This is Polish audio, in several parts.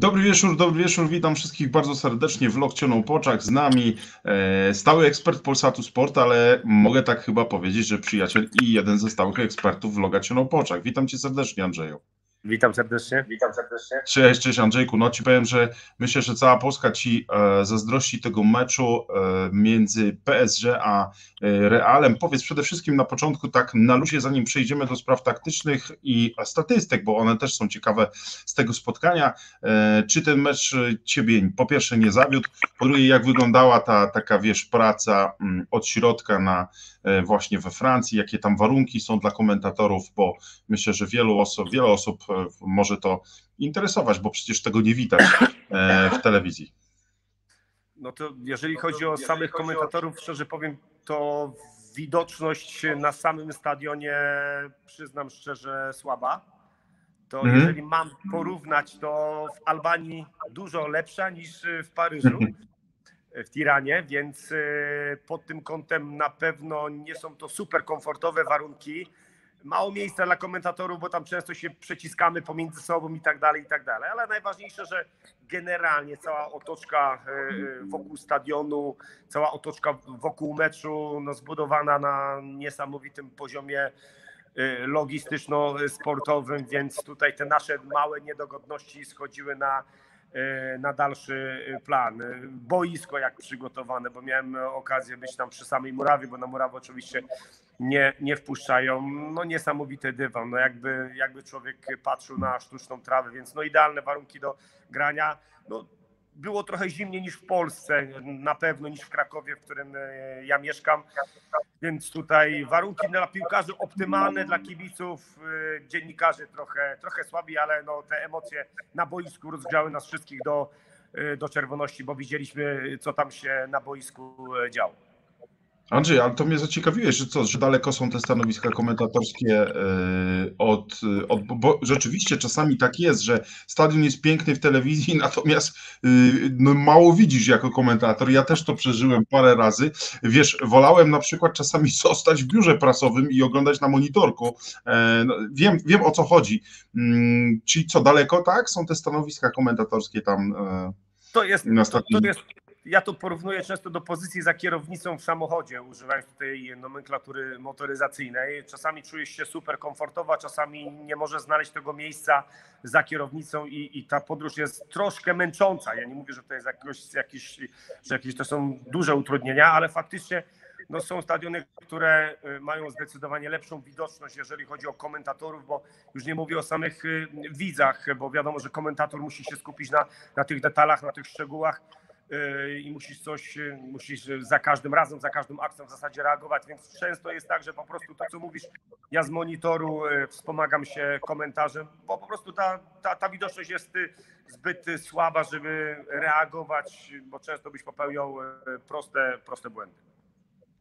Dobry wieczór, dobry wieczór, witam wszystkich bardzo serdecznie. Vlog Cioną Poczak z nami, e, stały ekspert Polsatu Sport, ale mogę tak chyba powiedzieć, że przyjaciel i jeden ze stałych ekspertów vloga Cioną Poczak. Witam cię serdecznie Andrzeju. Witam serdecznie. Witam serdecznie. Cześć, cześć Andrzejku. No ci powiem, że myślę, że cała Polska ci e, zazdrości tego meczu e, między PSG a e, Realem. Powiedz przede wszystkim na początku tak na luzie, zanim przejdziemy do spraw taktycznych i statystyk, bo one też są ciekawe z tego spotkania. E, czy ten mecz ciebie po pierwsze nie zawiódł, po drugie jak wyglądała ta taka wiesz praca m, od środka na e, właśnie we Francji, jakie tam warunki są dla komentatorów, bo myślę, że wielu osób, wiele osób może to interesować, bo przecież tego nie widać e, w telewizji. No to jeżeli chodzi o samych komentatorów, szczerze powiem, to widoczność na samym stadionie, przyznam szczerze, słaba. To Mhm. jeżeli mam porównać, to w Albanii dużo lepsza niż w Paryżu, w Tiranie, więc y, pod tym kątem na pewno nie są to super komfortowe warunki. Mało miejsca dla komentatorów, bo tam często się przeciskamy pomiędzy sobą i tak dalej, i tak dalej. Ale najważniejsze, że generalnie cała otoczka y, y, wokół stadionu, cała otoczka wokół meczu no, zbudowana na niesamowitym poziomie y, logistyczno-sportowym, więc tutaj te nasze małe niedogodności schodziły na, na dalszy y, plan. Boisko jak przygotowane, bo miałem okazję być tam przy samej murawie, bo na murawę oczywiście nie, nie wpuszczają. No niesamowity dywan, no jakby, jakby człowiek patrzył na sztuczną trawę, więc no idealne warunki do grania. No, było trochę zimniej niż w Polsce, na pewno niż w Krakowie, w którym e, ja mieszkam. Więc tutaj warunki dla piłkarzy optymalne, dla kibiców, e, dziennikarzy trochę, trochę słabi, ale no, te emocje na boisku rozgrzały nas wszystkich do, e, do czerwoności, bo widzieliśmy, co tam się na boisku działo. Andrzej, ale to mnie zaciekawiłeś, że co, że daleko są te stanowiska komentatorskie e, od, od bo, rzeczywiście czasami tak jest, że stadion jest piękny w telewizji, natomiast y, no, mało widzisz jako komentator. Ja też to przeżyłem parę razy. Wiesz, wolałem na przykład czasami zostać w biurze prasowym i oglądać na monitorku. E, no, wiem, wiem o co chodzi. Mm, czyli co, daleko, tak? Są te stanowiska komentatorskie tam e, To jest, to, jest, ja to porównuję często do pozycji za kierownicą w samochodzie, używając tutaj nomenklatury motoryzacyjnej. Czasami czujesz się super komfortowo, czasami nie możesz znaleźć tego miejsca za kierownicą i, i ta podróż jest troszkę męcząca. Ja nie mówię, że to jest jakoś, jakieś, że jakieś to są duże utrudnienia, ale faktycznie no, są stadiony, które y, mają zdecydowanie lepszą widoczność, jeżeli chodzi o komentatorów, bo już nie mówię o samych y, widzach, bo wiadomo, że komentator musi się skupić na, na tych detalach, na tych szczegółach i musisz coś, y, musisz za każdym razem, za każdym akcją w zasadzie reagować, więc często jest tak, że po prostu to, co mówisz, ja z monitoru y, wspomagam się komentarzem, bo po prostu ta, ta, ta widoczność jest zbyt słaba, żeby reagować, bo często byś popełniał proste, proste błędy.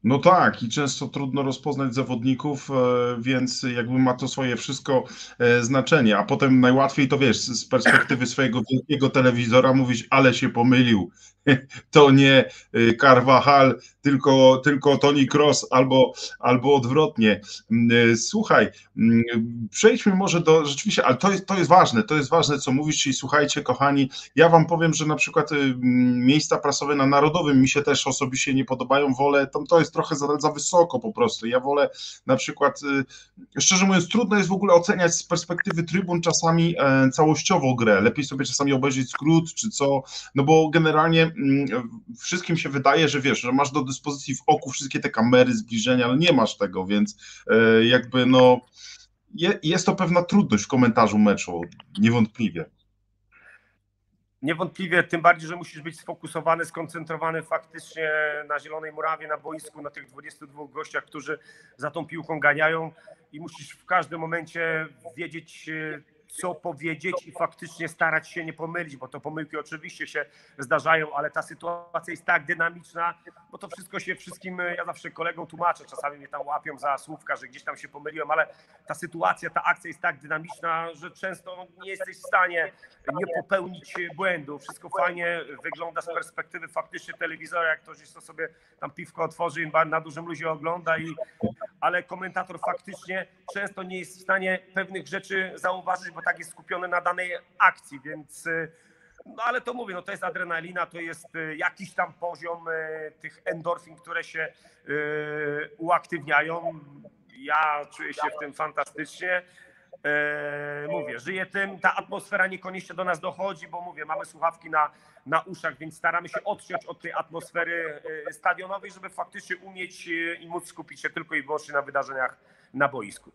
No tak, i często trudno rozpoznać zawodników, e, więc jakby ma to swoje wszystko e, znaczenie, a potem najłatwiej to wiesz, z perspektywy swojego wielkiego telewizora mówić, ale się pomylił. To nie e, Carvajal, tylko, tylko Toni Kroos albo, albo odwrotnie. Mm, e, Słuchaj, mm, przejdźmy może do rzeczywiście, ale to jest, to jest ważne, to jest ważne, co mówisz, czyli słuchajcie, kochani, ja wam powiem, że na przykład y, mm, miejsca prasowe na Narodowym mi się też osobiście nie podobają, wolę, tam to jest trochę za, za wysoko po prostu, ja wolę na przykład, y, szczerze mówiąc, trudno jest w ogóle oceniać z perspektywy trybun czasami e, całościowo grę, lepiej sobie czasami obejrzeć skrót czy co, no bo generalnie wszystkim się wydaje, że wiesz, że masz do dyspozycji w oku wszystkie te kamery, zbliżenia, ale nie masz tego, więc e, jakby no je, jest to pewna trudność w komentarzu meczu, niewątpliwie. Niewątpliwie, tym bardziej, że musisz być sfokusowany, skoncentrowany faktycznie na Zielonej Murawie, na boisku, na tych 22 gościach, którzy za tą piłką ganiają i musisz w każdym momencie wiedzieć, e, co powiedzieć i faktycznie starać się nie pomylić, bo to pomyłki oczywiście się zdarzają, ale ta sytuacja jest tak dynamiczna, bo to wszystko się wszystkim, e, ja zawsze kolegom tłumaczę, czasami mnie tam łapią za słówka, że gdzieś tam się pomyliłem, ale ta sytuacja, ta akcja jest tak dynamiczna, że często nie jesteś w stanie nie popełnić błędu. Wszystko fajnie wygląda z perspektywy faktycznie telewizora, jak ktoś to sobie tam piwko otworzy i na dużym luzie ogląda, i, ale komentator faktycznie często nie jest w stanie pewnych rzeczy zauważyć, bo tak jest skupiony na danej akcji, więc y, No ale to mówię, no to jest adrenalina, to jest y, jakiś tam poziom y, tych endorfin, które się uaktywniają. Ja czuję się w tym fantastycznie. E, mówię, żyję tym, ta atmosfera niekoniecznie do nas dochodzi, bo mówię, mamy słuchawki na, na uszach, więc staramy się odciąć od tej atmosfery e, stadionowej, żeby faktycznie umieć e, i móc skupić się tylko i wyłącznie na wydarzeniach na boisku.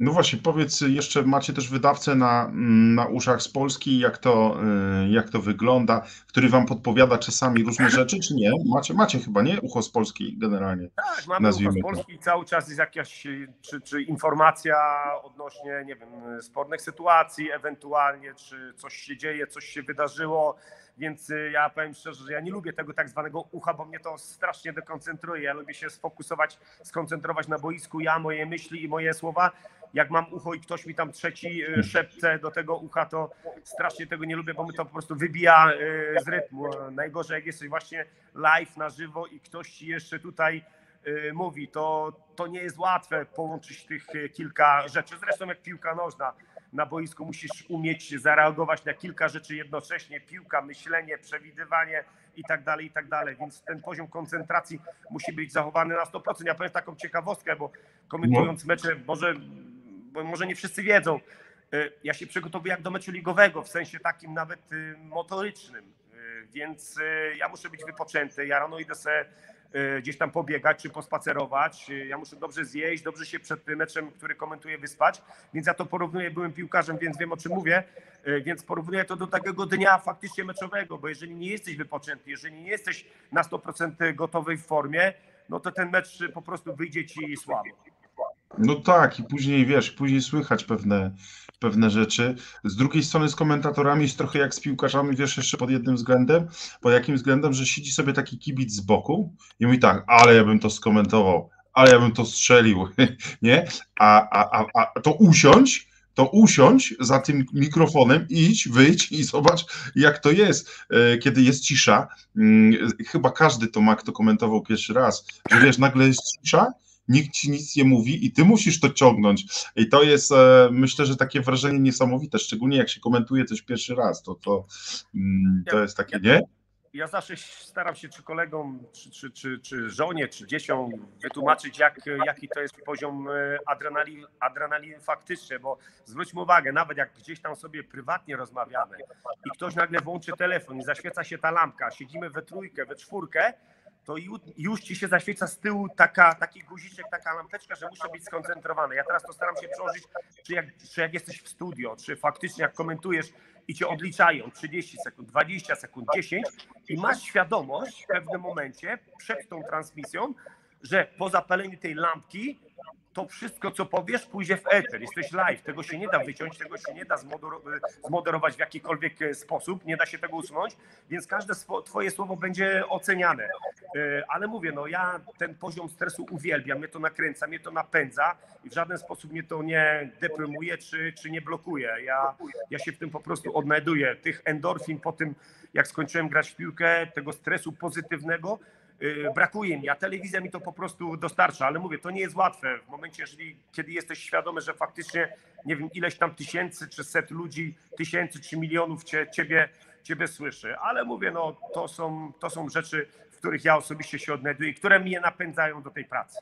No właśnie, powiedz jeszcze, macie też wydawcę na, na uszach z Polski, jak to, y, jak to wygląda, który wam podpowiada czasami różne rzeczy, czy nie? Macie, macie chyba, nie? Ucho z Polski generalnie. Tak, mamy ucho z Polski i cały czas jest jakaś, czy, czy informacja odnośnie, nie wiem, spornych sytuacji ewentualnie, czy coś się dzieje, coś się wydarzyło, więc y, ja powiem szczerze, że ja nie lubię tego tak zwanego ucha, bo mnie to strasznie dekoncentruje. Ja lubię się sfokusować, skoncentrować na boisku, ja, moje myśli i moje słowa. Jak mam ucho i ktoś mi tam trzeci y, szepce do tego ucha, to strasznie tego nie lubię, bo mi to po prostu wybija y, z rytmu. Najgorzej jak jesteś właśnie live na żywo i ktoś ci jeszcze tutaj mówi, to, to nie jest łatwe połączyć tych kilka rzeczy. Zresztą jak piłka nożna na boisku musisz umieć zareagować na kilka rzeczy jednocześnie, piłka, myślenie, przewidywanie i tak dalej, i tak dalej, więc ten poziom koncentracji musi być zachowany na 100%. Ja powiem taką ciekawostkę, bo komentując no. mecze, może, bo może nie wszyscy wiedzą, y, ja się przygotowuję jak do meczu ligowego, w sensie takim nawet y, motorycznym, y, więc ja muszę być wypoczęty, ja rano idę sobie gdzieś tam pobiegać czy pospacerować. Ja muszę dobrze zjeść, dobrze się przed tym meczem, który komentuję, wyspać. Więc ja to porównuję, byłem piłkarzem, więc wiem o czym mówię. Więc porównuję to do takiego dnia faktycznie meczowego, bo jeżeli nie jesteś wypoczęty, jeżeli nie jesteś na 100% gotowej w formie, no to ten mecz po prostu wyjdzie ci słabo. No tak, i później wiesz, później słychać pewne, pewne rzeczy. Z drugiej strony z komentatorami jest trochę jak z piłkarzami, wiesz, jeszcze pod jednym względem, pod jakim względem, że siedzi sobie taki kibic z boku i mówi tak, ale ja bym to skomentował, ale ja bym to strzelił, nie? A, a, a, a to usiąść, to usiądź za tym mikrofonem, idź, wyjdź i zobacz, jak to jest, e, kiedy jest cisza. Mm, chyba każdy to ma, kto komentował pierwszy raz, że wiesz, nagle jest cisza nikt ci nic nie mówi i ty musisz to ciągnąć. I to jest, e, myślę, że takie wrażenie niesamowite, szczególnie jak się komentuje coś pierwszy raz, to, to, mm, to jest takie, nie? ja zawsze staram się czy kolegom, czy, czy, czy, czy żonie, czy dzieciom wytłumaczyć, jak, jaki to jest poziom e, adrenalin, adrenalin faktyczny, bo zwróćmy uwagę, nawet jak gdzieś tam sobie prywatnie rozmawiamy i ktoś nagle włączy telefon i zaświeca się ta lampka, siedzimy we trójkę, we czwórkę, to już ci się zaświeca z tyłu taka, taki guziczek, taka lampeczka, że muszę być skoncentrowany. Ja teraz to staram się przełożyć, czy jak, czy jak jesteś w studio, czy faktycznie jak komentujesz i cię odliczają 30 sekund, 20 sekund, 10 i masz świadomość w pewnym momencie przed tą transmisją, że po zapaleniu tej lampki to wszystko, co powiesz, pójdzie w eter. Jesteś live, tego się nie da wyciąć, tego się nie da zmoderować w jakikolwiek e, sposób, nie da się tego usunąć, więc każde twoje słowo będzie oceniane. E, ale mówię, no ja ten poziom stresu uwielbiam, mnie to nakręca, mnie to napędza i w żaden sposób mnie to nie deprymuje czy, czy nie blokuje. Ja, ja się w tym po prostu odnajduję. Tych endorfin po tym, jak skończyłem grać w piłkę, tego stresu pozytywnego, brakuje mi, a telewizja mi to po prostu dostarcza, ale mówię, to nie jest łatwe w momencie, jeżeli, kiedy jesteś świadomy, że faktycznie, nie wiem, ileś tam tysięcy czy set ludzi, tysięcy czy milionów cie, ciebie, ciebie słyszy, ale mówię, no to są, to są rzeczy, w których ja osobiście się odnajduję, które mnie napędzają do tej pracy.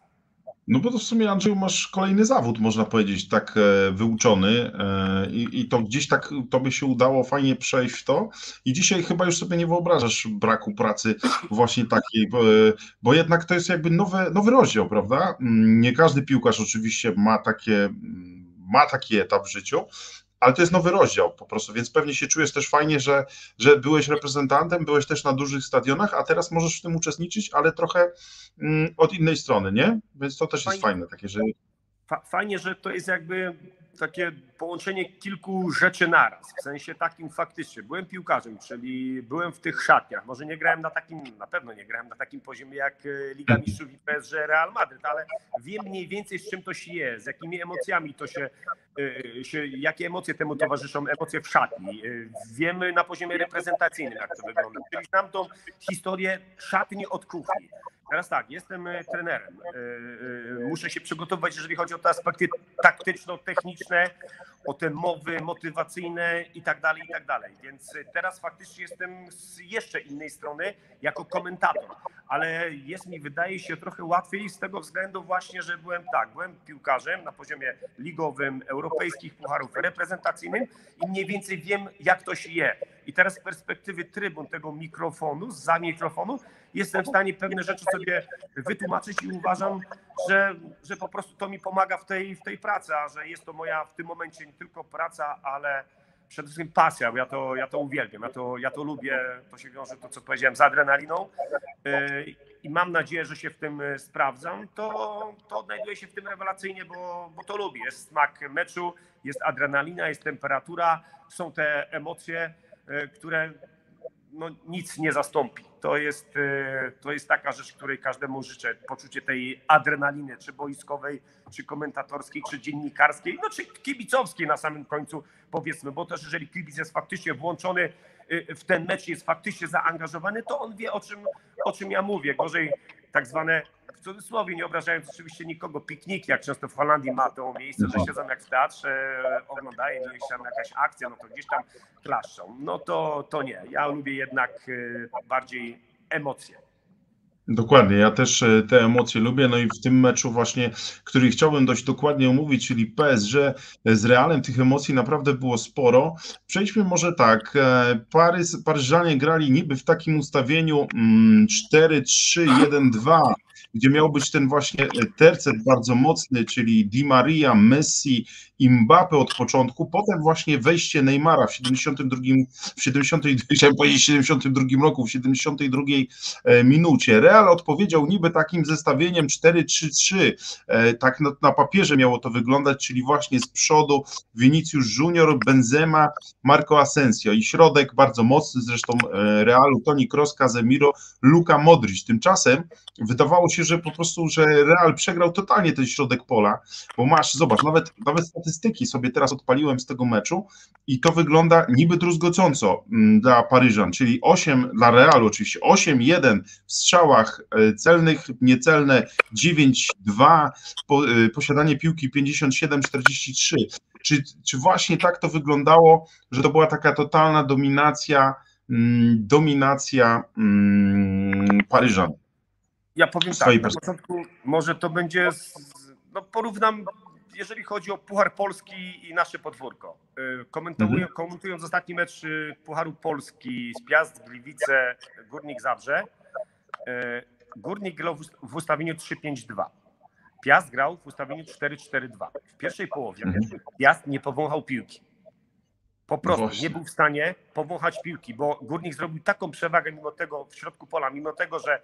No bo to w sumie, Andrzeju, masz kolejny zawód, można powiedzieć, tak e, wyuczony e, i, i to gdzieś tak tobie się udało fajnie przejść w to i dzisiaj chyba już sobie nie wyobrażasz braku pracy właśnie takiej, bo, bo jednak to jest jakby nowy, nowy rozdział, prawda? Mm, nie każdy piłkarz oczywiście ma takie ma taki etap w życiu, ale to jest nowy rozdział po prostu, więc pewnie się czujesz też fajnie, że, że byłeś reprezentantem, byłeś też na dużych stadionach, a teraz możesz w tym uczestniczyć, ale trochę mm, od innej strony, nie? Więc to też jest fajne, fajne takie, że... Fajnie, że to jest jakby takie połączenie kilku rzeczy naraz, w sensie takim faktycznie. Byłem piłkarzem, czyli byłem w tych szatniach. Może nie grałem na takim, na pewno nie grałem na takim poziomie jak e, Liga Mistrzów i PSG Real Madrid, ale wiem mniej więcej z czym to się je, z jakimi emocjami to się, e, się jakie emocje temu towarzyszą, emocje w szatni. E, wiemy na poziomie reprezentacyjnym, jak to wygląda. Czyli znam tą historię szatni od kuchni. Teraz tak, jestem trenerem. Muszę się przygotować, jeżeli chodzi o te aspekty taktyczno-techniczne o te mowy motywacyjne i tak dalej, i tak dalej. Więc teraz faktycznie jestem z jeszcze innej strony jako komentator, ale jest mi, wydaje się, trochę łatwiej z tego względu właśnie, że byłem tak, byłem piłkarzem na poziomie ligowym, europejskich pucharów reprezentacyjnym i mniej więcej wiem, jak to się je. I teraz z perspektywy trybun tego mikrofonu, za mikrofonu, jestem w stanie pewne rzeczy sobie wytłumaczyć i uważam, że, że po prostu to mi pomaga w tej, w tej pracy, a że jest to moja w tym momencie nie tylko praca, ale przede wszystkim pasja. Ja to, ja to uwielbiam, ja to, ja to lubię, to się wiąże to, co powiedziałem, z adrenaliną yy, i mam nadzieję, że się w tym yy, sprawdzam. To, to odnajduję się w tym rewelacyjnie, bo, bo to lubię. Jest smak meczu, jest adrenalina, jest temperatura, są te emocje, yy, które no, nic nie zastąpi. To jest, e, to jest taka rzecz, której każdemu życzę. Poczucie tej adrenaliny, czy boiskowej, czy komentatorskiej, czy dziennikarskiej, no czy kibicowskiej na samym końcu, powiedzmy, bo też jeżeli kibic jest faktycznie włączony e, w ten mecz, jest faktycznie zaangażowany, to on wie, o czym, o czym ja mówię. Gorzej tak zwane cudzysłowie, nie obrażając oczywiście nikogo, pikniki, jak często w Holandii ma to miejsce, że siedzą jak w teatrze, oglądają, gdzieś tam jakaś akcja, no to gdzieś tam klaszczą. No to, to nie. Ja lubię jednak y, bardziej emocje. Dokładnie, ja też e, te emocje lubię, no i w tym meczu właśnie, który chciałbym dość dokładnie omówić, czyli PSG z Realem, tych emocji naprawdę było sporo. Przejdźmy może tak, e, Parys, Paryżanie grali niby w takim ustawieniu 4-3-1-2, mm, gdzie miał być ten właśnie tercet bardzo mocny, czyli Di Maria, Messi i Mbappe od początku, potem właśnie wejście Neymara w 72, w 70, chciałem powiedzieć 72 roku, w 72 e, minucie. Real odpowiedział niby takim zestawieniem 4-3-3, e, tak na, na papierze miało to wyglądać, czyli właśnie z przodu Vinicius Junior, Benzema, Marco Asensio i środek bardzo mocny zresztą e, Realu, Toni Kroos, Casemiro, Luka Modric. Tymczasem wydawało się, że po prostu, że Real przegrał totalnie ten środek pola, bo masz, zobacz, nawet, nawet statystyki sobie teraz odpaliłem z tego meczu i to wygląda niby druzgocąco mm, dla Paryżan, czyli 8 dla Realu oczywiście, 8-1 w strzałach e, celnych, niecelne 9-2, po, e, posiadanie piłki 57-43. Czy, czy właśnie tak to wyglądało, że to była taka totalna dominacja, mm, dominacja mm, Paryżan? Ja powiem tak, na początku może to będzie, z, no porównam, jeżeli chodzi o Puchar Polski i nasze podwórko. Y, komentując, mhm. komentując ostatni mecz y, Pucharu Polski z Piast, Gliwice, Górnik Zabrze, y, Górnik grał w ustawieniu 3-5-2. Piast grał w ustawieniu 4-4-2. W pierwszej połowie mhm. Piast nie powąchał piłki. Po prostu Właśnie. nie był w stanie powąchać piłki, bo Górnik zrobił taką przewagę mimo tego w środku pola, mimo tego, że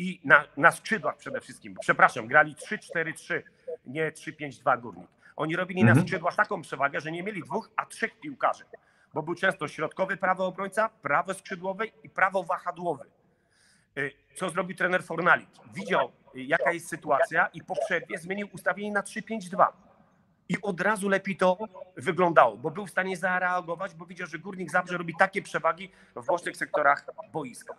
i na, na skrzydłach przede wszystkim. Przepraszam, grali 3-4-3, nie 3-5-2 górnik. Oni robili mhm. na skrzydłach taką przewagę, że nie mieli dwóch, a trzech piłkarzy, bo był często środkowy prawo obrońca, prawo skrzydłowy i prawo wahadłowy. Y, co zrobił trener Fornalik? Widział, jaka jest sytuacja i po przerwie zmienił ustawienie na 3-5-2. I od razu lepiej to wyglądało, bo był w stanie zareagować, bo widział, że Górnik Zabrze robi takie przewagi w bocznych sektorach boiska.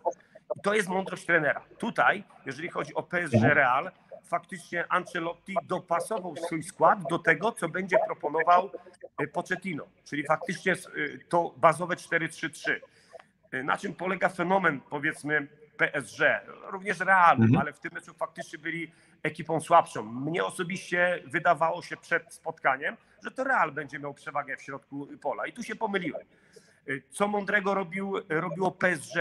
To jest mądrość trenera. Tutaj, jeżeli chodzi o PSG Real, faktycznie Ancelotti dopasował swój skład do tego, co będzie proponował e, Pochettino, czyli faktycznie e, to bazowe 4-3-3. E, na czym polega fenomen, powiedzmy, PSG, również Realu, mhm. ale w tym meczu faktycznie byli ekipą słabszą. Mnie osobiście wydawało się przed spotkaniem, że to Real będzie miał przewagę w środku pola i tu się pomyliłem. Co mądrego robił, robiło PSG?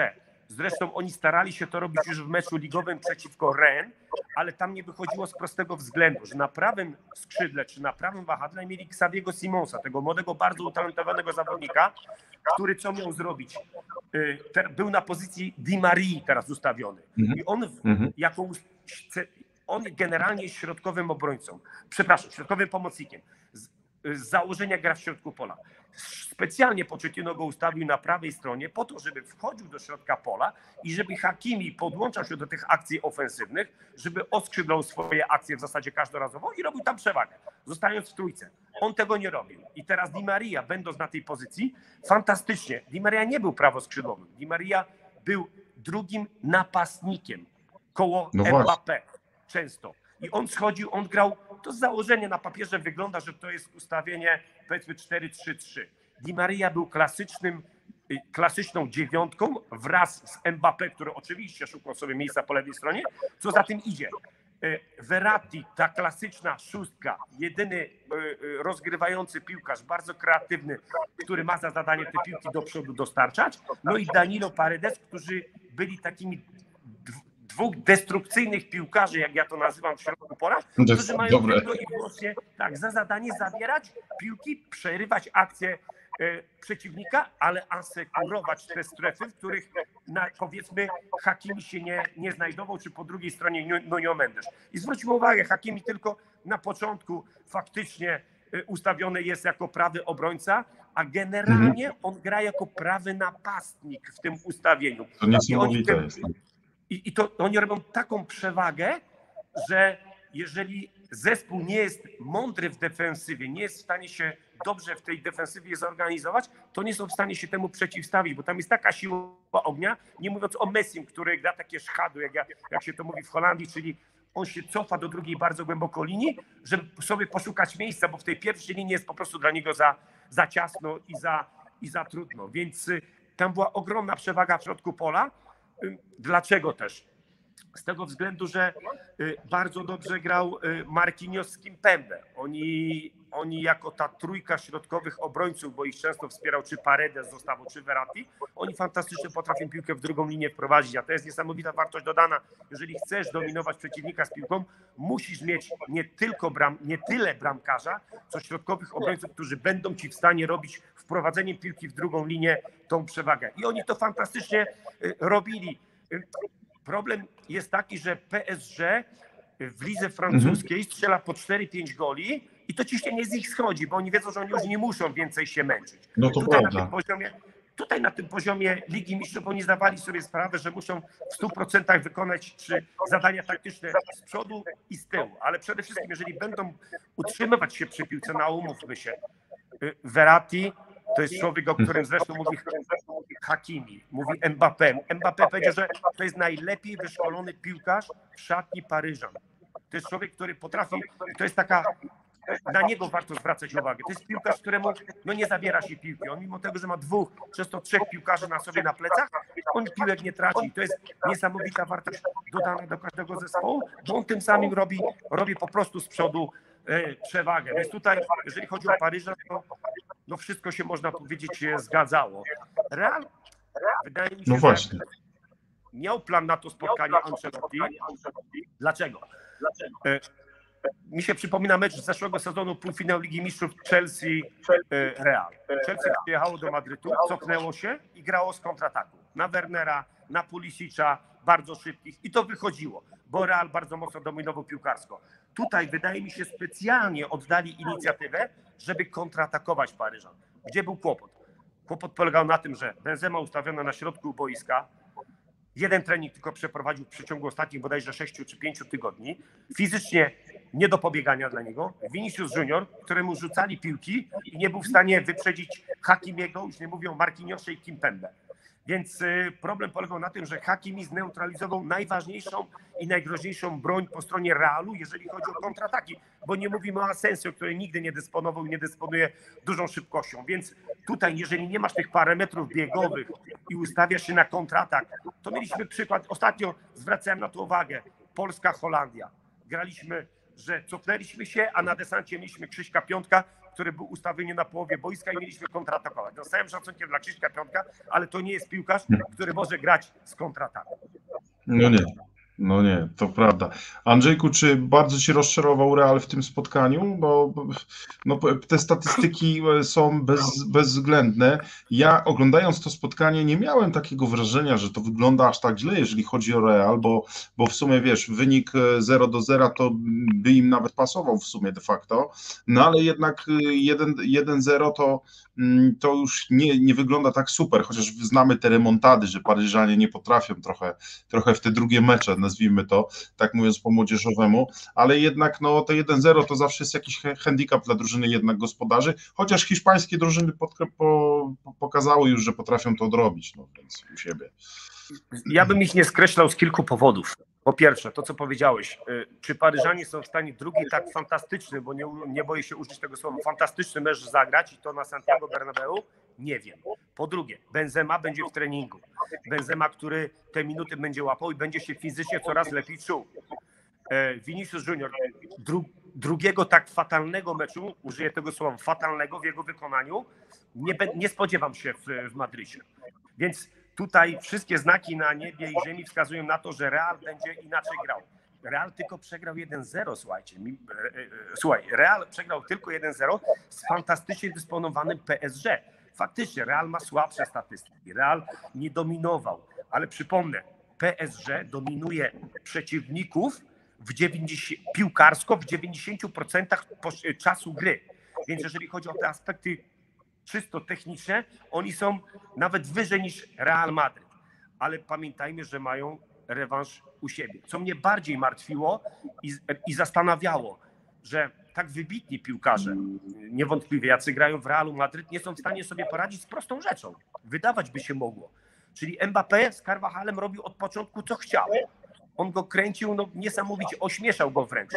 Zresztą oni starali się to robić już w meczu ligowym przeciwko Rennes, ale tam nie wychodziło z prostego względu, że na prawym skrzydle czy na prawym wahadle mieli Xaviego Simonsa, tego młodego, bardzo utalentowanego zawodnika, który co miał zrobić? Y, był na pozycji Di Marii teraz ustawiony. Mhm. I on mhm. jako on generalnie jest środkowym obrońcą, przepraszam, środkowym pomocnikiem. Z, z założenia gra w środku pola. Specjalnie Pochettino go ustawił na prawej stronie po to, żeby wchodził do środka pola i żeby Hakimi podłączał się do tych akcji ofensywnych, żeby oskrzydlał swoje akcje w zasadzie każdorazowo i robił tam przewagę, zostając w trójce. On tego nie robił. I teraz Di Maria, będąc na tej pozycji, fantastycznie. Di Maria nie był prawoskrzydłowym. Di Maria był drugim napastnikiem koło no Mbappé często. I on schodził, on grał, to z założenia na papierze wygląda, że to jest ustawienie powiedzmy 4-3-3. Di Maria był klasycznym, y, klasyczną dziewiątką wraz z Mbappé, który oczywiście szukał sobie miejsca po lewej stronie. Co za tym idzie? Y, Verratti, ta klasyczna szóstka, jedyny y, rozgrywający piłkarz, bardzo kreatywny, który ma za zadanie te piłki do przodu dostarczać. No i Danilo Paredes, którzy byli takimi dwóch destrukcyjnych piłkarzy, jak ja to nazywam w środku pola, którzy mają dobre. tylko i wyłącznie tak, za zadanie zabierać piłki, przerywać akcję e, przeciwnika, ale asekurować te strefy, w których na, powiedzmy Hakimi się nie, nie znajdował, czy po drugiej stronie Nuno Mendes. I zwróćmy uwagę, Hakimi tylko na początku faktycznie e, ustawiony jest jako prawy obrońca, a generalnie mhm. on gra jako prawy napastnik w tym ustawieniu. To niesamowite jest. I, I to oni robią taką przewagę, że jeżeli zespół nie jest mądry w defensywie, nie jest w stanie się dobrze w tej defensywie zorganizować, to nie są w stanie się temu przeciwstawić, bo tam jest taka siła ognia, nie mówiąc o Messim, który gra takie szchadu, jak, ja, jak się to mówi w Holandii, czyli on się cofa do drugiej bardzo głęboko linii, żeby sobie poszukać miejsca, bo w tej pierwszej linii jest po prostu dla niego za, za ciasno i za, i za trudno. Więc y, tam była ogromna przewaga w środku pola, Dlaczego też? Z tego względu, że y, bardzo dobrze grał y, Marquinhos z Kimpembe. Oni, oni jako ta trójka środkowych obrońców, bo ich często wspierał czy Paredes zostawał, czy Verratti, oni fantastycznie potrafią piłkę w drugą linię wprowadzić, a to jest niesamowita wartość dodana. Jeżeli chcesz dominować przeciwnika z piłką, musisz mieć nie tylko bram, nie tyle bramkarza, co środkowych obrońców, którzy będą ci w stanie robić wprowadzenie piłki w drugą linię tą przewagę. I oni to fantastycznie y, robili. Problem jest taki, że PSG w lidze francuskiej mhm. strzela po 4-5 goli i to ciśnienie z nich schodzi, bo oni wiedzą, że oni już nie muszą więcej się męczyć. No to tutaj prawda. Na tym poziomie, tutaj na tym poziomie Ligi Mistrzów oni zdawali sobie sprawę, że muszą w 100% wykonać czy zadania taktyczne z przodu i z tyłu, ale przede wszystkim jeżeli będą utrzymywać się przy piłce, na umówmy się, y, Verratti to jest człowiek, o którym zresztą mówi Hakimi, mówi Mbappé. Mbappé powiedział, że to jest najlepiej wyszkolony piłkarz w szatni Paryżan. To jest człowiek, który potrafi, to jest taka, na niego warto zwracać uwagę. To jest piłkarz, któremu no nie zabiera się piłki. On mimo tego, że ma dwóch, często trzech piłkarzy na sobie na plecach, on piłek nie traci. To jest niesamowita wartość dodana do każdego zespołu, bo on tym samym robi, robi po prostu z przodu przewagę. Więc tutaj, jeżeli chodzi o Paryża, to no wszystko się można powiedzieć zgadzało. Real, wydaje mi się, no właśnie. miał plan na to spotkanie Ancelotti. Dlaczego? E, mi się przypomina mecz z zeszłego sezonu półfinał Ligi Mistrzów Chelsea-Real. Chelsea przyjechało do Madrytu, cofnęło się i grało z kontrataku. Na Wernera, na Pulisicza, bardzo szybkich i to wychodziło, bo Real bardzo mocno dominował piłkarsko. Tutaj wydaje mi się specjalnie oddali inicjatywę, żeby kontratakować Paryżan. Gdzie był kłopot? Kłopot polegał na tym, że Benzema ustawiona na środku boiska, jeden trening tylko przeprowadził w przeciągu ostatnich bodajże 6 czy 5 tygodni, fizycznie nie do pobiegania dla niego. Vinicius Junior, któremu rzucali piłki i nie był w stanie wyprzedzić Hakimiego, już nie mówią Marquinhos'a i Kimpembe. Więc y, problem polegał na tym, że Hakimi zneutralizował najważniejszą i najgroźniejszą broń po stronie Realu, jeżeli chodzi o kontrataki, bo nie mówimy o Asensio, który nigdy nie dysponował i nie dysponuje dużą szybkością. Więc tutaj, jeżeli nie masz tych parametrów biegowych i ustawiasz się na kontratak, to mieliśmy przykład, ostatnio zwracałem na to uwagę, Polska-Holandia. Graliśmy że cofnęliśmy się, a na desancie mieliśmy Krzyśka Piątka, który był ustawiony na połowie boiska i mieliśmy kontratakować. No, z całym szacunkiem dla Krzyśka Piątka, ale to nie jest piłkarz, który może grać z kontrataku. No nie. No nie, to prawda. Andrzejku, czy bardzo Ci rozczarował Real w tym spotkaniu? Bo no, te statystyki są bez, bezwzględne. Ja oglądając to spotkanie nie miałem takiego wrażenia, że to wygląda aż tak źle, jeżeli chodzi o Real, bo, bo w sumie wiesz, wynik 0 e, do 0 to by im nawet pasował w sumie de facto, no ale jednak 1-0 e, to, mm, to już nie, nie wygląda tak super, chociaż znamy te remontady, że Paryżanie nie potrafią trochę, trochę w te drugie mecze nazwijmy to, tak mówiąc po młodzieżowemu, ale jednak no te 1-0 to zawsze jest jakiś handicap dla drużyny jednak gospodarzy, chociaż hiszpańskie drużyny pod, po, pokazały już, że potrafią to odrobić, no więc u siebie. Ja bym ich nie skreślał z kilku powodów. Po pierwsze, to co powiedziałeś, y, czy Paryżanie są w stanie drugi tak fantastyczny, bo nie, nie boję się użyć tego słowa, fantastyczny mecz zagrać i to na Santiago Bernabeu? Nie wiem. Po drugie, Benzema będzie w treningu. Benzema, który te minuty będzie łapał i będzie się fizycznie coraz lepiej czuł. E, Vinicius Junior, dru, drugiego tak fatalnego meczu, użyję tego słowa, fatalnego w jego wykonaniu, nie, nie spodziewam się w, w Madrycie. Więc tutaj wszystkie znaki na niebie i ziemi wskazują na to, że Real będzie inaczej grał. Real tylko przegrał 1-0, słuchajcie. E, e, słuchaj, Real przegrał tylko 1-0 z fantastycznie dysponowanym PSG. Faktycznie, Real ma słabsze statystyki. Real nie dominował, ale przypomnę, PSG dominuje przeciwników w 90, piłkarsko w 90% czasu gry. Więc jeżeli chodzi o te aspekty czysto techniczne, oni są nawet wyżej niż Real Madryt. Ale pamiętajmy, że mają rewanż u siebie. Co mnie bardziej martwiło i, i zastanawiało, że tak wybitni piłkarze, niewątpliwie jacy grają w Realu Madryt, nie są w stanie sobie poradzić z prostą rzeczą. Wydawać by się mogło. Czyli Mbappé z Carvajalem robił od początku co chciał. On go kręcił, no niesamowicie, ośmieszał go wręcz.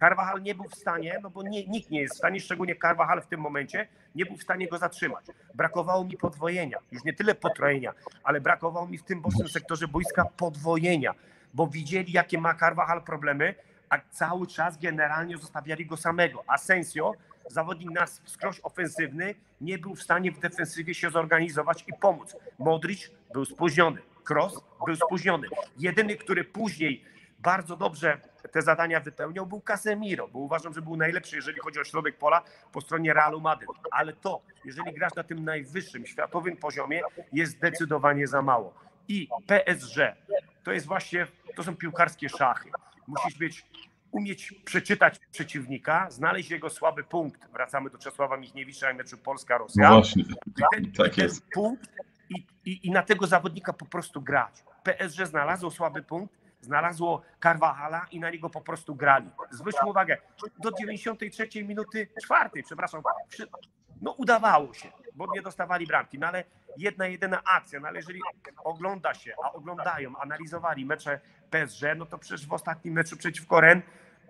Carvajal nie był w stanie, no bo nie, nikt nie jest w stanie, szczególnie Carvajal w tym momencie, nie był w stanie go zatrzymać. Brakowało mi podwojenia, już nie tyle potrojenia, ale brakowało mi w tym bocznym sektorze boiska podwojenia, bo widzieli, jakie ma Carvajal problemy, a cały czas generalnie zostawiali go samego. Asensio, zawodnik nas skroś ofensywny, nie był w stanie w defensywie się zorganizować i pomóc. Modric był spóźniony, Cross był spóźniony. Jedyny, który później bardzo dobrze te zadania wypełniał, był Casemiro, bo uważam, że był najlepszy, jeżeli chodzi o środek pola po stronie Realu Madryt. Ale to, jeżeli grasz na tym najwyższym światowym poziomie, jest zdecydowanie za mało. I PSG to jest właśnie, to są piłkarskie szachy. Musisz być, umieć przeczytać przeciwnika, znaleźć jego słaby punkt. Wracamy do Czesława Michniewicza i meczu Polska-Rosja. No właśnie, ten, tak ten jest. punkt i, i, i na tego zawodnika po prostu grać. PSG znalazło słaby punkt, znalazło Carvajala i na niego po prostu grali. Zwróćmy uwagę, do 93 minuty czwartej, przepraszam, no udawało się, bo nie dostawali bramki, no ale jedna, jedyna akcja, no ale jeżeli ogląda się, a oglądają, analizowali mecze PSG, no to przecież w ostatnim meczu przeciwko Ren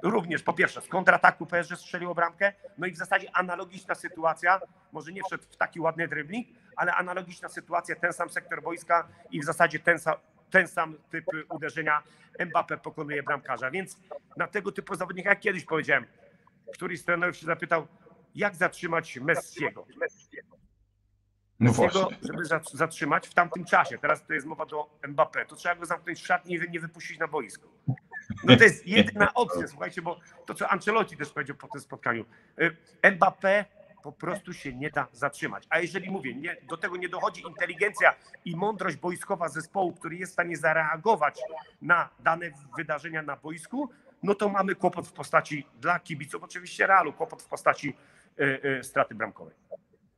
również po pierwsze z kontrataku PSG strzeliło bramkę, no i w zasadzie analogiczna sytuacja, może nie wszedł w taki ładny dribbling, ale analogiczna sytuacja, ten sam sektor boiska i w zasadzie ten sam, ten sam typ uderzenia Mbappé pokonuje bramkarza. Więc na tego typu zawodnika, jak kiedyś powiedziałem, któryś z trenerów się zapytał, jak zatrzymać Messiego. No Messiego, żeby zatrzymać w tamtym czasie, teraz to jest mowa do Mbappé, to trzeba go zamknąć w szatni i nie wypuścić na boisko. No to jest jedyna opcja, słuchajcie, bo to, co Ancelotti też powiedział po tym spotkaniu. Y, Mbappé po prostu się nie da zatrzymać. A jeżeli mówię, nie, do tego nie dochodzi inteligencja i mądrość boiskowa zespołu, który jest w stanie zareagować na dane wydarzenia na boisku, no to mamy kłopot w postaci dla kibiców, oczywiście realu, kłopot w postaci y, y, straty bramkowej.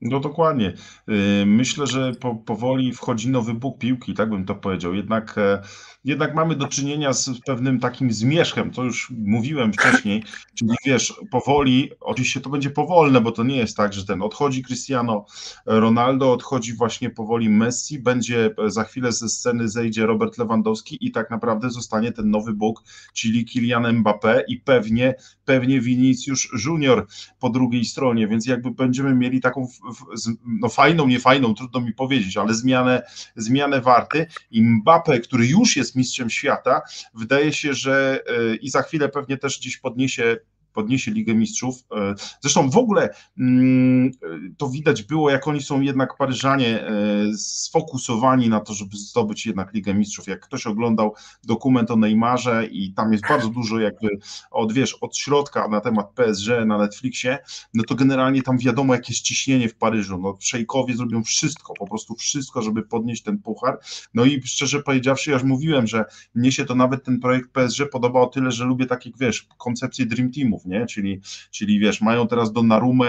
No dokładnie. Y, myślę, że po, powoli wchodzi nowy Bóg piłki, tak bym to powiedział. Jednak, e, jednak mamy do czynienia z pewnym takim zmierzchem, to już mówiłem wcześniej, czyli wiesz, powoli, oczywiście to będzie powolne, bo to nie jest tak, że ten odchodzi Cristiano Ronaldo, odchodzi właśnie powoli Messi, będzie za chwilę ze sceny zejdzie Robert Lewandowski i tak naprawdę zostanie ten nowy Bóg, czyli Kylian Mbappé i pewnie, pewnie Vinicius Junior po drugiej stronie, więc jakby będziemy mieli taką no fajną, nie fajną, trudno mi powiedzieć, ale zmianę, zmianę warty. I Mbappe, który już jest mistrzem świata, wydaje się, że e, i za chwilę pewnie też gdzieś podniesie podniesie Ligę Mistrzów. E, zresztą w ogóle mm, to widać było, jak oni są jednak Paryżanie e, sfokusowani na to, żeby zdobyć jednak Ligę Mistrzów. Jak ktoś oglądał dokument o Neymarze i tam jest bardzo dużo jakby od, wiesz, od środka na temat PSG na Netflixie, no to generalnie tam wiadomo, jakie jest ciśnienie w Paryżu. No szejkowie zrobią wszystko, po prostu wszystko, żeby podnieść ten puchar. No i szczerze powiedziawszy, ja już mówiłem, że mnie się to nawet ten projekt PSG podoba o tyle, że lubię takie, wiesz, koncepcje Dream Teamów, nie? Czyli, czyli wiesz, mają teraz Donnarumę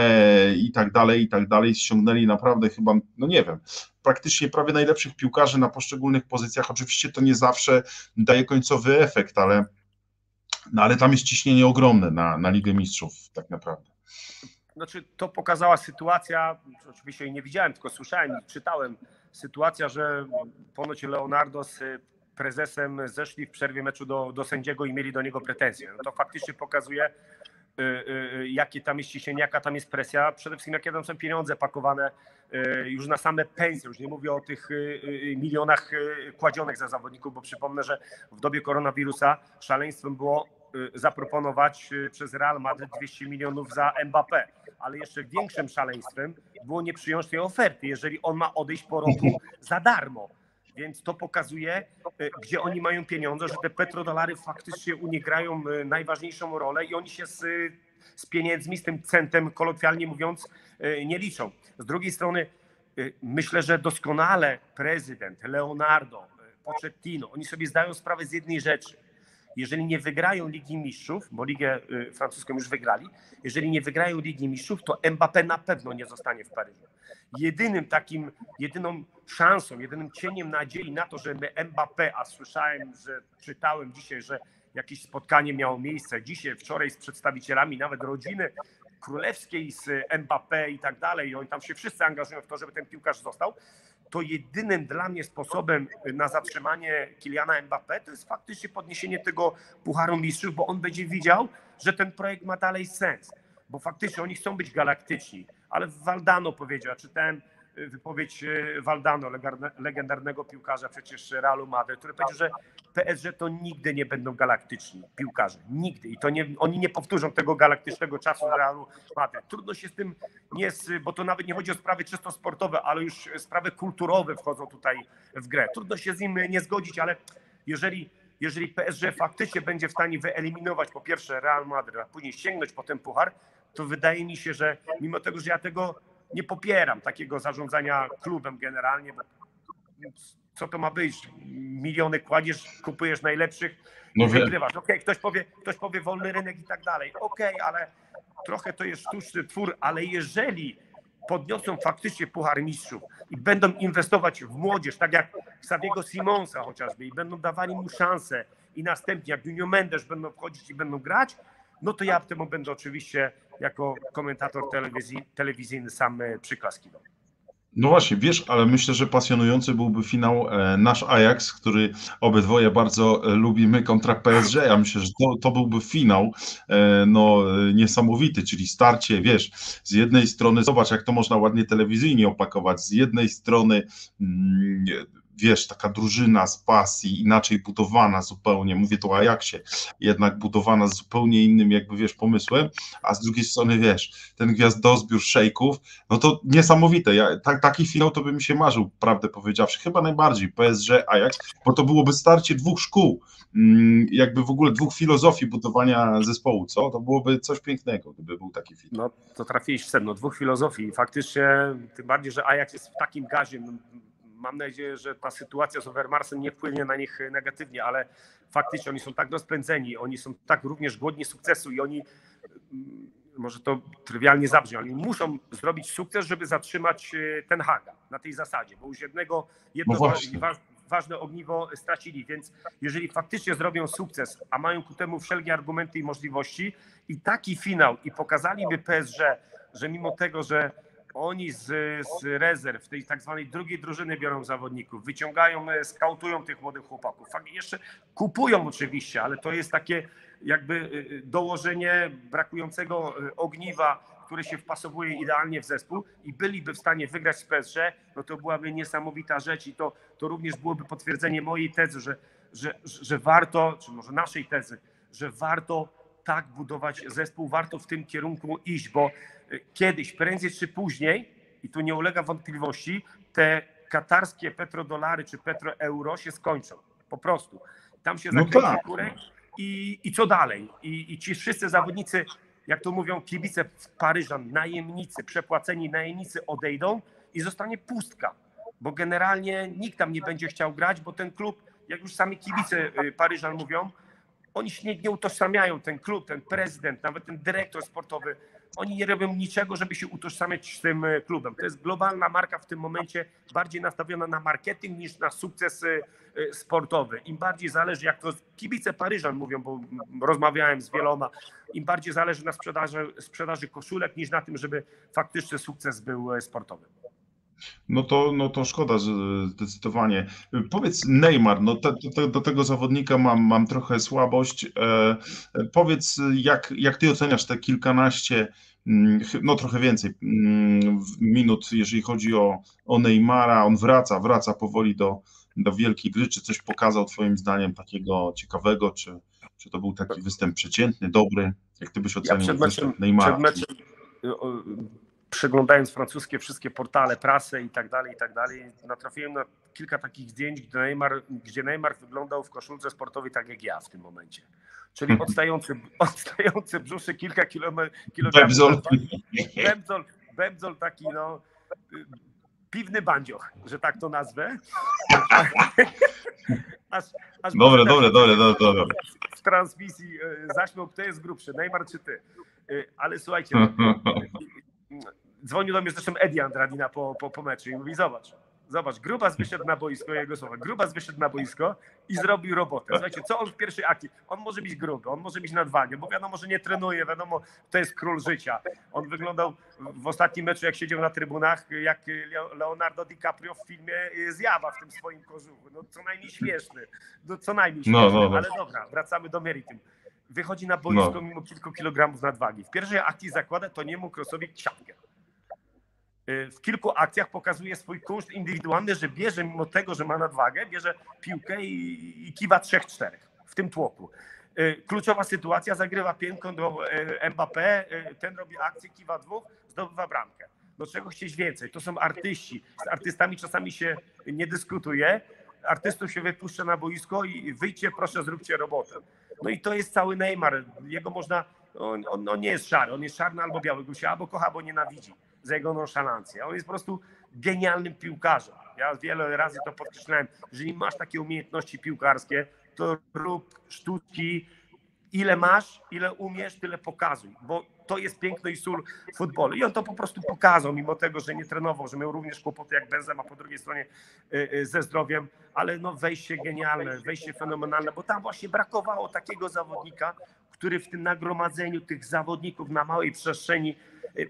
i tak dalej, i tak dalej, ściągnęli naprawdę chyba, no nie wiem, praktycznie prawie najlepszych piłkarzy na poszczególnych pozycjach. Oczywiście to nie zawsze daje końcowy efekt, ale, no ale tam jest ciśnienie ogromne na, na Ligę Mistrzów tak naprawdę. Znaczy, to pokazała sytuacja, oczywiście jej nie widziałem, tylko słyszałem i czytałem, sytuacja, że ponoć Leonardo z prezesem zeszli w przerwie meczu do, do sędziego i mieli do niego pretensje. No to faktycznie pokazuje, y, y, jakie tam jest ciśnienie, jaka tam jest presja. Przede wszystkim, jakie tam są pieniądze pakowane y, już na same pensje. Już nie mówię o tych y, y, milionach y, kładzionych za zawodników, bo przypomnę, że w dobie koronawirusa szaleństwem było y, zaproponować y, przez Real Madrid 200 milionów za Mbappé. Ale jeszcze większym szaleństwem było nie przyjąć tej oferty, jeżeli on ma odejść po roku za darmo. Więc to pokazuje, y, gdzie oni mają pieniądze, że te petrodolary faktycznie u nich grają y, najważniejszą rolę i oni się z, y, z pieniędzmi, z tym centem, kolokwialnie mówiąc, nie liczą. Z drugiej strony myślę, że doskonale prezydent, Leonardo, Pochettino, oni sobie zdają sprawę z jednej rzeczy. Jeżeli nie wygrają Ligi Mistrzów, bo Ligę francuską już wygrali, jeżeli nie wygrają Ligi Mistrzów, to Mbappé na pewno nie zostanie w Paryżu. Jedynym takim, jedyną szansą, jedynym cieniem nadziei na to, że my Mbappé, a słyszałem, że czytałem dzisiaj, że jakieś spotkanie miało miejsce dzisiaj, wczoraj z przedstawicielami nawet rodziny królewskiej z Mbappé i tak dalej, i oni tam się wszyscy angażują w to, żeby ten piłkarz został, to jedynym dla mnie sposobem na zatrzymanie Kiliana Mbappé to jest faktycznie podniesienie tego Pucharu Mistrzów, bo on będzie widział, że ten projekt ma dalej sens, bo faktycznie oni chcą być galaktyczni, ale Valdano powiedział, ja czytałem wypowiedź Valdano, legarne- legendarnego piłkarza przecież Realu Madryt, który powiedział, że PSG to nigdy nie będą galaktyczni piłkarze, nigdy i to nie, oni nie powtórzą tego galaktycznego czasu Realu Madryt. Trudno się z tym nie, bo to nawet nie chodzi o sprawy czysto sportowe, ale już sprawy kulturowe wchodzą tutaj w grę. Trudno się z nim nie zgodzić, ale jeżeli, jeżeli PSG faktycznie będzie w stanie wyeliminować po pierwsze Real Madryt, a później sięgnąć po ten puchar, to wydaje mi się, że mimo tego, że ja tego nie popieram, takiego zarządzania klubem generalnie, bo co to ma być? Miliony kładziesz, kupujesz najlepszych No wygrywasz. Okej, ktoś, powie, ktoś powie wolny rynek i tak dalej. Okej, ale trochę to jest sztuczny twór, ale jeżeli podniosą faktycznie Puchar Mistrzów i będą inwestować w młodzież, tak jak Sabiego Simonsa chociażby i będą dawali mu szansę i następnie jak Junio Mendes będą wchodzić i będą grać, no to ja temu będę oczywiście jako komentator telewizji, telewizyjny sam e, przyklaskiwał. No właśnie, wiesz, ale myślę, że pasjonujący byłby finał e, nasz Ajax, który obydwoje bardzo e, lubimy kontra PSG. Ja myślę, że to, to byłby finał no, niesamowity, czyli starcie, wiesz, z jednej strony, zobacz jak to można ładnie telewizyjnie opakować, z jednej strony mm, wiesz, taka drużyna z pasji, inaczej budowana zupełnie, mówię tu o Ajaxie, jednak budowana z zupełnie innym jakby, wiesz, pomysłem, a z drugiej strony, wiesz, ten gwiazdozbiór szejków, no to niesamowite. Ja, tak, taki finał to by mi się marzył, prawdę powiedziawszy. Chyba najbardziej PSG, Ajax, bo to byłoby starcie dwóch szkół, mm, jakby w ogóle dwóch filozofii budowania zespołu, co? To byłoby coś pięknego, gdyby był taki finał. No to trafiłeś w sedno, dwóch filozofii. Faktycznie, tym bardziej, że Ajax jest w takim gazie. Mam nadzieję, że ta sytuacja z Overmarsem nie wpłynie na nich negatywnie, ale faktycznie oni są tak rozpędzeni, oni są tak również głodni sukcesu i oni, mm, może to trywialnie zabrzmi, oni muszą zrobić sukces, żeby zatrzymać e, ten Haga na tej zasadzie, bo już jednego, jedno No wa- ważne ogniwo stracili, więc jeżeli faktycznie zrobią sukces, a mają ku temu wszelkie argumenty i możliwości i taki finał i pokazaliby PSG, że mimo tego, że oni z, z rezerw, tej tak zwanej drugiej drużyny biorą zawodników, wyciągają, e, skautują tych młodych chłopaków. Jeszcze kupują oczywiście, ale to jest takie jakby e, dołożenie brakującego e, ogniwa, które się wpasowuje idealnie w zespół i byliby w stanie wygrać z PSG, no to byłaby niesamowita rzecz i to, to również byłoby potwierdzenie mojej tezy, że, że, że warto, czy może naszej tezy, że warto tak budować zespół, warto w tym kierunku iść, bo e, kiedyś, prędzej czy później, i tu nie ulega wątpliwości, te katarskie petrodolary czy petroeuro się skończą. Po prostu. Tam się No zakręci tak. kurek i, i co dalej? I, I ci wszyscy zawodnicy, jak to mówią kibice Paryżan, najemnicy, przepłaceni najemnicy odejdą i zostanie pustka, bo generalnie nikt tam nie będzie chciał grać, bo ten klub, jak już sami kibice y, Paryżan mówią, oni się nie, nie utożsamiają, ten klub, ten prezydent, nawet ten dyrektor sportowy, oni nie robią niczego, żeby się utożsamiać z tym e, klubem. To jest globalna marka w tym momencie, bardziej nastawiona na marketing niż na sukces e, e, sportowy. Im bardziej zależy, jak to kibice Paryżan mówią, bo rozmawiałem z wieloma, im bardziej zależy na sprzedaży, sprzedaży koszulek niż na tym, żeby faktyczny sukces był sportowy. No to, no to szkoda, że zdecydowanie. Powiedz Neymar, no te, te, do tego zawodnika mam, mam trochę słabość. E, powiedz, jak, jak ty oceniasz te kilkanaście, mm, no trochę więcej mm, minut, jeżeli chodzi o, o Neymara, on wraca, wraca powoli do, do wielkiej gry, czy coś pokazał twoim zdaniem takiego ciekawego, czy, czy to był taki występ przeciętny, dobry? Jak ty byś ocenił ja przed meczem, Neymara? Przed meczem przeglądając francuskie wszystkie portale, prasę i tak dalej, i tak dalej, natrafiłem na kilka takich zdjęć, gdzie Neymar, gdzie Neymar wyglądał w koszulce sportowej tak jak ja w tym momencie. Czyli Mhm. odstający, odstający brzuszy kilka kilogramów. Bebzol. Bebzol, bebzol taki no piwny bandzioch, że tak to nazwę. Aż, aż Dobre, dobre, dobre, dobre, dobre. W transmisji y, zaśmiał, kto jest grubszy, Neymar czy ty. Y, Ale słuchajcie, dzwonił do mnie zresztą Eddie Andradina po, po, po meczu i mówi, zobacz, zobacz, Grubas wyszedł na boisko, jego słowa, Grubas wyszedł na boisko i zrobił robotę. Słuchajcie, co on w pierwszej akcji? On może być gruby, on może być nadwagę, bo wiadomo, że nie trenuje, wiadomo, to jest król życia. On wyglądał w ostatnim meczu, jak siedział na trybunach, jak Leonardo DiCaprio w filmie Zjawa w tym swoim kożuchu. No co najmniej śmieszny, no, co najmniej No, śmieszny, no, no. ale dobra, wracamy do meritum. Wychodzi na boisko No. mimo kilku kilogramów nadwagi. W pierwszej akcji zakłada to niemu krosowi siatkę. Y, W kilku akcjach pokazuje swój kunszt indywidualny, że bierze mimo tego, że ma nadwagę, bierze piłkę i, i kiwa trzech, czterech w tym tłoku. Y, Kluczowa sytuacja, zagrywa piętką do y, Mbappé, ten robi akcję, kiwa dwóch, zdobywa bramkę. Do czego chcieć więcej? To są artyści. Z artystami czasami się nie dyskutuje. Artystów się wypuszcza na boisko i wyjdźcie, proszę, zróbcie robotę. No i to jest cały Neymar. Jego można, on, on, on nie jest szary, on jest czarny albo biały, go się albo kocha, albo nienawidzi za jego nonszalancję. On jest po prostu genialnym piłkarzem. Ja wiele razy to podkreślałem. Jeżeli masz takie umiejętności piłkarskie, to rób sztuczki, ile masz, ile umiesz, tyle pokazuj, bo to jest piękno i sól futbolu. I on to po prostu pokazał, mimo tego, że nie trenował, że miał również kłopoty jak Benzema po drugiej stronie y, y, ze zdrowiem, ale no wejście genialne, wejście fenomenalne, bo tam właśnie brakowało takiego zawodnika, który w tym nagromadzeniu tych zawodników na małej przestrzeni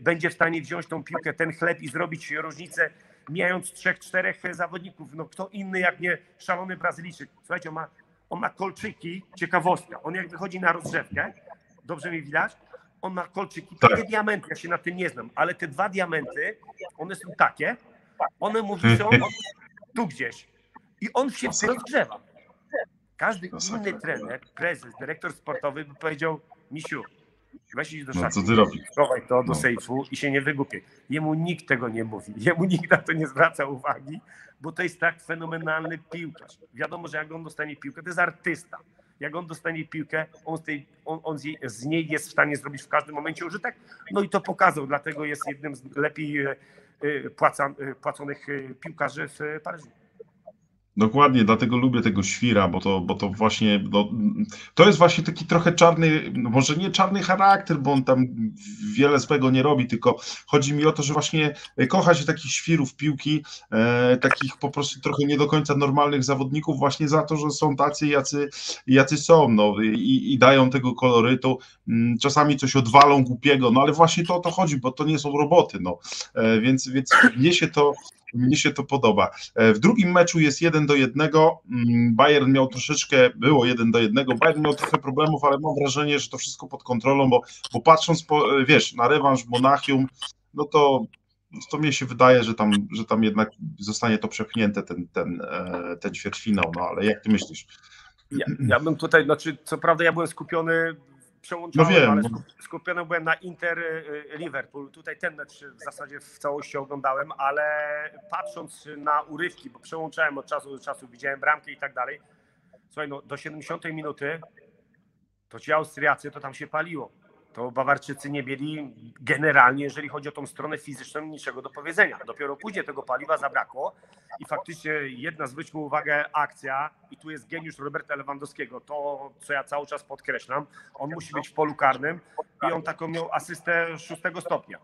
będzie w stanie wziąć tą piłkę, ten chleb i zrobić różnicę, mijając trzech, czterech zawodników. No kto inny jak nie szalony Brazylijczyk. Słuchajcie, on ma, on ma kolczyki, ciekawostka. On jak wychodzi na rozgrzewkę, dobrze mi widać, on ma kolczyki, Tak. takie diamenty, ja się na tym nie znam, ale te dwa diamenty, one są takie, one mu wiszą tu gdzieś i on się rozgrzewa. Każdy inny trener, prezes, dyrektor sportowy by powiedział, Misiu, weź idź do No szatni, co ty robisz? schowaj to do No. sejfu i się nie wygłupiej. Jemu nikt tego nie mówi, jemu nikt na to nie zwraca uwagi, bo to jest tak fenomenalny piłkarz. Wiadomo, że jak on dostanie piłkę, to jest artysta. Jak on dostanie piłkę, on, z, tej, on, on z, jej, z niej jest w stanie zrobić w każdym momencie użytek. No i to pokazał, dlatego jest jednym z lepiej e, e, płaca, e, płaconych piłkarzy w Paryżu. Dokładnie, dlatego lubię tego świra, bo to, bo to właśnie, no, to jest właśnie taki trochę czarny, może nie czarny charakter, bo on tam wiele złego nie robi, tylko chodzi mi o to, że właśnie kocha się takich świrów piłki, e, takich po prostu trochę nie do końca normalnych zawodników właśnie za to, że są tacy, jacy, jacy są, no i, i dają tego kolorytu, Mm, czasami coś odwalą głupiego, no ale właśnie to o to chodzi, bo to nie są roboty, no, e, więc, więc mnie się to, mnie się to podoba. E, W drugim meczu jest 1 do 1. Mm, Bayern miał troszeczkę, było 1 do 1. Bayern miał trochę problemów, ale mam wrażenie, że to wszystko pod kontrolą, bo, bo patrząc, po, e, wiesz, na rewanż Monachium, no to, to mnie się wydaje, że tam, że tam jednak zostanie to przepchnięte, ten, ten, e, ten ćwierćfinał. No ale jak ty myślisz? Ja, ja bym tutaj, znaczy, co prawda ja byłem skupiony, przełączałem, No wiem, ale skup- skupiony byłem na Inter y, Liverpool. Tutaj ten mecz w zasadzie w całości oglądałem, ale patrząc na urywki, bo przełączałem od czasu do czasu, widziałem bramkę i tak dalej. Słuchaj, no do 70 minuty to ci Austriacy to tam się paliło. To Bawarczycy nie mieli generalnie, jeżeli chodzi o tą stronę fizyczną, niczego do powiedzenia. Dopiero później tego paliwa zabrakło i faktycznie jedna, zwróćmy uwagę, akcja i tu jest geniusz Roberta Lewandowskiego, to co ja cały czas podkreślam, on musi być w polu karnym i on taką miał asystę szóstego stopnia.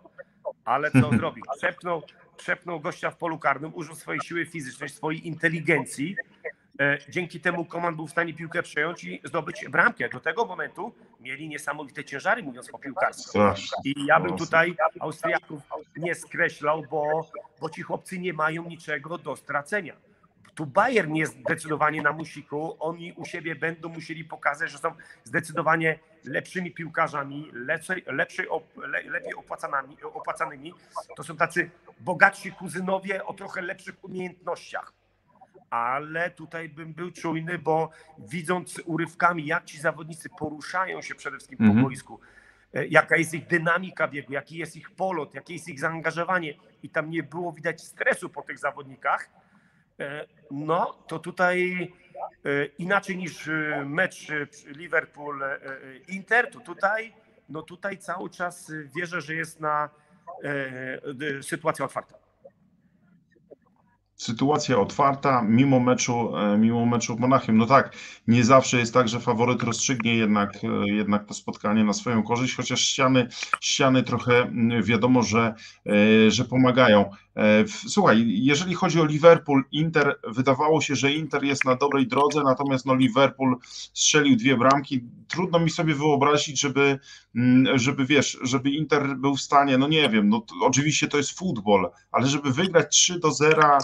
Ale co zrobił? Przepnął, przepnął gościa w polu karnym, użył swojej siły fizycznej, swojej inteligencji. E, Dzięki temu Koman był w stanie piłkę przejąć i zdobyć bramkę. Do tego momentu mieli niesamowite ciężary, mówiąc po piłkarsku. I ja bym tutaj Austriaków nie skreślał, bo bo ci chłopcy nie mają niczego do stracenia. Tu Bayern jest zdecydowanie na musiku. Oni u siebie będą musieli pokazać, że są zdecydowanie lepszymi piłkarzami, lepszej, lepszej le, lepiej opłacanymi. To są tacy bogatsi kuzynowie o trochę lepszych umiejętnościach. Ale tutaj bym był czujny, bo widząc urywkami, jak ci zawodnicy poruszają się przede wszystkim Mhm. po boisku, e, jaka jest ich dynamika biegu, jaki jest ich polot, jakie jest ich zaangażowanie i tam nie było widać stresu po tych zawodnikach, e, no to tutaj e, inaczej niż mecz Liverpool-Inter, to tutaj, no tutaj cały czas wierzę, że jest na sytuacja otwarta. Sytuacja otwarta, mimo meczu, e, mimo meczu w Monachium. No tak, nie zawsze jest tak, że faworyt rozstrzygnie jednak, e, jednak to spotkanie na swoją korzyść, chociaż ściany, ściany trochę mm, wiadomo, że, e, że pomagają. E, Słuchaj, jeżeli chodzi o Liverpool, Inter, wydawało się, że Inter jest na dobrej drodze, natomiast no Liverpool strzelił dwie bramki. Trudno mi sobie wyobrazić, żeby, mm, żeby wiesz, żeby Inter był w stanie, no nie wiem, no oczywiście to jest futbol, ale żeby wygrać 3 do 0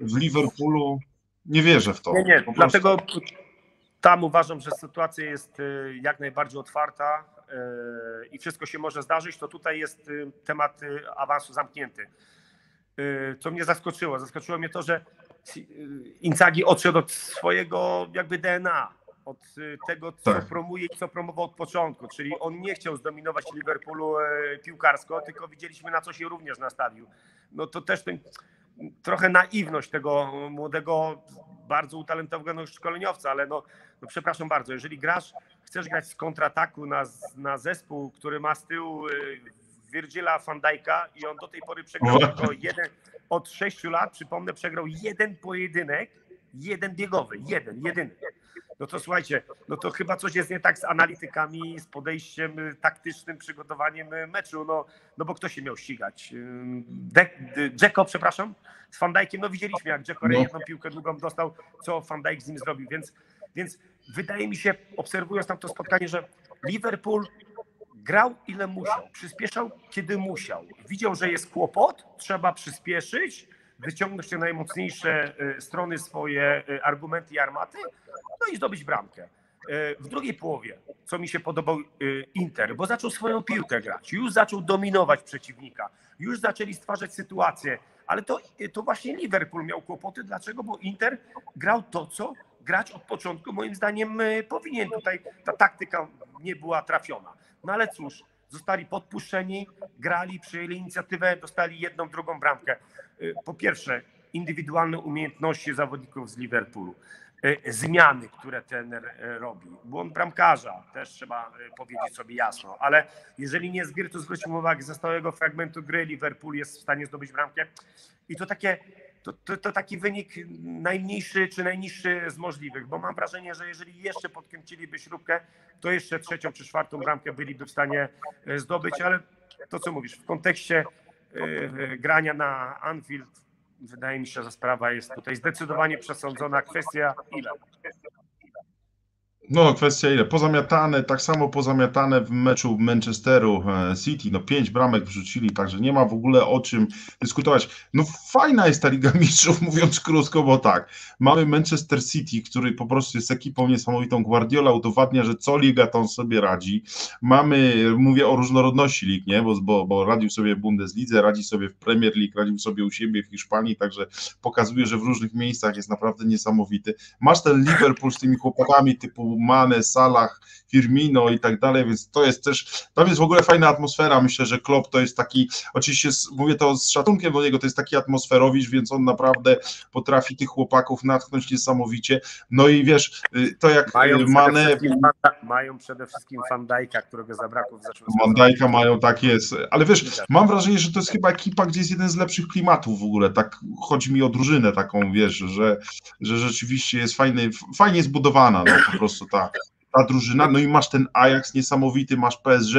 w Liverpoolu, nie wierzę w to. Nie, nie, dlatego tam uważam, że sytuacja jest y, jak najbardziej otwarta y, i wszystko się może zdarzyć, to tutaj jest y, temat awansu zamknięty. Y, Co mnie zaskoczyło? Zaskoczyło mnie to, że y, Inzaghi odszedł od swojego jakby DNA, od y, tego, co Tak. promuje i co promował od początku, czyli on nie chciał zdominować Liverpoolu piłkarsko, tylko widzieliśmy na co się również nastawił. No to też ten, trochę naiwność tego młodego, bardzo utalentowanego szkoleniowca, ale no, no przepraszam bardzo, jeżeli grasz, chcesz grać z kontrataku na, na zespół, który ma z tyłu Virgila van Dijk'a i on do tej pory przegrał Właśnie. tylko jeden, od sześciu lat, przypomnę, przegrał jeden pojedynek, jeden biegowy, jeden, jedyny. No to słuchajcie, no to chyba coś jest nie tak z analitykami, z podejściem y, taktycznym, przygotowaniem y, meczu, no, no bo kto się miał ścigać? De, Dzeko, przepraszam, z Van Dijkiem, no widzieliśmy jak Dzeko No. jedną piłkę długą dostał, co Van Dijk z nim zrobił, więc, więc wydaje mi się, obserwując tam to spotkanie, że Liverpool grał ile musiał, przyspieszał kiedy musiał. Widział, że jest kłopot, trzeba przyspieszyć, wyciągnąć te najmocniejsze y, strony swoje y, argumenty i armaty, no i zdobyć bramkę. Y, W drugiej połowie, co mi się podobał Inter, bo zaczął swoją piłkę grać, już zaczął dominować przeciwnika, już zaczęli stwarzać sytuacje, ale to, to właśnie Liverpool miał kłopoty. Dlaczego? Bo Inter grał to, co grać od początku moim zdaniem powinien. Tutaj ta taktyka nie była trafiona. No ale cóż, zostali podpuszczeni, grali, przyjęli inicjatywę, dostali jedną, drugą bramkę. Y, Po pierwsze, indywidualne umiejętności zawodników z Liverpoolu. Y, Zmiany, które trener y, robi. Błąd bramkarza, też trzeba powiedzieć sobie jasno, ale jeżeli nie z gry, to zwróćmy uwagę, ze stałego fragmentu gry Liverpool jest w stanie zdobyć bramkę i to takie to, to, to taki wynik najmniejszy czy najniższy z możliwych, bo mam wrażenie, że jeżeli jeszcze podkręciliby śrubkę, to jeszcze trzecią czy czwartą bramkę byliby w stanie e, zdobyć, ale to co mówisz, w kontekście e, e, grania na Anfield, wydaje mi się, że sprawa jest tutaj zdecydowanie przesądzona. Kwestia ile? No, kwestia ile? Pozamiatane, tak samo pozamiatane w meczu Manchesteru e, City. No, pięć bramek wrzucili, także nie ma w ogóle o czym dyskutować. No, fajna jest ta Liga Mistrzów, mówiąc krótko, bo tak. Mamy Manchester City, który po prostu jest ekipą niesamowitą. Guardiola udowadnia, że co liga, to on sobie radzi. Mamy, mówię o różnorodności lig, nie? Bo, bo, bo radził sobie w Bundeslidze, radzi sobie w Premier League, radził sobie u siebie w Hiszpanii, także pokazuje, że w różnych miejscach jest naprawdę niesamowity. Masz ten Liverpool z tymi chłopakami typu Mane, Salah, Firmino i tak dalej, więc to jest też, tam jest w ogóle fajna atmosfera, myślę, że Klopp to jest taki, oczywiście mówię to z szacunkiem do niego, to jest taki atmosferowicz, więc on naprawdę potrafi tych chłopaków natchnąć niesamowicie, no i wiesz, y, to jak Mają y, przede Mane, wszystkim, Van- mają przede wszystkim Van Dijk'a, którego zabrakło w zeszłym sezonie. Mandajka mają, tak jest, ale wiesz, mam wrażenie, że to jest chyba ekipa, gdzie jest jeden z lepszych klimatów w ogóle, tak chodzi mi o drużynę taką, wiesz, że, że rzeczywiście jest fajny, fajnie zbudowana, no po prostu ta, ta drużyna, no i masz ten Ajax niesamowity, masz PSG,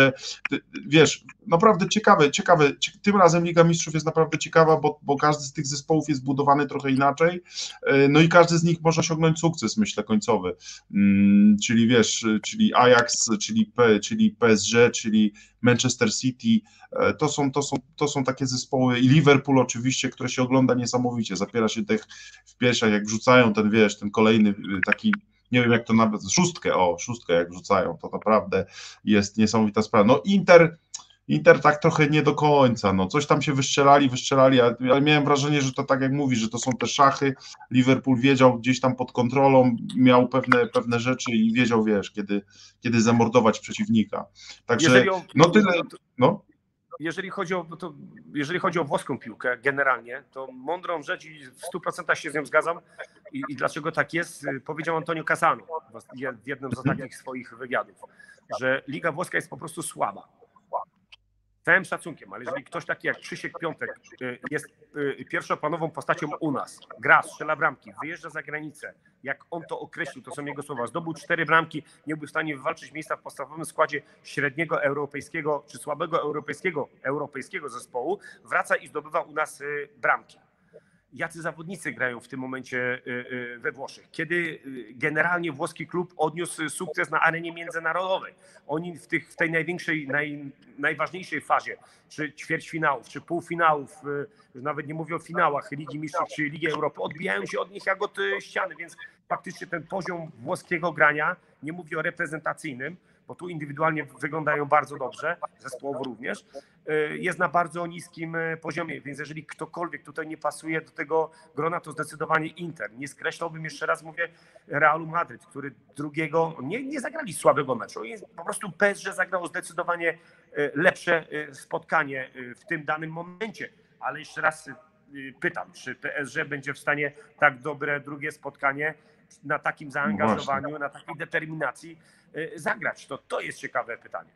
wiesz, naprawdę ciekawe, ciekawe, tym razem Liga Mistrzów jest naprawdę ciekawa, bo, bo każdy z tych zespołów jest budowany trochę inaczej, e, no i każdy z nich może osiągnąć sukces, myślę, końcowy, mm, czyli wiesz, czyli Ajax, czyli, P, czyli PSG, czyli Manchester City, e, to są, to, są, to są takie zespoły i Liverpool oczywiście, które się ogląda niesamowicie, zapiera się tych w piersiach, jak wrzucają ten, wiesz, ten kolejny taki nie wiem jak to nawet, szóstkę, o, szóstkę jak wrzucają, to naprawdę jest niesamowita sprawa. No Inter, Inter tak trochę nie do końca, no coś tam się wystrzelali, wystrzelali, ale miałem wrażenie, że to tak jak mówisz, że to są te szachy, Liverpool wiedział gdzieś tam pod kontrolą, miał pewne, pewne rzeczy i wiedział, wiesz, kiedy, kiedy zamordować przeciwnika. Także, no tyle, no jeżeli chodzi, o, to, jeżeli chodzi o włoską piłkę generalnie, to mądrą rzecz i w 100% się z nią zgadzam. I, I, dlaczego tak jest, powiedział Antonio Casano w jednym z takich swoich wywiadów, że Liga Włoska jest po prostu słaba całym szacunkiem, ale jeżeli ktoś taki jak Krzysiek Piątek y, jest y, pierwszoplanową postacią u nas, gra, strzela bramki, wyjeżdża za granicę, jak on to określił, to są jego słowa, zdobył cztery bramki, nie był w stanie wywalczyć miejsca w podstawowym składzie średniego europejskiego czy słabego europejskiego, europejskiego zespołu, wraca i zdobywa u nas y, bramki jacy zawodnicy grają w tym momencie y, y, we Włoszech. Kiedy y, generalnie włoski klub odniósł sukces na arenie międzynarodowej. Oni w, tych, w tej największej, naj, najważniejszej fazie, czy ćwierćfinałów, czy półfinałów, nawet nie mówię o finałach Ligi Mistrzów czy Ligi Europy, odbijają się od nich jak od ściany, więc faktycznie ten poziom włoskiego grania, nie mówię o reprezentacyjnym, bo tu indywidualnie wyglądają bardzo dobrze, zespołowo również, jest na bardzo niskim y, poziomie, więc jeżeli ktokolwiek tutaj nie pasuje do tego grona, to zdecydowanie Inter. Nie skreślałbym jeszcze raz, mówię, Realu Madryt, który drugiego, nie, nie zagrali słabego meczu, po prostu PSG zagrał zdecydowanie y, lepsze spotkanie w tym danym momencie, ale jeszcze raz pytam, czy PSG będzie w stanie tak dobre drugie spotkanie na takim zaangażowaniu, no na takiej determinacji zagrać? To, to jest ciekawe pytanie.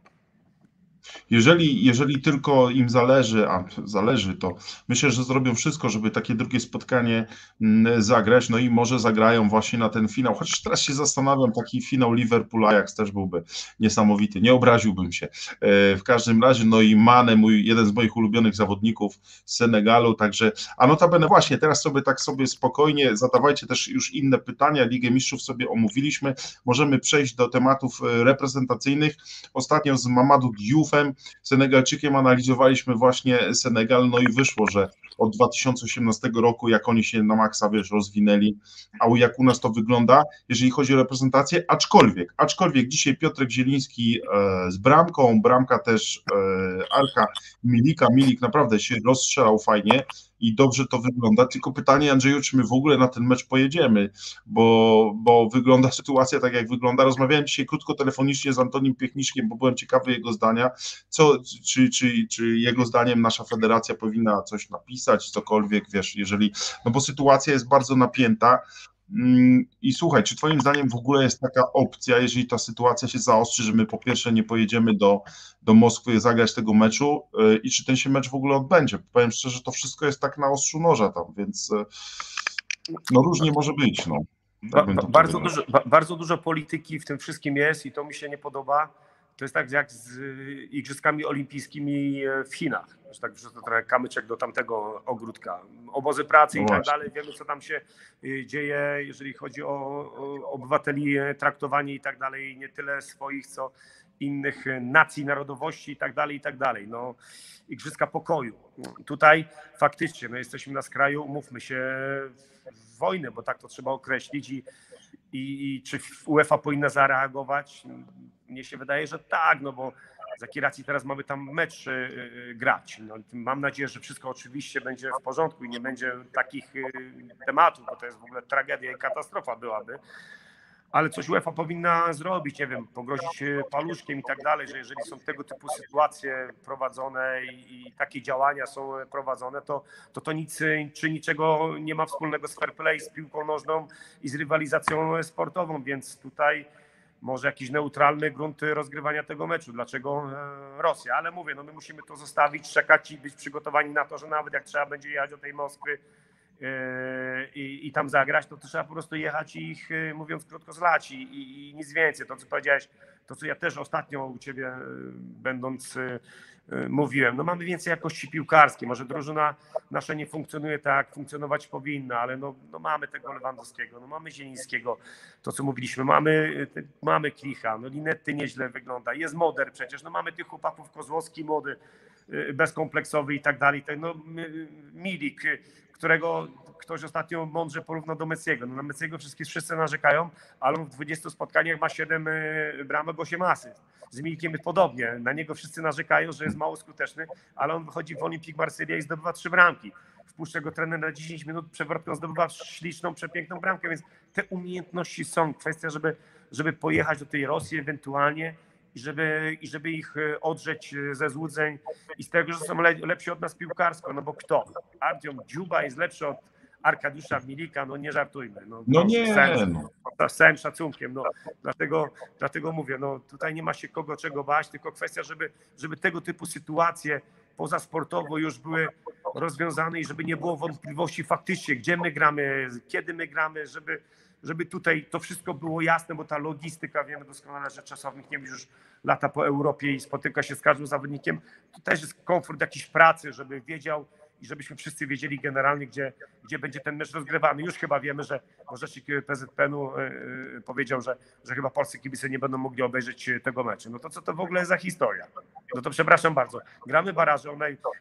Jeżeli, jeżeli tylko im zależy, a zależy, to myślę, że zrobią wszystko, żeby takie drugie spotkanie mm, zagrać, no i może zagrają właśnie na ten finał. Chociaż teraz się zastanawiam, taki finał Liverpool-Ajax też byłby niesamowity, nie obraziłbym się. E, w każdym razie, no i Mane, mój, jeden z moich ulubionych zawodników z Senegalu, także, a notabene właśnie, teraz sobie tak sobie spokojnie, zadawajcie też już inne pytania, Ligę Mistrzów sobie omówiliśmy, możemy przejść do tematów e, reprezentacyjnych. Ostatnio z Mamadou Diouf Senegalczykiem analizowaliśmy właśnie Senegal, no i wyszło, że od 2018 roku, jak oni się na maksa, wiesz, rozwinęli, a jak u nas to wygląda, jeżeli chodzi o reprezentację, aczkolwiek, aczkolwiek dzisiaj Piotrek Zieliński e, z bramką, bramka też e, Arka Milika, Milik naprawdę się rozstrzelał fajnie, i dobrze to wygląda. Tylko pytanie, Andrzeju, czy my w ogóle na ten mecz pojedziemy, bo, bo wygląda sytuacja tak, jak wygląda. Rozmawiałem dzisiaj krótko telefonicznie z Antonim Piechniczkiem, bo byłem ciekawy jego zdania, co, czy, czy, czy jego zdaniem nasza federacja powinna coś napisać, cokolwiek, wiesz, jeżeli, no bo sytuacja jest bardzo napięta, Mm, I słuchaj, czy Twoim zdaniem w ogóle jest taka opcja, jeżeli ta sytuacja się zaostrzy, że my po pierwsze nie pojedziemy do, do Moskwy zagrać tego meczu y, i czy ten się mecz w ogóle odbędzie? Powiem szczerze, to wszystko jest tak na ostrzu noża tam, więc y, no różnie może być. No. Tak ba, bardzo, dużo, ba, bardzo dużo polityki w tym wszystkim jest i to mi się nie podoba to jest tak jak z y, Igrzyskami Olimpijskimi e, w Chinach. Tak, że to trochę kamyczek do tamtego ogródka. Obozy pracy no i tak dalej. Wiemy, co tam się y, dzieje, jeżeli chodzi o obywateli, e, traktowanie i tak dalej. Nie tyle swoich, co innych nacji, narodowości i tak dalej, i tak dalej. No, Igrzyska pokoju. Tutaj faktycznie my jesteśmy na skraju, umówmy się, wojny, bo tak to trzeba określić i, i, i czy UEFA powinna zareagować? Mnie się wydaje, że tak, no bo z jakiej racji teraz mamy tam mecz y, y, grać. No, mam nadzieję, że wszystko oczywiście będzie w porządku i nie będzie takich y, tematów, bo to jest w ogóle tragedia i katastrofa byłaby. Ale coś UEFA powinna zrobić, nie wiem, pogrozić paluszkiem i tak dalej, że jeżeli są tego typu sytuacje prowadzone i, takie działania są prowadzone, to, to to nic czy niczego nie ma wspólnego z fair play, z piłką nożną i z rywalizacją sportową, więc tutaj może jakiś neutralny grunt rozgrywania tego meczu. Dlaczego e, Rosja? Ale mówię, no my musimy to zostawić, czekać i być przygotowani na to, że nawet jak trzeba będzie jechać do tej Moskwy e, i, i tam zagrać, to, to trzeba po prostu jechać i ich, e, mówiąc krótko, zlać i, i, i nic więcej. To, co powiedziałeś, to, co ja też ostatnio u ciebie będąc mówiłem, no mamy więcej jakości piłkarskiej, może drużyna nasza nie funkcjonuje tak, jak funkcjonować powinna, ale no, no mamy tego Lewandowskiego, no mamy Zielińskiego, to co mówiliśmy, mamy, mamy Klicha, no Linetty nieźle wygląda, jest Moder przecież, no mamy tych chłopaków, Kozłowski młody, e, bezkompleksowy i tak dalej, tak, no Milik, którego ktoś ostatnio mądrze porównał do Messiego, no na Messiego wszyscy, wszyscy narzekają, ale on w 20 spotkaniach ma 7 bramek, 8 asyst. Z Milikiem jest podobnie. Na niego wszyscy narzekają, że jest mało skuteczny, ale on wychodzi w Olympique Marsylia i zdobywa trzy bramki. Wpuszcza go trener na 10 minut, przewrotną zdobywa śliczną, przepiękną bramkę, więc te umiejętności są. Kwestia, żeby, żeby pojechać do tej Rosji ewentualnie i żeby, i żeby ich e, odrzeć e, ze złudzeń i z tego, że są le, lepsi od nas piłkarsko, no bo kto? Artiom Dziuba jest lepszy od Arkadiusza Milika, no nie żartujmy. No, No to nie, sens no. z całym szacunkiem. No, dlatego, dlatego mówię, no, tutaj nie ma się kogo czego bać, tylko kwestia, żeby, żeby tego typu sytuacje pozasportowo już były rozwiązane i żeby nie było wątpliwości faktycznie, gdzie my gramy, kiedy my gramy, żeby, żeby tutaj to wszystko było jasne, bo ta logistyka, wiemy doskonale, że czasownik nie już lata po Europie i spotyka się z każdym zawodnikiem, to też jest komfort jakiś pracy, żeby wiedział, i żebyśmy wszyscy wiedzieli generalnie, gdzie, gdzie będzie ten mecz rozgrywany. Już chyba wiemy, że rzecznik PZPN-u e, e, powiedział, że, że chyba polscy kibice nie będą mogli obejrzeć tego meczu. No to co to w ogóle za historia? No to przepraszam bardzo. Gramy baraże o,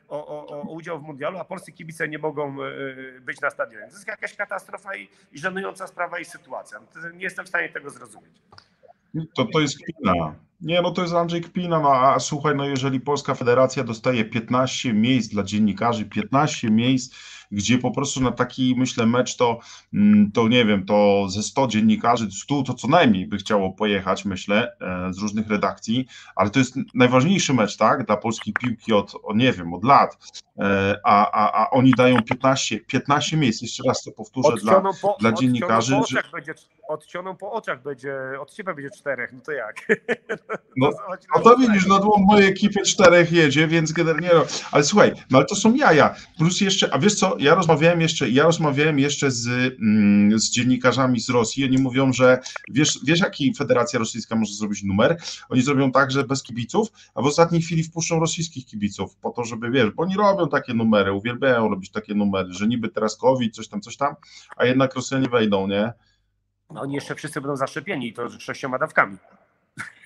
o, o, udział w mundialu, a polscy kibice nie mogą e, być na stadionie. To jest jakaś katastrofa i, i żenująca sprawa i sytuacja. No nie jestem w stanie tego zrozumieć. To, to jest kpina. Nie, no to jest Andrzej Kpina, no a słuchaj, no jeżeli Polska Federacja dostaje 15 miejsc dla dziennikarzy, 15 miejsc, gdzie po prostu na taki, myślę, mecz to, mm, to nie wiem, to ze 100 dziennikarzy, 100 to co najmniej by chciało pojechać, myślę, e, z różnych redakcji, ale to jest najważniejszy mecz, tak, dla polskiej piłki od, o nie wiem, od lat, E, a, a, a oni dają 15, 15 miejsc, jeszcze raz to powtórzę, dla, po, dla dziennikarzy, Po że- oczach będzie, po oczach będzie, od ciebie będzie czterech, no to jak? No, zobacz, No to widzisz, no to mojej ekipy czterech jedzie, więc generalnie, no, ale słuchaj, no ale to są jaja, plus jeszcze, a wiesz co, ja rozmawiałem jeszcze, ja rozmawiałem jeszcze z, mm, z dziennikarzami z Rosji, oni mówią, że wiesz, wiesz jaki Federacja Rosyjska może zrobić numer? Oni zrobią tak, że bez kibiców, a w ostatniej chwili wpuszczą rosyjskich kibiców, po to, żeby, wiesz, bo oni robią takie numery, uwielbiają robić takie numery, że niby teraz COVID, coś tam, coś tam, a jednak Rosjanie wejdą, nie? No, oni jeszcze wszyscy będą zaszczepieni i to sześcioma dawkami.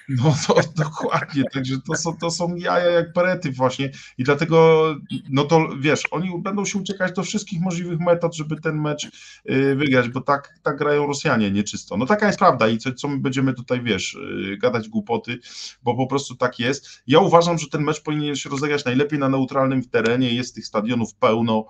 No to dokładnie, także to są, to są jaja jak perety właśnie i dlatego, no to wiesz, oni będą się uciekać do wszystkich możliwych metod, żeby ten mecz y, wygrać, bo tak, tak grają Rosjanie nieczysto. No taka jest prawda i co, co my będziemy tutaj, wiesz, y, gadać głupoty, bo po prostu tak jest. Ja uważam, że ten mecz powinien się rozegrać najlepiej na neutralnym terenie, jest tych stadionów pełno,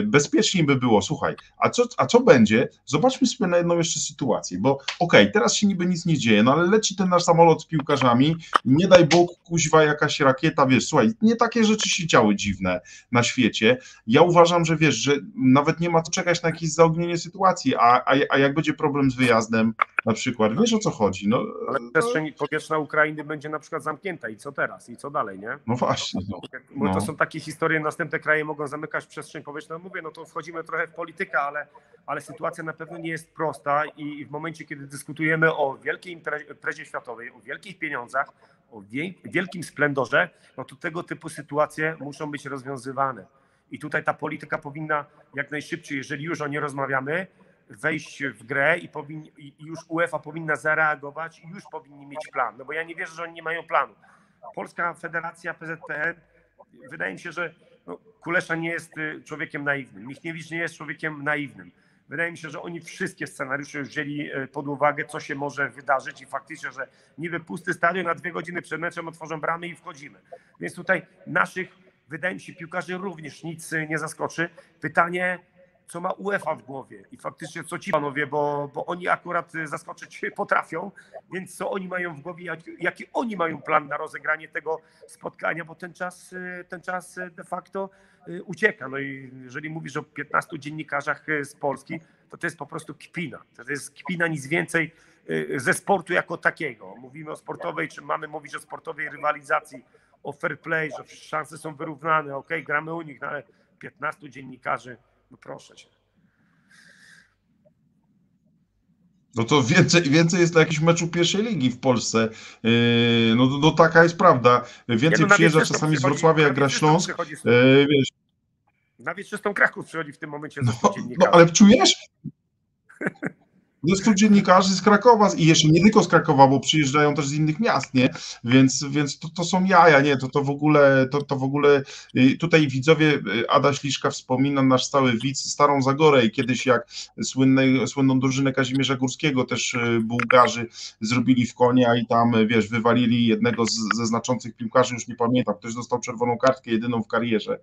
y, bezpieczniej by było, słuchaj, a co, a co będzie? Zobaczmy sobie na jedną jeszcze sytuację, bo okej, teraz się niby nic nie dzieje, no ale leci ten nasz samolot piłkarzami, nie daj Bóg, kuźwa, jakaś rakieta, wiesz, słuchaj, nie takie rzeczy się działy dziwne na świecie. Ja uważam, że wiesz, że nawet nie ma co czekać na jakieś zaognienie sytuacji, a, a, a jak będzie problem z wyjazdem na przykład, wiesz o co chodzi, no, Ale przestrzeń powietrzna Ukrainy będzie na przykład zamknięta i co teraz? I co dalej, nie? no właśnie, no. Bo No. to są takie historie, następne kraje mogą zamykać przestrzeń powietrzną. Mówię, no to wchodzimy trochę w politykę, ale, ale sytuacja na pewno nie jest prosta i w momencie, kiedy dyskutujemy o wielkiej imprezie światowej, o wielkich pieniądzach, o wie, wielkim splendorze, no to tego typu sytuacje muszą być rozwiązywane. I tutaj ta polityka powinna jak najszybciej, jeżeli już o nie rozmawiamy, wejść w grę i, powin, i już UEFA powinna zareagować i już powinni mieć plan. No bo ja nie wierzę, że oni nie mają planu. Polska Federacja PZPN, wydaje mi się, że no, Kulesza nie jest y, człowiekiem naiwnym. Michniewicz nie jest człowiekiem naiwnym. Wydaje mi się, że oni wszystkie scenariusze wzięli y, pod uwagę, co się może wydarzyć i faktycznie, że niby pusty stadion, na dwie godziny przed meczem otworzą bramy i wchodzimy. Więc tutaj naszych, wydaje mi się, piłkarzy również nic y, nie zaskoczy. Pytanie, co ma UEFA w głowie i faktycznie co ci panowie, bo, bo oni akurat y, zaskoczyć potrafią, więc co oni mają w głowie, jaki, jaki oni mają plan na rozegranie tego spotkania, bo ten czas, y, ten czas y, de facto ucieka. No i jeżeli mówisz o 15 dziennikarzach z Polski, to to jest po prostu kpina. To jest kpina nic więcej ze sportu jako takiego. Mówimy o sportowej, czy mamy mówić o sportowej rywalizacji, o fair play, że szanse są wyrównane, ok, gramy u nich, no ale 15 dziennikarzy, no proszę cię. No to więcej, więcej jest na jakimś meczu pierwszej ligi w Polsce. Yy, no, no, no taka jest prawda. Więcej przyjeżdża czasami z Wrocławia, jak gra Śląsk. Yy, wiesz. Nawet czystą Kraków przychodzi w tym momencie. No, no ale czujesz? Zespół dziennikarzy z Krakowa i jeszcze nie tylko z Krakowa, bo przyjeżdżają też z innych miast, nie? Więc, więc to, to są jaja, nie? To, to w ogóle, to, to w ogóle y, tutaj widzowie, y, Ada Śliszka wspomina, nasz stały widz, Starą Zagorę i kiedyś jak słynnej, słynną drużynę Kazimierza Górskiego też y, Bułgarzy zrobili w konia i tam, wiesz, wywalili jednego z, ze znaczących piłkarzy, już nie pamiętam, ktoś dostał czerwoną kartkę jedyną w karierze.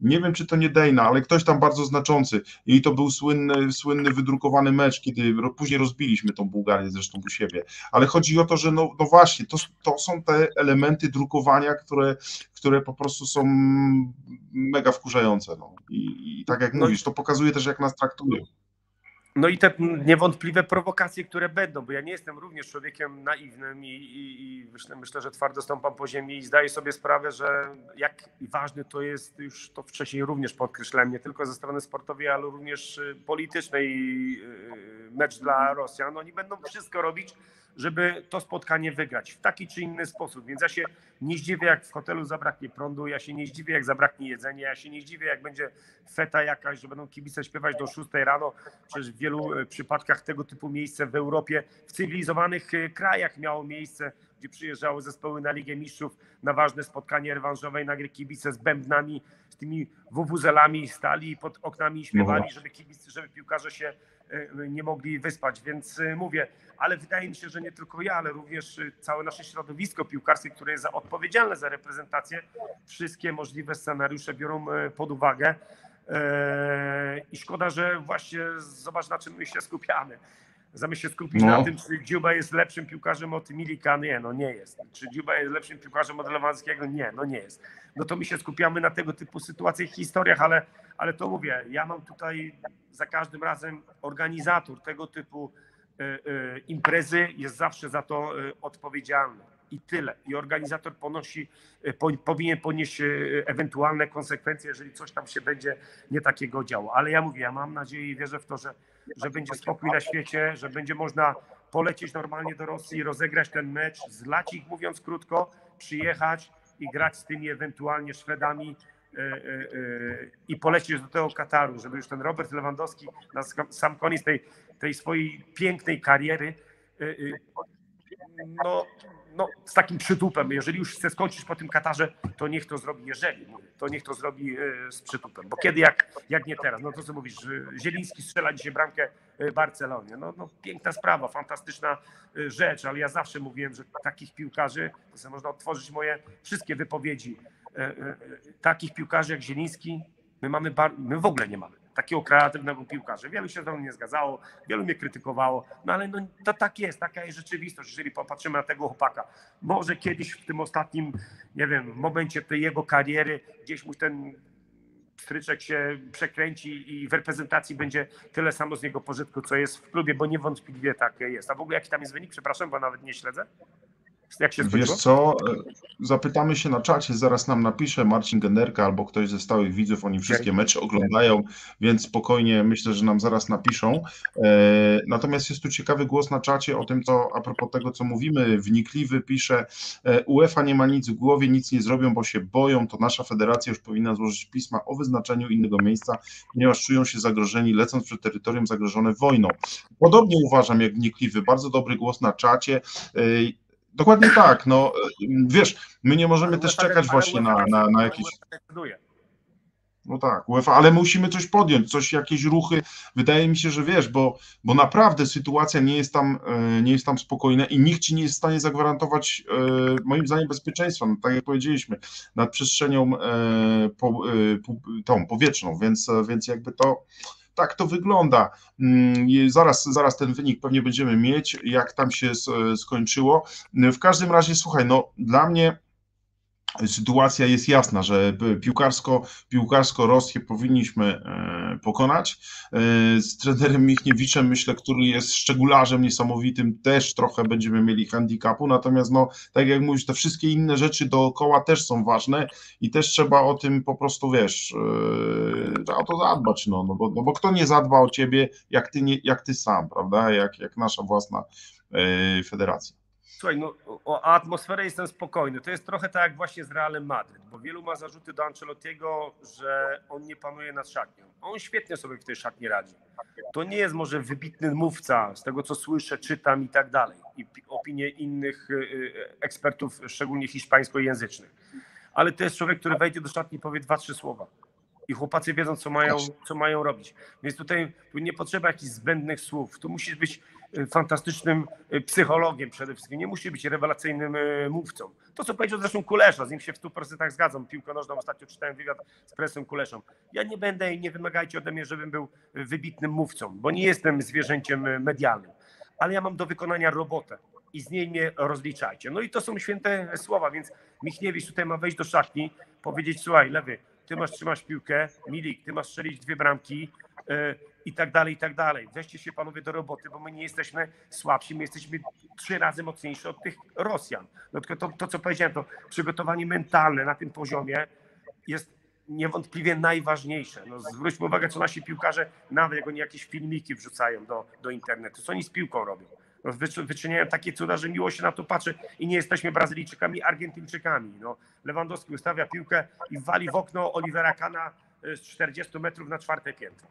Nie wiem, czy to nie Dejna, ale ktoś tam bardzo znaczący. I to był słynny, słynny wydrukowany mecz, kiedy później rozbiliśmy tą Bułgarię zresztą u siebie. Ale chodzi o to, że no, no właśnie, to, to są te elementy drukowania, które, które po prostu są mega wkurzające. No. I, I tak jak No i- mówisz, to pokazuje też, jak nas traktują. No i te niewątpliwe prowokacje, które będą, bo ja nie jestem również człowiekiem naiwnym i, i, i myślę, myślę, że twardo stąpam po ziemi i zdaję sobie sprawę, że jak ważny to jest, już to wcześniej również podkreślałem, nie tylko ze strony sportowej, ale również y, politycznej y, mecz dla Rosjan. Oni będą wszystko robić, żeby to spotkanie wygrać w taki czy inny sposób. Więc ja się nie zdziwię, jak w hotelu zabraknie prądu, ja się nie zdziwię, jak zabraknie jedzenia, ja się nie zdziwię, jak będzie feta jakaś, że będą kibice śpiewać do 6 rano. Przecież w wielu e, przypadkach tego typu miejsce w Europie, w cywilizowanych e, krajach miało miejsce, gdzie przyjeżdżały zespoły na Ligę Mistrzów, na ważne spotkanie rewanżowe, i nagle kibice z bębnami, z tymi wuwuzelami stali pod oknami i śpiewali, żeby kibice, żeby piłkarze się nie mogli wyspać. Więc e, mówię, ale wydaje mi się, że nie tylko ja, ale również e, całe nasze środowisko piłkarskie, które jest odpowiedzialne za reprezentację, wszystkie możliwe scenariusze biorą e, pod uwagę. E, I szkoda, że właśnie zobacz na czym my się skupiamy. Zamiast się skupić No. na tym, czy Dziuba jest lepszym piłkarzem od Milika, nie, no nie jest. Czy Dziuba jest lepszym piłkarzem od Lewanskiego, nie, no nie jest. No to my się skupiamy na tego typu sytuacjach, historiach, ale, ale to mówię, ja mam tutaj za każdym razem organizator tego typu e, e, imprezy jest zawsze za to e, odpowiedzialny. I tyle. I organizator ponosi, po, powinien ponieść ewentualne konsekwencje, jeżeli coś tam się będzie nie takiego działo. Ale ja mówię, ja mam nadzieję i wierzę w to, że, że będzie spokój na świecie, że będzie można polecieć normalnie do Rosji, rozegrać ten mecz, zlać ich mówiąc krótko, przyjechać i grać z tymi ewentualnie Szwedami e, e, e, i polecieć do tego Kataru, żeby już ten Robert Lewandowski na sam koniec tej, tej swojej pięknej kariery no, no, z takim przytupem. Jeżeli już chce skończyć po tym Katarze, to niech to zrobi, jeżeli to niech to zrobi e, z przytupem. Bo kiedy, jak, jak nie teraz? No to co mówisz, Zieliński strzela dzisiaj bramkę e, Barcelonie. No, no piękna sprawa, fantastyczna e, rzecz, ale ja zawsze mówiłem, że takich piłkarzy, to można otworzyć moje wszystkie wypowiedzi, takich piłkarzy jak Zieliński, my mamy, bar- my w ogóle nie mamy takiego kreatywnego piłkarza. Wielu się ze mną nie zgadzało, wielu mnie krytykowało, no ale no, to tak jest, taka jest rzeczywistość, jeżeli popatrzymy na tego chłopaka. Może kiedyś w tym ostatnim, nie wiem, momencie tej jego kariery gdzieś mu ten stryczek się przekręci i w reprezentacji będzie tyle samo z niego pożytku, co jest w klubie, bo niewątpliwie tak jest. A w ogóle jaki tam jest wynik? Przepraszam, bo nawet nie śledzę. Jak się skończyło? Wiesz co, e, zapytamy się na czacie, zaraz nam napisze Marcin Generka albo ktoś ze stałych widzów, oni wszystkie mecze oglądają, więc spokojnie myślę, że nam zaraz napiszą. E, Natomiast jest tu ciekawy głos na czacie o tym, co a propos tego, co mówimy, wnikliwy pisze, e, UEFA nie ma nic w głowie, nic nie zrobią, bo się boją, to nasza federacja już powinna złożyć pisma o wyznaczeniu innego miejsca, ponieważ czują się zagrożeni, lecąc przed terytorium zagrożone wojną. Podobnie uważam jak wnikliwy, bardzo dobry głos na czacie. Dokładnie tak, no wiesz, my nie możemy też czekać UEFA właśnie na, na, na jakieś, no tak, UEFA, ale musimy coś podjąć, coś, jakieś ruchy, wydaje mi się, że wiesz, bo, bo naprawdę sytuacja nie jest tam, e, nie jest tam spokojna i nikt ci nie jest w stanie zagwarantować, e, moim zdaniem, bezpieczeństwa, no, tak jak powiedzieliśmy, nad przestrzenią e, tą powietrzną, więc, więc jakby to, tak to wygląda. Mm, Zaraz, zaraz ten wynik pewnie będziemy mieć, jak tam się skończyło. W każdym razie, słuchaj, no dla mnie sytuacja jest jasna, że piłkarsko, piłkarsko Rosję powinniśmy e, pokonać. E, z trenerem Michniewiczem, myślę, który jest szczegularzem niesamowitym, też trochę będziemy mieli handicapu, natomiast no, tak jak mówisz, te wszystkie inne rzeczy dookoła też są ważne i też trzeba o tym po prostu, wiesz, e, o to zadbać, no, no, bo, no bo kto nie zadba o ciebie, jak ty, nie, jak ty sam, prawda, jak, jak nasza własna federacja. Słuchaj, no o atmosferę jestem spokojny. To jest trochę tak jak właśnie z Realem Madryt, bo wielu ma zarzuty do Ancelottiego, że on nie panuje nad szatnią. On świetnie sobie w tej szatni radzi. To nie jest może wybitny mówca, z tego co słyszę, czytam i tak dalej. I opinie innych y, y, ekspertów, szczególnie hiszpańskojęzycznych. Ale to jest człowiek, który wejdzie do szatni i powie dwa, trzy słowa i chłopacy wiedzą, co mają, co mają robić. Więc tutaj nie potrzeba jakichś zbędnych słów. Tu musisz być fantastycznym y, psychologiem przede wszystkim. Nie musi być rewelacyjnym y, mówcą. To, co powiedział zresztą Kulesza, z nim się w 100% zgadzam. Piłkę nożną ostatnio czytałem wywiad z presem Kuleszą. Ja nie będę i nie wymagajcie ode mnie, żebym był wybitnym mówcą, bo nie jestem zwierzęciem medialnym. Ale ja mam do wykonania robotę i z niej mnie rozliczajcie. No i to są święte słowa, więc Michniewicz tutaj ma wejść do szatni, powiedzieć, słuchaj, lewy, ty masz trzymać piłkę, Milik, ty masz strzelić dwie bramki i tak dalej, i tak dalej. Weźcie się panowie do roboty, bo my nie jesteśmy słabsi, my jesteśmy trzy razy mocniejsi od tych Rosjan. No tylko to, to co powiedziałem, to przygotowanie mentalne na tym poziomie jest niewątpliwie najważniejsze. No, zwróćmy uwagę, co nasi piłkarze, nawet jak oni jakieś filmiki wrzucają do, do internetu, co oni z piłką robią. No, wyczyniają takie cuda, że miło się na to patrzy i nie jesteśmy Brazylijczykami, Argentyńczykami. No, Lewandowski ustawia piłkę i wali w okno Olivera Kana e, z 40 metrów na czwarte piętro.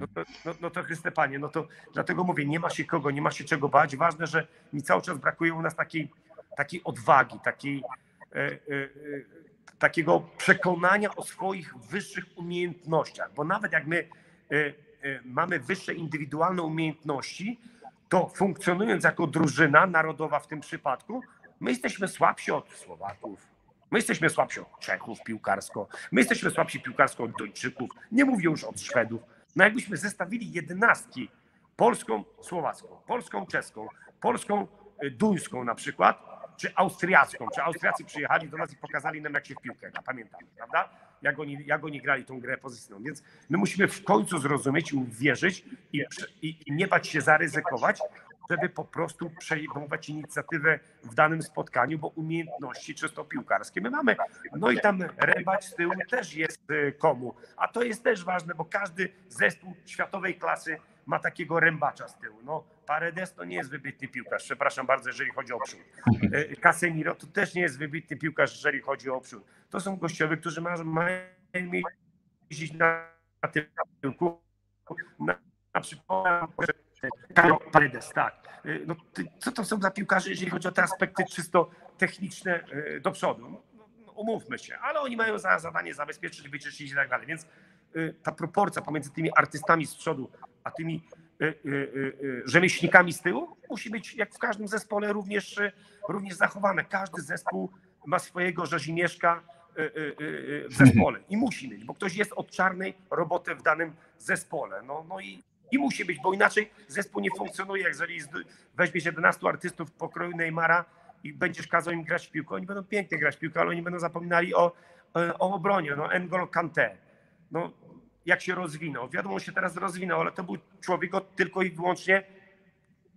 No to, no, no to Chryste Panie, no to dlatego mówię, nie ma się kogo, nie ma się czego bać. Ważne, że mi cały czas brakuje u nas takiej, takiej odwagi, takiej, e, e, e, takiego przekonania o swoich wyższych umiejętnościach, bo nawet jak my e, e, mamy wyższe indywidualne umiejętności, to funkcjonując jako drużyna narodowa w tym przypadku, my jesteśmy słabsi od Słowaków, my jesteśmy słabsi od Czechów piłkarsko, my jesteśmy słabsi piłkarsko od Duńczyków, nie mówię już od Szwedów. No jakbyśmy zestawili jedenastki polską, słowacką, polską, czeską, polską, y, duńską na przykład, czy austriacką, czy Austriacy przyjechali do nas i pokazali nam, jak się w piłkę gra, pamiętamy, prawda? Jak oni, jak oni grali tą grę pozycyjną. Więc my musimy w końcu zrozumieć i uwierzyć i, i, i nie bać się zaryzykować, żeby po prostu przejmować inicjatywę w danym spotkaniu, bo umiejętności czysto piłkarskie my mamy. No i tam rębać z tyłu też jest y, komu. A to jest też ważne, bo każdy zespół światowej klasy ma takiego rębacza z tyłu. No, Paredes to nie jest wybitny piłkarz, przepraszam bardzo, jeżeli chodzi o przód. Y, Casemiro to też nie jest wybitny piłkarz, jeżeli chodzi o przód. To są gościowie, którzy mają na, na tyłku. Na, na przykład Paredes, tak. Y, no, co to są za piłkarze, jeżeli chodzi o te aspekty czysto techniczne y, do przodu? No, no, umówmy się, ale oni mają za zadanie zabezpieczyć, wyczyścić i tak dalej. Więc y, ta proporcja pomiędzy tymi artystami z przodu, a tymi rzemieślnikami z tyłu musi być, jak w każdym zespole, również, również zachowane. Każdy zespół ma swojego rzezimieszka w zespole i musi mieć, bo ktoś jest od czarnej roboty w danym zespole. No, no i i musi być, bo inaczej zespół nie funkcjonuje. Jeżeli weźmiesz 11 artystów pokroju Neymara i będziesz kazał im grać w piłkę, oni będą pięknie grać w piłkę, ale oni będą zapominali o, e, o obronie. No, N'Golo Kanté, no, jak się rozwinął. Wiadomo, się teraz rozwinął, ale to był człowiek od tylko i wyłącznie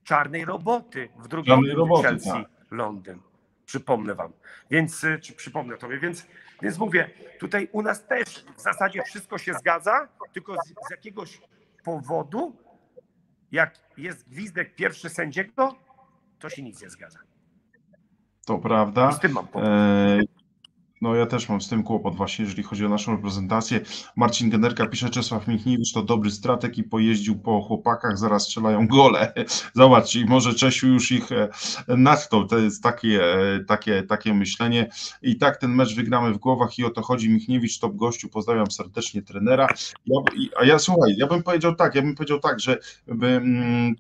czarnej roboty w drugim Chelsea, tak. Londyn. Przypomnę wam. Więc, e, czy przypomnę tobie, więc, więc mówię, tutaj u nas też w zasadzie wszystko się zgadza, tylko z, z jakiegoś powodu, jak jest gwizdek pierwszy sędziego, to się nic nie zgadza. To prawda. Z tym mam E, no ja też mam z tym kłopot właśnie, jeżeli chodzi o naszą reprezentację. Marcin Generka pisze, Czesław Michniewicz to dobry strateg i pojeździł po chłopakach, zaraz strzelają gole. Zobacz, i może Czesiu już ich e, natknął. To jest takie, e, takie, takie myślenie. I tak ten mecz wygramy w głowach i o to chodzi. Michniewicz, top gościu, pozdrawiam serdecznie trenera. Ja, a ja słuchaj, ja bym powiedział tak, ja bym powiedział tak, że mm,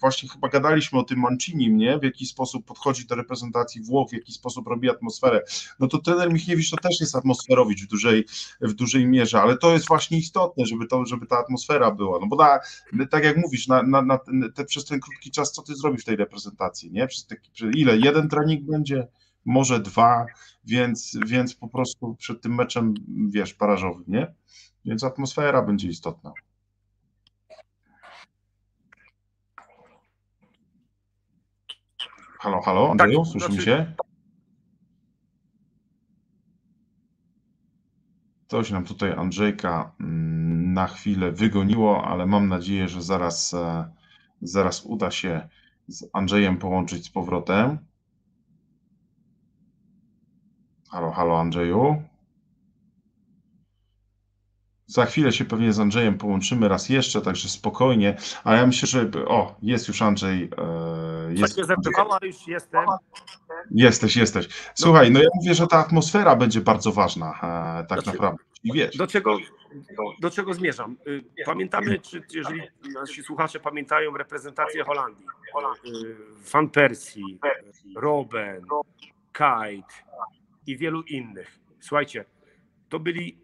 właśnie chyba gadaliśmy o tym Mancinim, nie? W jaki sposób podchodzi do reprezentacji Włoch, w jaki sposób robi atmosferę. No to trener Michniewicz to też jest atmosferowicz w dużej, w dużej mierze, ale to jest właśnie istotne, żeby, to, żeby ta atmosfera była. No bo na, tak jak mówisz, na, na, na te, przez ten krótki czas, co ty zrobisz w tej reprezentacji, nie? Przez, taki, przez ile? Jeden trening będzie? może dwa, więc, więc po prostu przed tym meczem, wiesz, parażowym, nie? Więc atmosfera będzie istotna. Halo, halo, Andrzeju, Tak, słyszymy znaczy- się? Coś nam tutaj Andrzejka mm, na chwilę wygoniło, ale mam nadzieję, że zaraz, e, zaraz uda się z Andrzejem połączyć z powrotem. Halo, halo Andrzeju. Za chwilę się pewnie z Andrzejem połączymy raz jeszcze, także spokojnie, ale ja myślę, że. O, jest już Andrzej. Coś Jest, zerwało, ale już jestem. jesteś, jesteś. Słuchaj, no ja mówię, że ta atmosfera będzie bardzo ważna, e, tak Znaczy- naprawdę. I wiesz, Do czego, do czego zmierzam? Y, Pamiętamy, czy jeżeli nasi słuchacze pamiętają reprezentację Holandii, y, Van Persie, Robben, Kite i wielu innych. Słuchajcie, to byli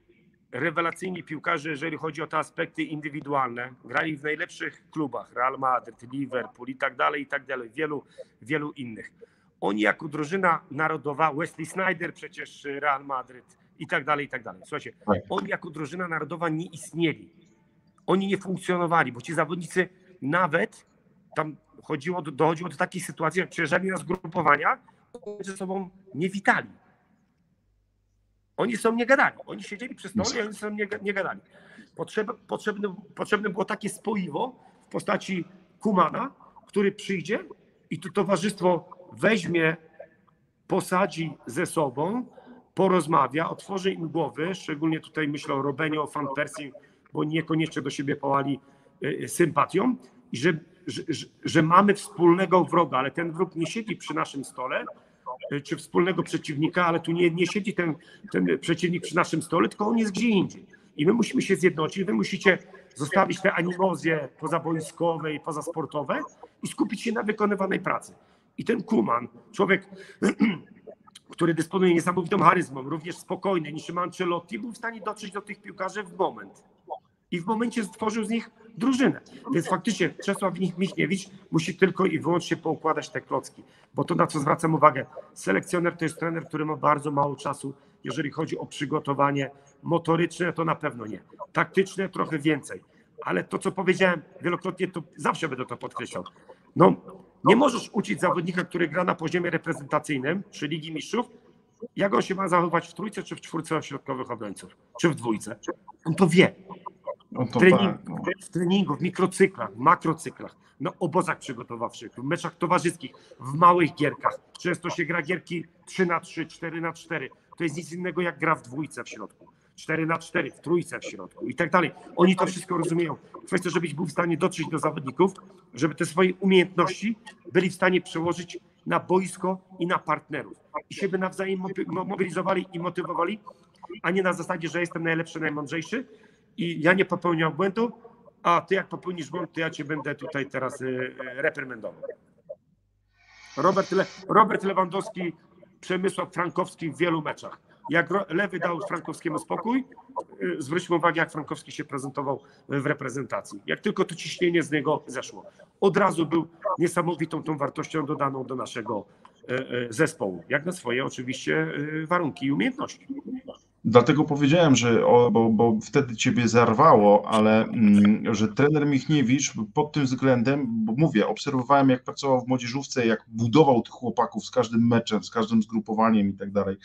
rewelacyjni piłkarze, jeżeli chodzi o te aspekty indywidualne. Grali w najlepszych klubach, Real Madrid, Liverpool i tak dalej, i tak dalej, wielu, wielu innych. Oni jako drużyna narodowa, Wesley Snyder przecież Real Madrid i tak dalej, i tak dalej. Słuchajcie, Tak. oni jako drużyna narodowa nie istnieli. Oni nie funkcjonowali, bo ci zawodnicy nawet tam chodziło, do- dochodziło do takiej sytuacji, jak przyjeżdżali na zgrupowania, oni ze sobą nie witali. Oni są nie gadali. Oni siedzieli przy stole i oni są nie, nie gadali. Potrzeba, potrzebne, potrzebne było takie spoiwo w postaci Kumana, który przyjdzie i to towarzystwo weźmie, posadzi ze sobą, porozmawia, otworzy im głowy, szczególnie tutaj myślę o Robeniu, o Fan Persie, bo niekoniecznie do siebie pałali y, y, sympatią, i że, że, że, mamy wspólnego wroga, ale ten wróg nie siedzi przy naszym stole, czy wspólnego przeciwnika, ale tu nie, nie siedzi ten, ten przeciwnik przy naszym stole, tylko on jest gdzie indziej. I my musimy się zjednoczyć, wy musicie zostawić te animozje pozaboiskowe i pozasportowe i skupić się na wykonywanej pracy. I ten Kuman, człowiek, który dysponuje niesamowitą charyzmą, również spokojny niż Ancelotti, był w stanie dotrzeć do tych piłkarzy w moment. I w momencie stworzył z nich drużynę. Więc faktycznie Czesław Michniewicz musi tylko i wyłącznie poukładać te klocki. Bo to, na co zwracam uwagę, selekcjoner to jest trener, który ma bardzo mało czasu, jeżeli chodzi o przygotowanie motoryczne, to na pewno nie. Taktyczne trochę więcej. Ale to, co powiedziałem wielokrotnie, to zawsze będę to podkreślał. No, nie możesz uczyć zawodnika, który gra na poziomie reprezentacyjnym, czy Ligi Mistrzów, jak on się ma zachowywać w trójce, czy w czwórce środkowych obrońców, czy w dwójce. On to wie. No Trening, tak, no. w treningu, w mikrocyklach, w makrocyklach, na obozach przygotowawczych, w meczach towarzyskich, w małych gierkach. Często się gra gierki 3 na 3 4 na 4 To jest nic innego jak gra w dwójce w środku. 4 na 4 w trójce w środku i tak dalej. Oni to wszystko rozumieją. Kwestia, żebyś był w stanie dotrzeć do zawodników, żeby te swoje umiejętności byli w stanie przełożyć na boisko i na partnerów. I siebie nawzajem mobilizowali i motywowali, a nie na zasadzie, że jestem najlepszy, najmądrzejszy i ja nie popełniam błędu, a ty jak popełnisz błąd, to ja cię będę tutaj teraz y, reprymendował. Robert, Le, Robert Lewandowski, Przemysław Frankowski w wielu meczach. Jak Lewy dał Frankowskiemu spokój, y, zwróćmy uwagę, jak Frankowski się prezentował w reprezentacji. Jak tylko to ciśnienie z niego zeszło, od razu był niesamowitą tą wartością dodaną do naszego y, zespołu. Jak na swoje oczywiście warunki i umiejętności. Dlatego powiedziałem, że o, bo, bo wtedy ciebie zarwało, ale mm, że trener Michniewicz pod tym względem, bo mówię, obserwowałem jak pracował w młodzieżówce, jak budował tych chłopaków z każdym meczem, z każdym zgrupowaniem i tak dalej.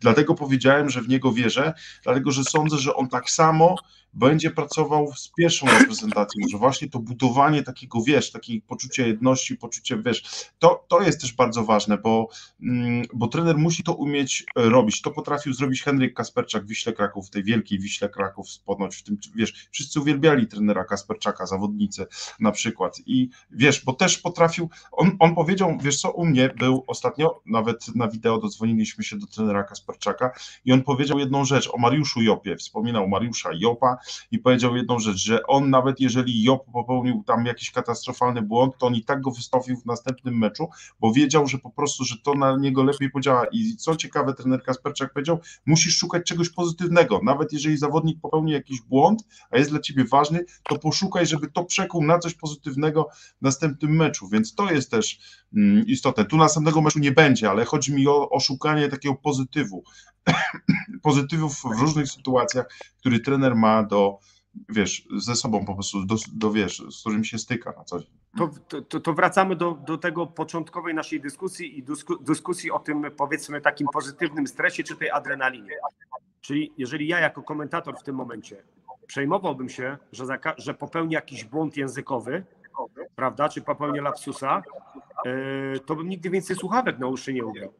Dlatego powiedziałem, że w niego wierzę, dlatego że sądzę, że on tak samo będzie pracował z pierwszą reprezentacją, że właśnie to budowanie takiego, wiesz, takiej poczucia jedności, poczucia, wiesz, to, to jest też bardzo ważne, bo, mm, bo trener musi to umieć robić. To potrafił zrobić Henryk Kasperczak w Wiśle Kraków, w tej wielkiej Wiśle Kraków, ponoć w tym, wiesz, wszyscy uwielbiali trenera Kasperczaka, zawodnicy na przykład i wiesz, bo też potrafił, on, on powiedział, wiesz co, u mnie był ostatnio, nawet na wideo dodzwoniliśmy się do trenera Kasperczaka i on powiedział jedną rzecz o Mariuszu Jopie, wspominał Mariusza Jopa i powiedział jedną rzecz, że on nawet jeżeli Job popełnił tam jakiś katastrofalny błąd, to on i tak go wystawił w następnym meczu, bo wiedział, że po prostu, że to na niego lepiej podziała. I co ciekawe, trener Kasperczak powiedział, musisz szukać czegoś pozytywnego, nawet jeżeli zawodnik popełni jakiś błąd, a jest dla ciebie ważny, to poszukaj, żeby to przekuł na coś pozytywnego w następnym meczu, więc to jest też mm, istotne. Tu następnego meczu nie będzie, ale chodzi mi o, o szukanie takiego pozytywu, pozytywów w różnych sytuacjach, który trener ma do, wiesz, ze sobą po prostu, do, do wiesz, z którym się styka na co dzień. To, to, to, wracamy do, do tego początkowej naszej dyskusji i dysku, dyskusji o tym, powiedzmy, takim pozytywnym stresie czy tej adrenalinie. Czyli jeżeli ja jako komentator w tym momencie przejmowałbym się, że, że popełni jakiś błąd językowy, prawda, czy popełnię lapsusa, yy, to bym nigdy więcej słuchawek na uszy nie ubrał.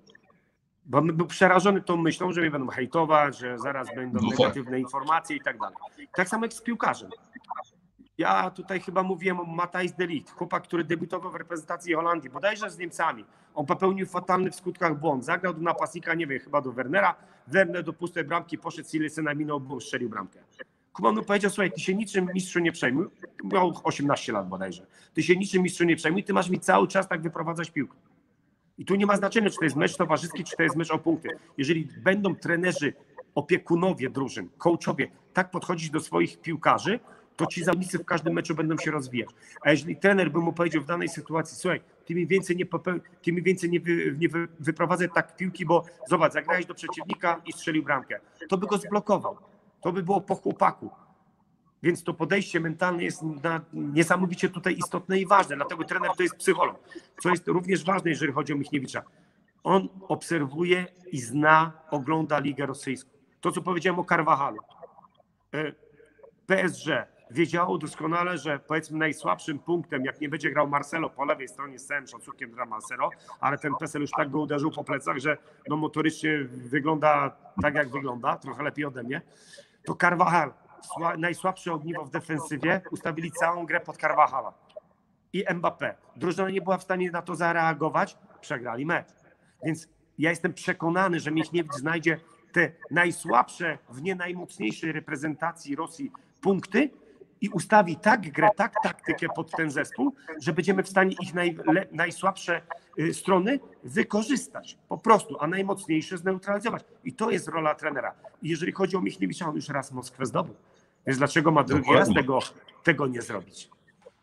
Bo był przerażony tą myślą, że mnie będą hejtować, że zaraz będą no tak. negatywne informacje i tak dalej. Tak samo jak z piłkarzem. Ja tutaj chyba mówiłem o Matthijs de Ligt, chłopak, który debiutował w reprezentacji Holandii, bodajże z Niemcami. On popełnił fatalny w skutkach błąd. Zagrał do napastnika, nie wiem, chyba do Wernera. Werner do pustej bramki poszedł Silisena, minął, bo strzelił bramkę. Kuban mu powiedział, słuchaj, ty się niczym mistrzu nie przejmuj. Miał 18 lat bodajże. Ty się niczym mistrzu nie przejmuj, ty masz mi cały czas tak wyprowadzać piłkę. I tu nie ma znaczenia, czy to jest mecz towarzyski, czy to jest mecz o punkty. Jeżeli będą trenerzy, opiekunowie drużyn, coachowie tak podchodzić do swoich piłkarzy, to ci zawodnicy w każdym meczu będą się rozwijać. A jeżeli trener by mu powiedział w danej sytuacji, słuchaj, ty mi więcej nie, popeł... ty mi więcej nie, wy... nie wy... wyprowadzaj tak piłki, bo zobacz, zagrałeś do przeciwnika i strzelił bramkę, to by go zblokował. To by było po chłopaku. Więc to podejście mentalne jest niesamowicie tutaj istotne i ważne. Dlatego trener to jest psycholog. Co jest również ważne, jeżeli chodzi o Michniewicza. On obserwuje i zna, ogląda Ligę Rosyjską. To, co powiedziałem o Carvahalu. E, PSG wiedziało doskonale, że powiedzmy najsłabszym punktem, jak nie będzie grał Marcelo po lewej stronie z całym szacunkiem dla Marcelo, ale ten PESEL już tak go uderzył po plecach, że no motorycznie wygląda tak, jak wygląda, trochę lepiej ode mnie, to Carvajal, najsłabsze ogniwo w defensywie, ustawili całą grę pod Carvajala i Mbappé. Drużyna nie była w stanie na to zareagować, przegrali mecz. Więc ja jestem przekonany, że Miechniewicz znajdzie te najsłabsze w nie najmocniejszej reprezentacji Rosji punkty i ustawi tak grę, tak taktykę pod ten zespół, że będziemy w stanie ich naj, najsłabsze y, strony wykorzystać po prostu, a najmocniejsze zneutralizować. I to jest rola trenera. I jeżeli chodzi o Michniewicza, on już raz Moskwę zdobył. Więc dlaczego ma drugi raz tego, tego nie zrobić?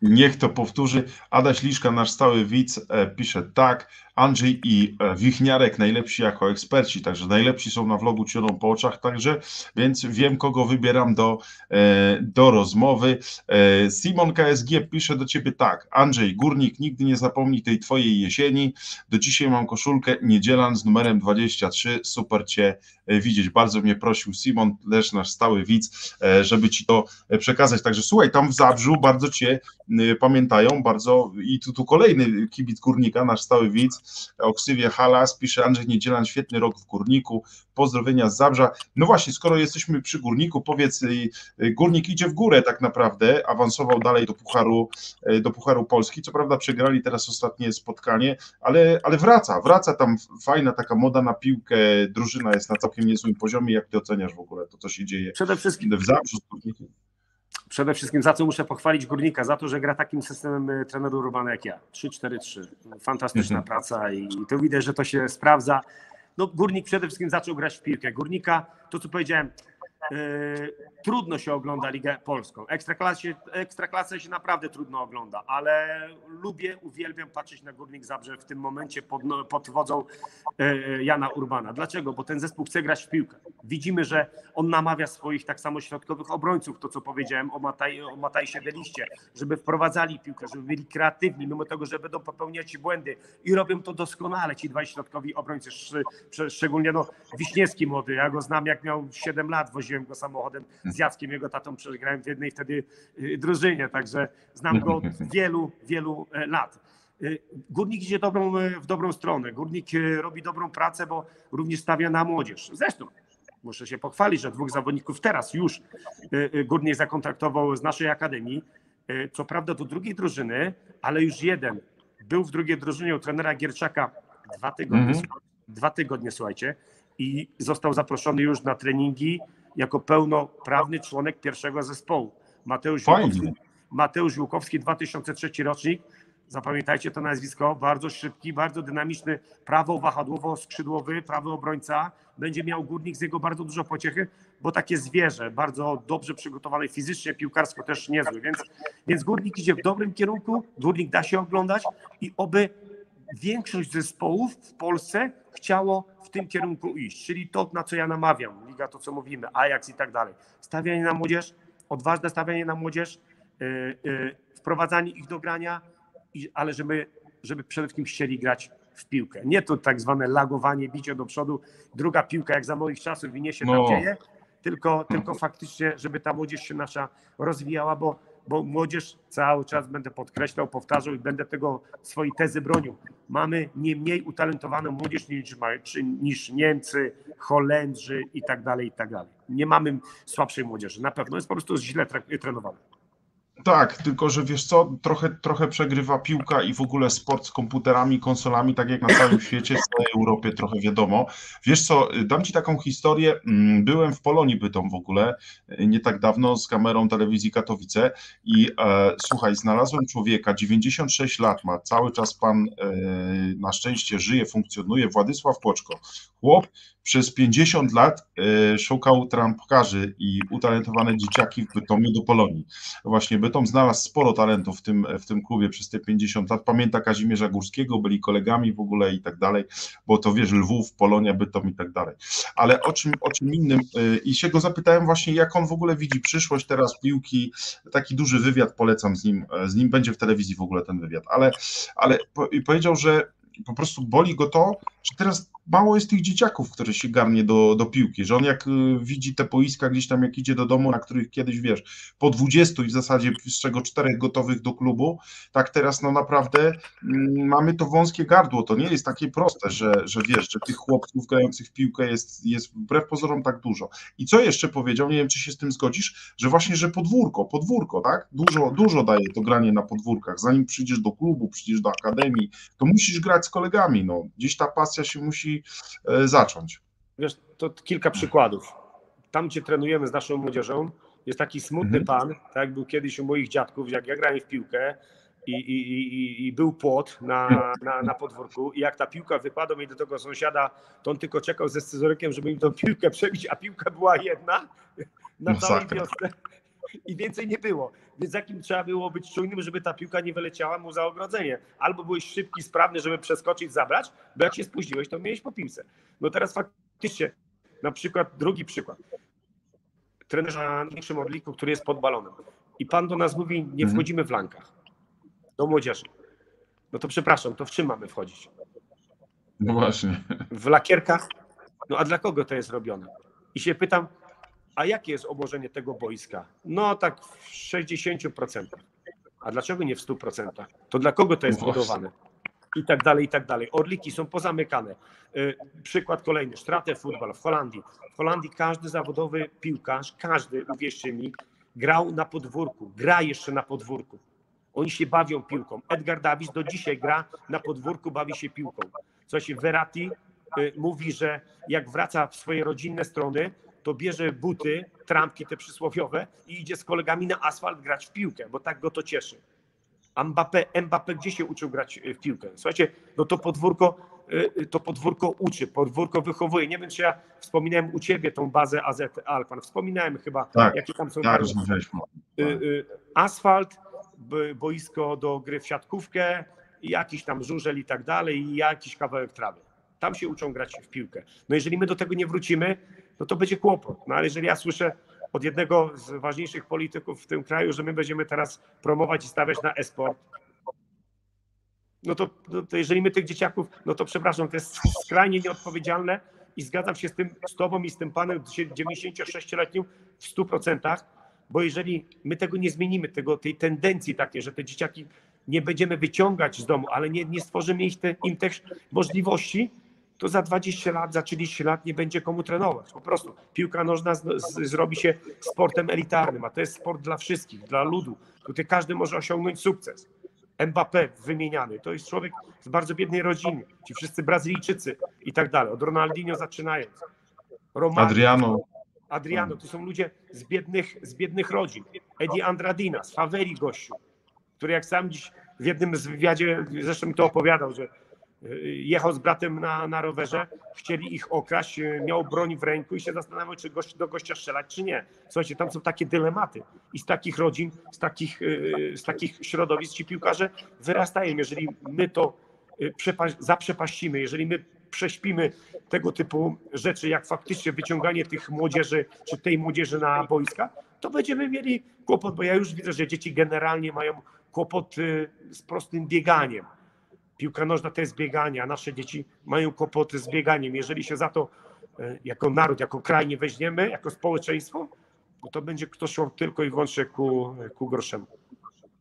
Niech to powtórzy. Adaś Liszka, nasz stały widz, e, pisze tak. Andrzej i e, Wichniarek najlepsi jako eksperci, także najlepsi są na vlogu Cioną po oczach, także więc wiem, kogo wybieram do, e, do rozmowy. Simon KSG pisze do ciebie tak. Andrzej, górnik nigdy nie zapomni tej twojej jesieni. Do dzisiaj mam koszulkę Niedzielan z numerem 23. Super cię widzieć. Bardzo mnie prosił Simon, też nasz stały widz, żeby ci to przekazać. Także słuchaj, tam w Zabrzu bardzo cię pamiętają bardzo i tu, tu kolejny kibic Górnika, nasz stały widz, o ksywie Halas, pisze Andrzej Niedzielan, świetny rok w Górniku, pozdrowienia z Zabrza. No właśnie, skoro jesteśmy przy Górniku, powiedz, y, y, Górnik idzie w górę tak naprawdę, awansował dalej do Pucharu, do Pucharu Polski, co prawda przegrali teraz ostatnie spotkanie, ale, ale wraca, wraca tam fajna taka moda na piłkę, drużyna jest na całkiem niezłym poziomie, jak ty oceniasz w ogóle to, co się dzieje Przede wszystkim w Zabrzu z Górnikiem? Przede wszystkim za co muszę pochwalić Górnika, za to, że gra takim systemem e, treneru Urbana jak ja. 3-4-3. Fantastyczna mhm. praca i, to widać, że to się sprawdza. No, Górnik przede wszystkim zaczął grać w piłkę. Górnika, to co powiedziałem, trudno się ogląda Ligę Polską. Ekstraklasie, ekstraklasę się naprawdę trudno ogląda, ale lubię, uwielbiam patrzeć na Górnik Zabrze w tym momencie pod, no, pod wodzą yy, Jana Urbana. Dlaczego? Bo ten zespół chce grać w piłkę. Widzimy, że on namawia swoich tak samo środkowych obrońców, to co powiedziałem o, Mataj, o Matajsie Deliście, żeby wprowadzali piłkę, żeby byli kreatywni, mimo tego, że będą popełniać błędy i robią to doskonale ci dwaj środkowi obrońcy, szczególnie no, Wiśniewski młody, ja go znam jak miał 7 lat, woziłem jeździłem go samochodem z Jackiem, jego tatą przegrałem w jednej wtedy y, drużynie, także znam go od wielu, wielu e, lat. Y, Górnik idzie dobrą, e, w dobrą stronę. Górnik e, robi dobrą pracę, bo również stawia na młodzież. Zresztą muszę się pochwalić, że dwóch zawodników teraz już Górnik zakontraktował z naszej akademii. Co prawda do drugiej drużyny, ale już jeden był w drugiej drużynie u trenera Gierczaka dwa tygodnie, mm -hmm. dwa tygodnie słuchajcie, i został zaproszony już na treningi jako pełnoprawny członek pierwszego zespołu. Mateusz. Żółkowski, Mateusz Żółkowski 2003 rocznik. Zapamiętajcie to nazwisko, bardzo szybki, bardzo dynamiczny, prawo wahadłowo skrzydłowy, prawy obrońca. Będzie miał górnik z jego bardzo dużo pociechy, bo takie zwierzę, bardzo dobrze przygotowane fizycznie, piłkarsko też niezły, więc, więc górnik idzie w dobrym kierunku, górnik da się oglądać i oby większość zespołów w Polsce chciało w tym kierunku iść, czyli to, na co ja namawiam, Liga, to co mówimy, Ajax i tak dalej. Stawianie na młodzież, odważne stawianie na młodzież, yy, yy, wprowadzanie ich do grania, i, ale żeby, żeby przede wszystkim chcieli grać w piłkę. Nie to tak zwane lagowanie, bicie do przodu, druga piłka jak za moich czasów i nie się No. tam dzieje, tylko, tylko faktycznie, żeby ta młodzież się nasza rozwijała, bo, bo młodzież cały czas będę podkreślał, powtarzał i będę tego swojej tezy bronił. Mamy nie mniej utalentowaną młodzież niż, niż Niemcy, Holendrzy i tak dalej, i tak dalej. Nie mamy słabszej młodzieży, na pewno jest po prostu źle tre- trenowana. Tak, tylko że wiesz co, trochę, trochę przegrywa piłka i w ogóle sport z komputerami, konsolami, tak jak na całym świecie, w całej Europie trochę wiadomo. Wiesz co, dam ci taką historię. Mm, Byłem w Polonii Bytom w ogóle y, nie tak dawno z kamerą telewizji Katowice i e, słuchaj, znalazłem człowieka, 96 lat ma, cały czas pan e, na szczęście żyje, funkcjonuje, Władysław Kłoczko. Chłop przez 50 lat e, szukał trampkarzy i utalentowane dzieciaki w Bytomiu do Polonii właśnie Bytom znalazł sporo talentów w tym, w tym klubie przez te 50 lat. Pamięta Kazimierza Górskiego, byli kolegami w ogóle i tak dalej, bo to wiesz, Lwów, Polonia, Bytom i tak dalej. Ale o czym, o czym innym y, i się go zapytałem właśnie, jak on w ogóle widzi przyszłość teraz piłki. Taki duży wywiad polecam z nim, z nim będzie w telewizji w ogóle ten wywiad, ale, ale po, powiedział, że po prostu boli go to, że teraz mało jest tych dzieciaków, które się garnie do, do piłki, że on jak y, widzi te boiska gdzieś tam, jak idzie do domu, na których kiedyś, wiesz, po 20 i w zasadzie z czego czterech gotowych do klubu, tak teraz no naprawdę mm, mamy to wąskie gardło, to nie jest takie proste, że, że wiesz, że tych chłopców grających w piłkę jest, jest wbrew pozorom tak dużo. I co jeszcze powiedział, nie wiem czy się z tym zgodzisz, że właśnie, że podwórko, podwórko, tak, dużo, dużo daje to granie na podwórkach, zanim przyjdziesz do klubu, przyjdziesz do akademii, to musisz grać z kolegami, no, gdzieś ta pasja się musi e, zacząć. Wiesz, to kilka przykładów. Tam, gdzie trenujemy z naszą młodzieżą, jest taki smutny Mhm. pan, tak jak był kiedyś u moich dziadków, jak ja grałem w piłkę i, i, i, i był płot na, na, na podwórku i jak ta piłka wypadła mi do tego sąsiada, to on tylko czekał ze scyzorykiem, żeby im tą piłkę przebić, a piłka była jedna na całej Masakra. wiosce i więcej nie było. Więc jakim trzeba było być czujnym, żeby ta piłka nie wyleciała mu za ogrodzenie. Albo byłeś szybki, sprawny, żeby przeskoczyć, zabrać, bo jak się spóźniłeś, to miałeś po piłce. No teraz faktycznie, na przykład, drugi przykład. Trener na największym odliku, który jest pod balonem. I pan do nas mówi, nie Mhm. wchodzimy w lankach. Do młodzieży. No to przepraszam, to w czym mamy wchodzić? No właśnie. W lakierkach? No a dla kogo to jest robione? I się pytam, a jakie jest obłożenie tego boiska? No tak w 60%. A dlaczego nie w 100%? To dla kogo to jest właśnie. budowane? I tak dalej, i tak dalej. Orliki są pozamykane. Y, Przykład kolejny. Stratę Futbol w Holandii. W Holandii każdy zawodowy piłkarz, każdy, uwierzcie mi, grał na podwórku. Gra jeszcze na podwórku. Oni się bawią piłką. Edgar Davis do dzisiaj gra na podwórku, bawi się piłką. Słuchajcie, Verratti y, mówi, że jak wraca w swoje rodzinne strony, to bierze buty, trampki te przysłowiowe i idzie z kolegami na asfalt grać w piłkę, bo tak go to cieszy. A Mbappé, Mbappé gdzie się uczył grać y, w piłkę? Słuchajcie, no to podwórko, y, y, to podwórko uczy, podwórko wychowuje. Nie wiem, czy ja wspominałem u ciebie tą bazę AZ Alkmaar. Wspominałem chyba, Tak, jakie tam są Tak, rozmawialiśmy. asfalt, boisko do gry w siatkówkę, jakiś tam żużel i tak dalej, i jakiś kawałek trawy. Tam się uczą grać w piłkę. No jeżeli my do tego nie wrócimy, no to będzie kłopot. No ale jeżeli ja słyszę od jednego z ważniejszych polityków w tym kraju, że my będziemy teraz promować i stawiać na e-sport, no to, no to jeżeli my tych dzieciaków, no to przepraszam, to jest skrajnie nieodpowiedzialne i zgadzam się z tym, z tobą i z tym panem 96-letnim w 100%, bo jeżeli my tego nie zmienimy, tego, tej tendencji takiej, że te dzieciaki nie będziemy wyciągać z domu, ale nie, nie stworzymy ich te, im też możliwości, to za 20 lat, za 30 lat nie będzie komu trenować. Po prostu piłka nożna z, z, zrobi się sportem elitarnym, a to jest sport dla wszystkich, dla ludu. Tutaj każdy może osiągnąć sukces. Mbappé wymieniany, to jest człowiek z bardzo biednej rodziny. Ci wszyscy Brazylijczycy i tak dalej. Od Ronaldinho zaczynając. Romario, Adriano, Adriano, to są ludzie z biednych, z biednych rodzin. Eddie Andradina, z faweli gościu, który jak sam dziś w jednym z wywiadzie, zresztą mi to opowiadał, że jechał z bratem na, na rowerze, chcieli ich okraść, miał broń w ręku i się zastanawiał, czy gość, do gościa strzelać, czy nie. Słuchajcie, tam są takie dylematy i z takich rodzin, z takich, y, z takich środowisk ci piłkarze wyrastają. Jeżeli my to y, przepa- zaprzepaścimy, jeżeli my prześpimy tego typu rzeczy, jak faktycznie wyciąganie tych młodzieży, czy tej młodzieży na boiska, to będziemy mieli kłopot, bo ja już widzę, że dzieci generalnie mają kłopot y, z prostym bieganiem. Piłka nożna to jest bieganie, a nasze dzieci mają kłopoty z bieganiem. Jeżeli się za to y, jako naród, jako kraj nie weźmiemy, jako społeczeństwo, no to będzie to szło tylko i wyłącznie ku, ku gorszemu.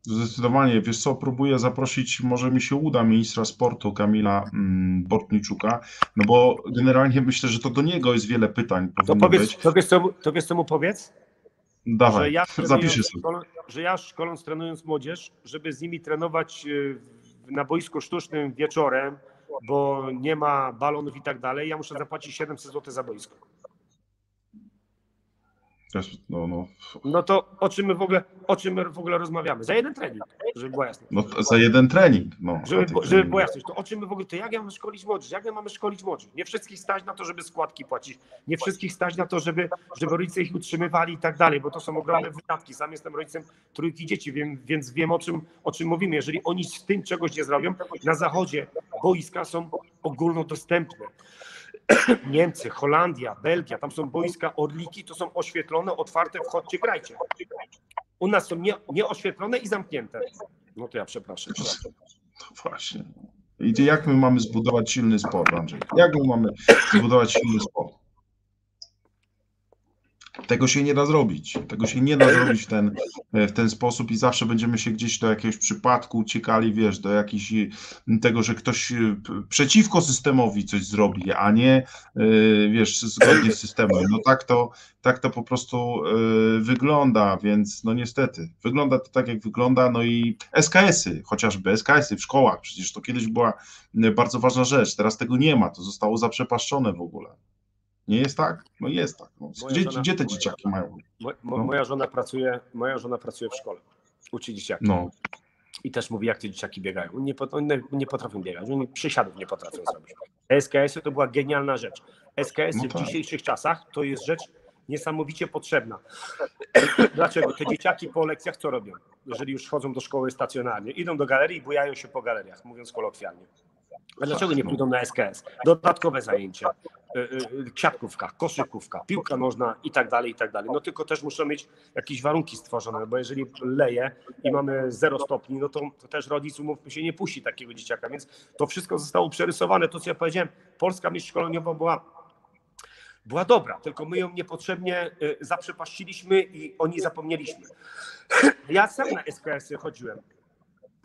Zdecydowanie, wiesz co, próbuję zaprosić, może mi się uda, ministra sportu Kamila mm, Bortniczuka, no bo generalnie myślę, że to do niego jest wiele pytań To powiedz, być. to wiesz, co, mu- to wiesz co mu powiedz? że Dawaj, ja, zapiszę sobie. szkoląc, że ja szkoląc, trenując młodzież, żeby z nimi trenować y, na boisku sztucznym wieczorem, bo nie ma balonów i tak dalej, ja muszę zapłacić 700 zł za boisko. No, no, No to o czym my w ogóle, o czym my w ogóle rozmawiamy? Za jeden trening, żeby była jasność. no, za jeden trening. No, Żeby, żeby była jasność, to o czym my w ogóle, to jak ja mamy szkolić młodzież? Jak my mamy szkolić młodzież? Nie wszystkich stać na to, żeby składki płacić, nie wszystkich stać na to, żeby, żeby rodzice ich utrzymywali i tak dalej, bo to są ogromne wydatki. Sam jestem rodzicem trójki dzieci, wiem, więc wiem o czym, o czym mówimy. Jeżeli oni z tym czegoś nie zrobią, na zachodzie boiska są ogólnodostępne. Niemcy, Holandia, Belgia, tam są boiska Orliki, to są oświetlone, otwarte, wchodźcie, grajcie. U nas są nie, nieoświetlone i zamknięte. No to ja przepraszam. No Właśnie. I jak my mamy zbudować silny sport, Andrzej? Jak my mamy zbudować silny sport? Tego się nie da zrobić. Tego się nie da zrobić w ten, w ten sposób i zawsze będziemy się gdzieś do jakiegoś przypadku uciekali, wiesz, do jakiś tego, że ktoś y, przeciwko systemowi coś zrobi, a nie, y, wiesz, zgodnie z systemem. No tak to, tak to po prostu y, wygląda, więc no niestety, wygląda to tak, jak wygląda, no i SKS-y, chociażby SKS-y w szkołach, przecież to kiedyś była y, bardzo ważna rzecz, teraz tego nie ma, to zostało zaprzepaszczone w ogóle. Nie jest tak? No jest tak. No. Gdzie, żona- gdzie te dzieciaki mają? No. moja, żona pracuje, moja żona pracuje w szkole. Uczy dzieciaki. No, I też mówi, jak te dzieciaki biegają. Nie, one nie potrafią biegać. Oni przysiadów nie potrafią zrobić. SKS-y to była genialna rzecz. SKS-y No w tak. dzisiejszych czasach to jest rzecz niesamowicie potrzebna. Dlaczego? Te dzieciaki po lekcjach co robią? Jeżeli już chodzą do szkoły stacjonarnie. Idą do galerii i bujają się po galeriach, mówiąc kolokwialnie. A dlaczego nie pójdą na SKS? Dodatkowe zajęcia, siatkówka, koszykówka, piłka nożna i tak dalej, i tak dalej. No tylko też muszą mieć jakieś warunki stworzone, bo jeżeli leje i mamy 0 stopni, no to, to też rodzic, umówmy się, nie puści takiego dzieciaka, więc to wszystko zostało przerysowane. To, co ja powiedziałem, polska myśl szkoleniowa była była dobra, tylko my ją niepotrzebnie y, zaprzepaściliśmy i o niej zapomnieliśmy. Ja sam na SKS-y chodziłem.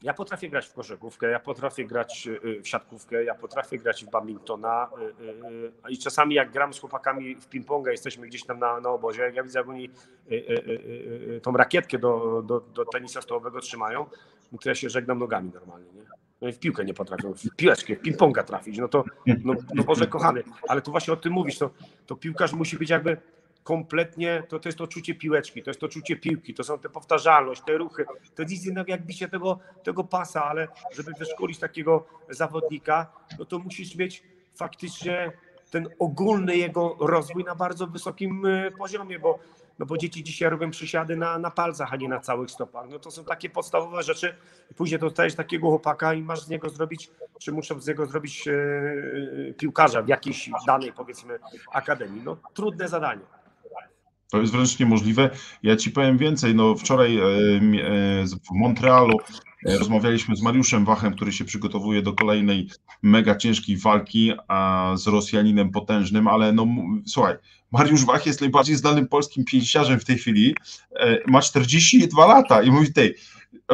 Ja potrafię grać w koszykówkę, ja potrafię grać y, w siatkówkę, ja potrafię grać w badmintona y, y, y, i czasami jak gram z chłopakami w ping-ponga, jesteśmy gdzieś tam na, na obozie, jak ja widzę, jak oni y, y, y, y, tą rakietkę do, do, do tenisa stołowego trzymają, no to ja się żegnam nogami normalnie, nie? No i w piłkę nie potrafią, w piłeczkę, w ping-ponga trafić, no to, no, no Boże kochany, ale tu właśnie o tym mówisz, to, to piłkarz musi być jakby kompletnie, to, to jest to czucie piłeczki, to jest to czucie piłki, to są te powtarzalność, te ruchy, to nic innego jak bicie tego, tego pasa, ale żeby wyszkolić takiego zawodnika, no to musisz mieć faktycznie ten ogólny jego rozwój na bardzo wysokim y, poziomie, bo, no bo dzieci dzisiaj robią przysiady na, na palcach, a nie na całych stopach. No to są takie podstawowe rzeczy. Później dostajesz takiego chłopaka i masz z niego zrobić, czy muszą z niego zrobić e, piłkarza w jakiejś danej, powiedzmy, akademii. No trudne zadanie. To jest wręcz niemożliwe. Ja ci powiem więcej. No, wczoraj e, e, w Montrealu e, rozmawialiśmy z Mariuszem Wachem, który się przygotowuje do kolejnej mega ciężkiej walki z Rosjaninem potężnym, ale no słuchaj, Mariusz Wach jest najbardziej znanym polskim pięściarzem w tej chwili. Ma 42 lata i mówi tej,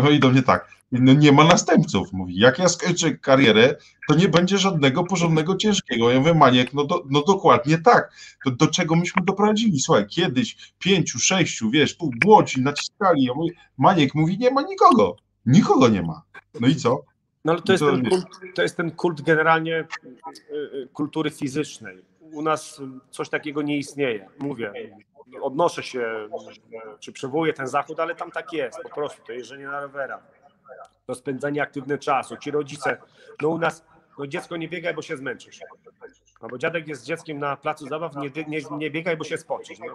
mówi do mnie tak, no nie ma następców. Mówi, jak ja skończę karierę, to nie będzie żadnego porządnego ciężkiego. Ja mówię, Maniek, no, do, no dokładnie tak. Do, do czego myśmy doprowadzili? Słuchaj, kiedyś pięciu, sześciu, wiesz, pół młodzi naciskali. Ja mówię, Maniek mówi, nie ma nikogo. Nikogo nie ma. No i co? No ale to jest, To ten kult, to jest ten kult generalnie y, y, kultury fizycznej. U nas coś takiego nie istnieje. Mówię, odnoszę się, czy przywołuję ten zachód, ale tam tak jest, po prostu, to jeżdżenie na rowerach, to spędzanie aktywnego czasu, ci rodzice, no u nas, no dziecko nie biegaj, bo się zmęczysz. No bo dziadek jest z dzieckiem na placu zabaw, nie, nie, nie biegaj, bo się spocisz. No,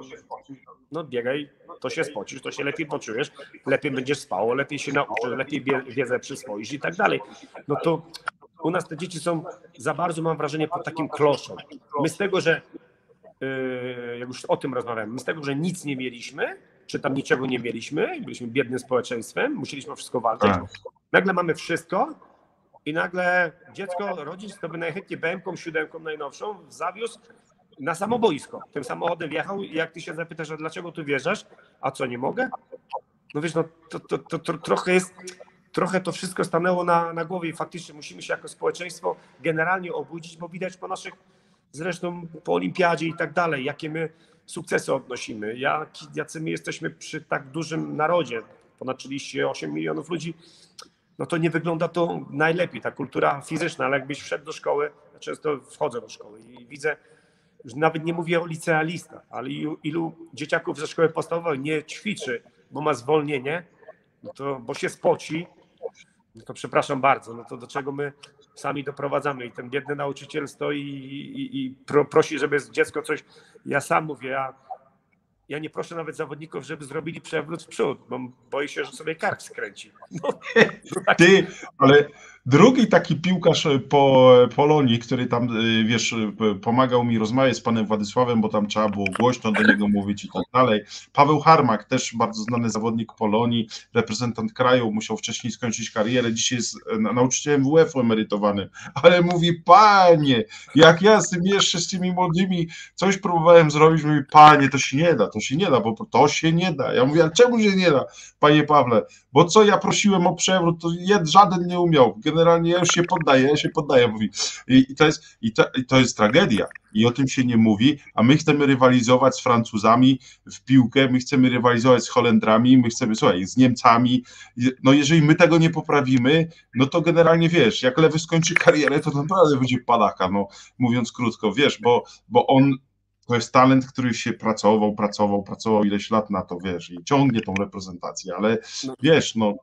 no biegaj, to się spocisz, to się lepiej poczujesz, lepiej będziesz spał, lepiej się nauczysz, lepiej wiedzę przyswoisz i tak dalej. No to u nas te dzieci są za bardzo, mam wrażenie, pod takim kloszem. My z tego, że yy, jak już o tym rozmawiamy, my z tego, że nic nie mieliśmy, czy tam niczego nie mieliśmy, byliśmy biednym społeczeństwem, musieliśmy o wszystko walczyć. Nagle mamy wszystko i nagle dziecko, rodzic, to by najchętniej BM-ką, siódemką najnowszą zawiózł na samoboisko. Tym samochodem wjechał i jak ty się zapytasz, a dlaczego tu wjeżdżasz? A co, nie mogę? No wiesz, no to, to, to, to trochę jest, trochę to wszystko stanęło na, na głowie i faktycznie musimy się jako społeczeństwo generalnie obudzić, bo widać po naszych, zresztą po olimpiadzie i tak dalej, jakie my sukcesy odnosimy, jak, jacy my jesteśmy przy tak dużym narodzie, ponad 38 milionów ludzi, no to nie wygląda to najlepiej. Ta kultura fizyczna, ale jakbyś wszedł do szkoły, często wchodzę do szkoły i widzę, nawet nie mówię o licealistach, ale ilu, ilu dzieciaków ze szkoły podstawowej nie ćwiczy, bo ma zwolnienie, no to, bo się spoci, no to przepraszam bardzo, no to do czego my sami doprowadzamy i ten biedny nauczyciel stoi i, i, i pro, prosi, żeby dziecko coś, ja sam mówię, ja ja nie proszę nawet zawodników, żeby zrobili przewrót w przód, bo boję się, że sobie kark skręci. No, tak. Ty, ale drugi taki piłkarz po Polonii, który tam, y, wiesz, pomagał mi rozmawiać z panem Władysławem, bo tam trzeba było głośno do niego mówić i tak dalej. Paweł Harmak, też bardzo znany zawodnik Polonii, reprezentant kraju, musiał wcześniej skończyć karierę, dzisiaj jest e, nauczycielem WF-u emerytowanym, ale mówi, panie, jak ja z tym jeszcze z tymi młodymi coś próbowałem zrobić, mówi, panie, to się nie da, to się nie da, bo to się nie da. Ja mówię, a czemu się nie da, panie Pawle? Bo co ja prosiłem o przewrót, to żaden nie umiał. Generalnie ja już się poddaję, ja się poddaję, mówi. I, i to, jest, i, to, I to jest tragedia. I o tym się nie mówi, a my chcemy rywalizować z Francuzami w piłkę, my chcemy rywalizować z Holendrami, my chcemy, słuchaj, z Niemcami. No jeżeli my tego nie poprawimy, no to generalnie wiesz, jak Lewy skończy karierę, to naprawdę będzie padaka, no mówiąc krótko, wiesz, bo, bo on to jest talent, który się pracował, pracował, pracował ileś lat na to, wiesz, i ciągnie tą reprezentację, ale no. wiesz, no.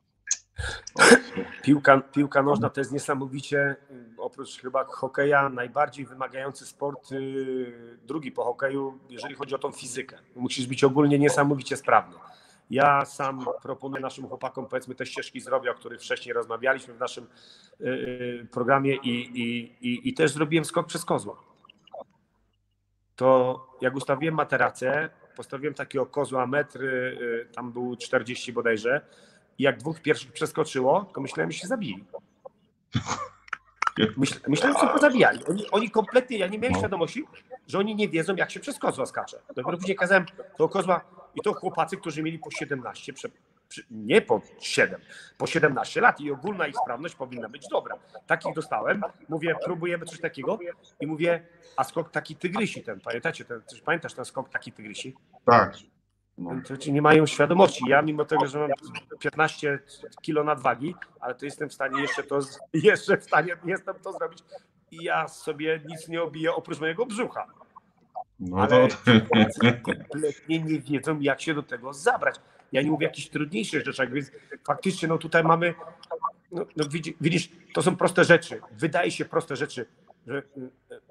Piłka, piłka nożna to jest niesamowicie, oprócz chyba hokeja, najbardziej wymagający sport, y, drugi po hokeju, jeżeli chodzi o tą fizykę. Musisz być ogólnie niesamowicie sprawny. Ja sam proponuję naszym chłopakom, powiedzmy, te ścieżki zdrowia, o których wcześniej rozmawialiśmy w naszym y, y, programie i, i, i, i też zrobiłem skok przez kozła to jak ustawiłem materacę, postawiłem takiego kozła metr, y, tam był 40 bodajże i jak dwóch pierwszych przeskoczyło, to myślałem, że się zabili. Myśl, myślałem, że pozabijali. Oni, oni kompletnie, ja nie miałem no. świadomości, że oni nie wiedzą, jak się przez kozła skacze. Dopiero później kazałem to kozła i to chłopacy, którzy mieli po 17, nie po 7, po 17 lat i ogólna ich sprawność powinna być dobra. Takich dostałem, mówię, próbujemy coś takiego i mówię, a skok taki tygrysi ten, pamiętacie, ten, pamiętasz ten skok taki tygrysi? Tak. No. Nie mają świadomości. Ja mimo tego, że mam 15 kilo nadwagi, ale to jestem w stanie jeszcze to, jeszcze w stanie jestem to zrobić i ja sobie nic nie obiję oprócz mojego brzucha. No ale to... kompletnie nie wiedzą, jak się do tego zabrać. Ja nie mówię o jakichś trudniejszych rzeczach, więc faktycznie no tutaj mamy, no, no widzisz, to są proste rzeczy. Wydaje się proste rzeczy, że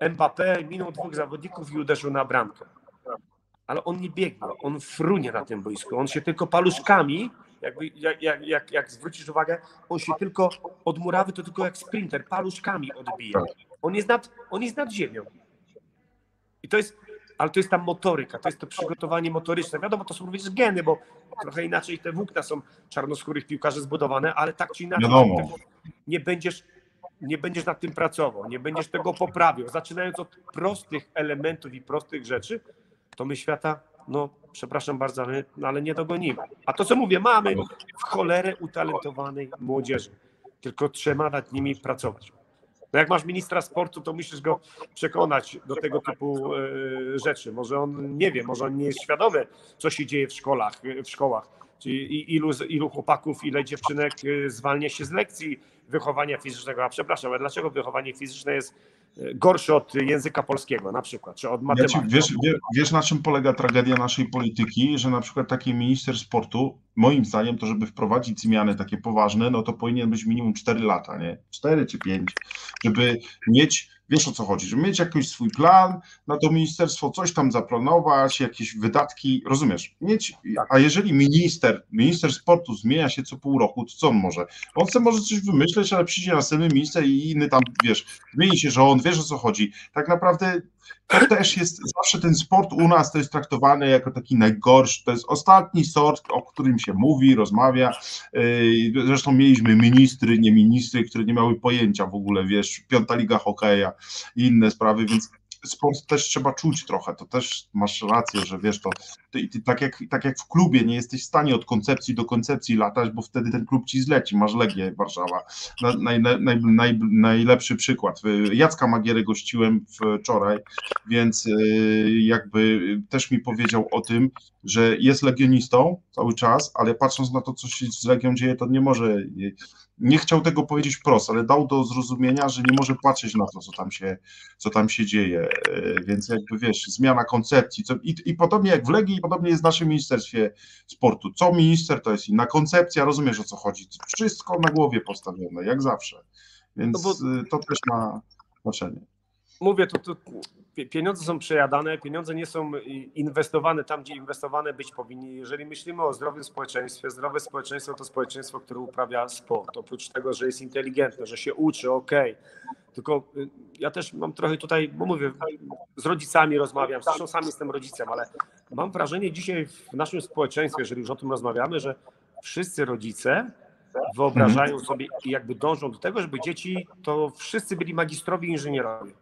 y, Mbappé minął dwóch zawodników i uderzył na bramkę. Ale on nie biegnie, on frunie na tym boisku. On się tylko paluszkami, jakby, jak, jak, jak, jak zwrócisz uwagę, on się tylko od murawy to tylko jak sprinter, paluszkami odbija. On jest nad, on jest nad ziemią. I to jest, ale to jest ta motoryka, to jest to przygotowanie motoryczne. Wiadomo, to są również geny, bo trochę inaczej te włókna są czarnoskórych piłkarzy zbudowane, ale tak czy inaczej nie będziesz, nie będziesz nad tym pracował, nie będziesz tego poprawiał. Zaczynając od prostych elementów i prostych rzeczy, to my świata, no przepraszam bardzo, ale, no, ale nie dogonimy. A to, co mówię, mamy w cholerę utalentowanej młodzieży, tylko trzeba nad nimi pracować. No jak masz ministra sportu, to musisz go przekonać do tego typu e, rzeczy. Może on nie wie, może on nie jest świadomy, co się dzieje w szkołach, w szkołach. Czyli ilu, ilu chłopaków, ile dziewczynek e, zwalnia się z lekcji wychowania fizycznego. A przepraszam, ale dlaczego wychowanie fizyczne jest gorszy od języka polskiego na przykład, czy od Ja matematyki. ci, wiesz, wie- wiesz, na czym polega tragedia naszej polityki, że na przykład taki minister sportu, moim zdaniem, to żeby wprowadzić zmiany takie poważne, no to powinien być minimum 4 lata, nie? 4 czy 5, żeby mieć, wiesz o co chodzi, żeby mieć jakiś swój plan na to ministerstwo, coś tam zaplanować, jakieś wydatki, rozumiesz? Mieć, Tak. a jeżeli minister, minister sportu zmienia się co pół roku, to co on może? On sobie może coś wymyśleć, ale przyjdzie następny minister i inny tam, wiesz, zmieni się rząd, wiesz o co chodzi. Tak naprawdę też jest zawsze ten sport u nas to jest traktowany jako taki najgorszy. To jest ostatni sort, o którym się mówi, rozmawia. Yy, Zresztą mieliśmy ministry, nie ministry, które nie miały pojęcia w ogóle, wiesz, piąta liga hokeja i inne sprawy, więc sport też trzeba czuć trochę. To też masz rację, że wiesz to. Ty, ty, tak, jak, tak jak w klubie nie jesteś w stanie od koncepcji do koncepcji latać, bo wtedy ten klub ci zleci. Masz Legię Warszawa. Na, naj, naj, naj, najlepszy przykład. Jacka Magierę gościłem wczoraj więc y, jakby też mi powiedział o tym, że jest legionistą cały czas, ale patrząc na to, co się z Legią dzieje, to nie może, nie chciał tego powiedzieć wprost, ale dał do zrozumienia, że nie może patrzeć na to, co tam się, co tam się dzieje, Y, więc jakby wiesz, zmiana koncepcji, co, i, i podobnie jak w Legii, i podobnie jest w naszym Ministerstwie Sportu, co minister to jest inna koncepcja, rozumiesz o co chodzi, wszystko na głowie postawione, jak zawsze, więc No y, to też ma znaczenie. Mówię, to, to pie- pieniądze są przejadane, pieniądze nie są i- inwestowane tam, gdzie inwestowane być powinni. Jeżeli myślimy o zdrowym społeczeństwie, zdrowe społeczeństwo to społeczeństwo, które uprawia sport. Oprócz tego, że jest inteligentne, że się uczy, okej. Tylko y, ja też mam trochę tutaj, bo mówię, z rodzicami rozmawiam, zresztą sam jestem rodzicem, ale mam wrażenie dzisiaj w naszym społeczeństwie, jeżeli już o tym rozmawiamy, że wszyscy rodzice wyobrażają sobie i jakby dążą do tego, żeby dzieci to wszyscy byli magistrowie inżynierowie.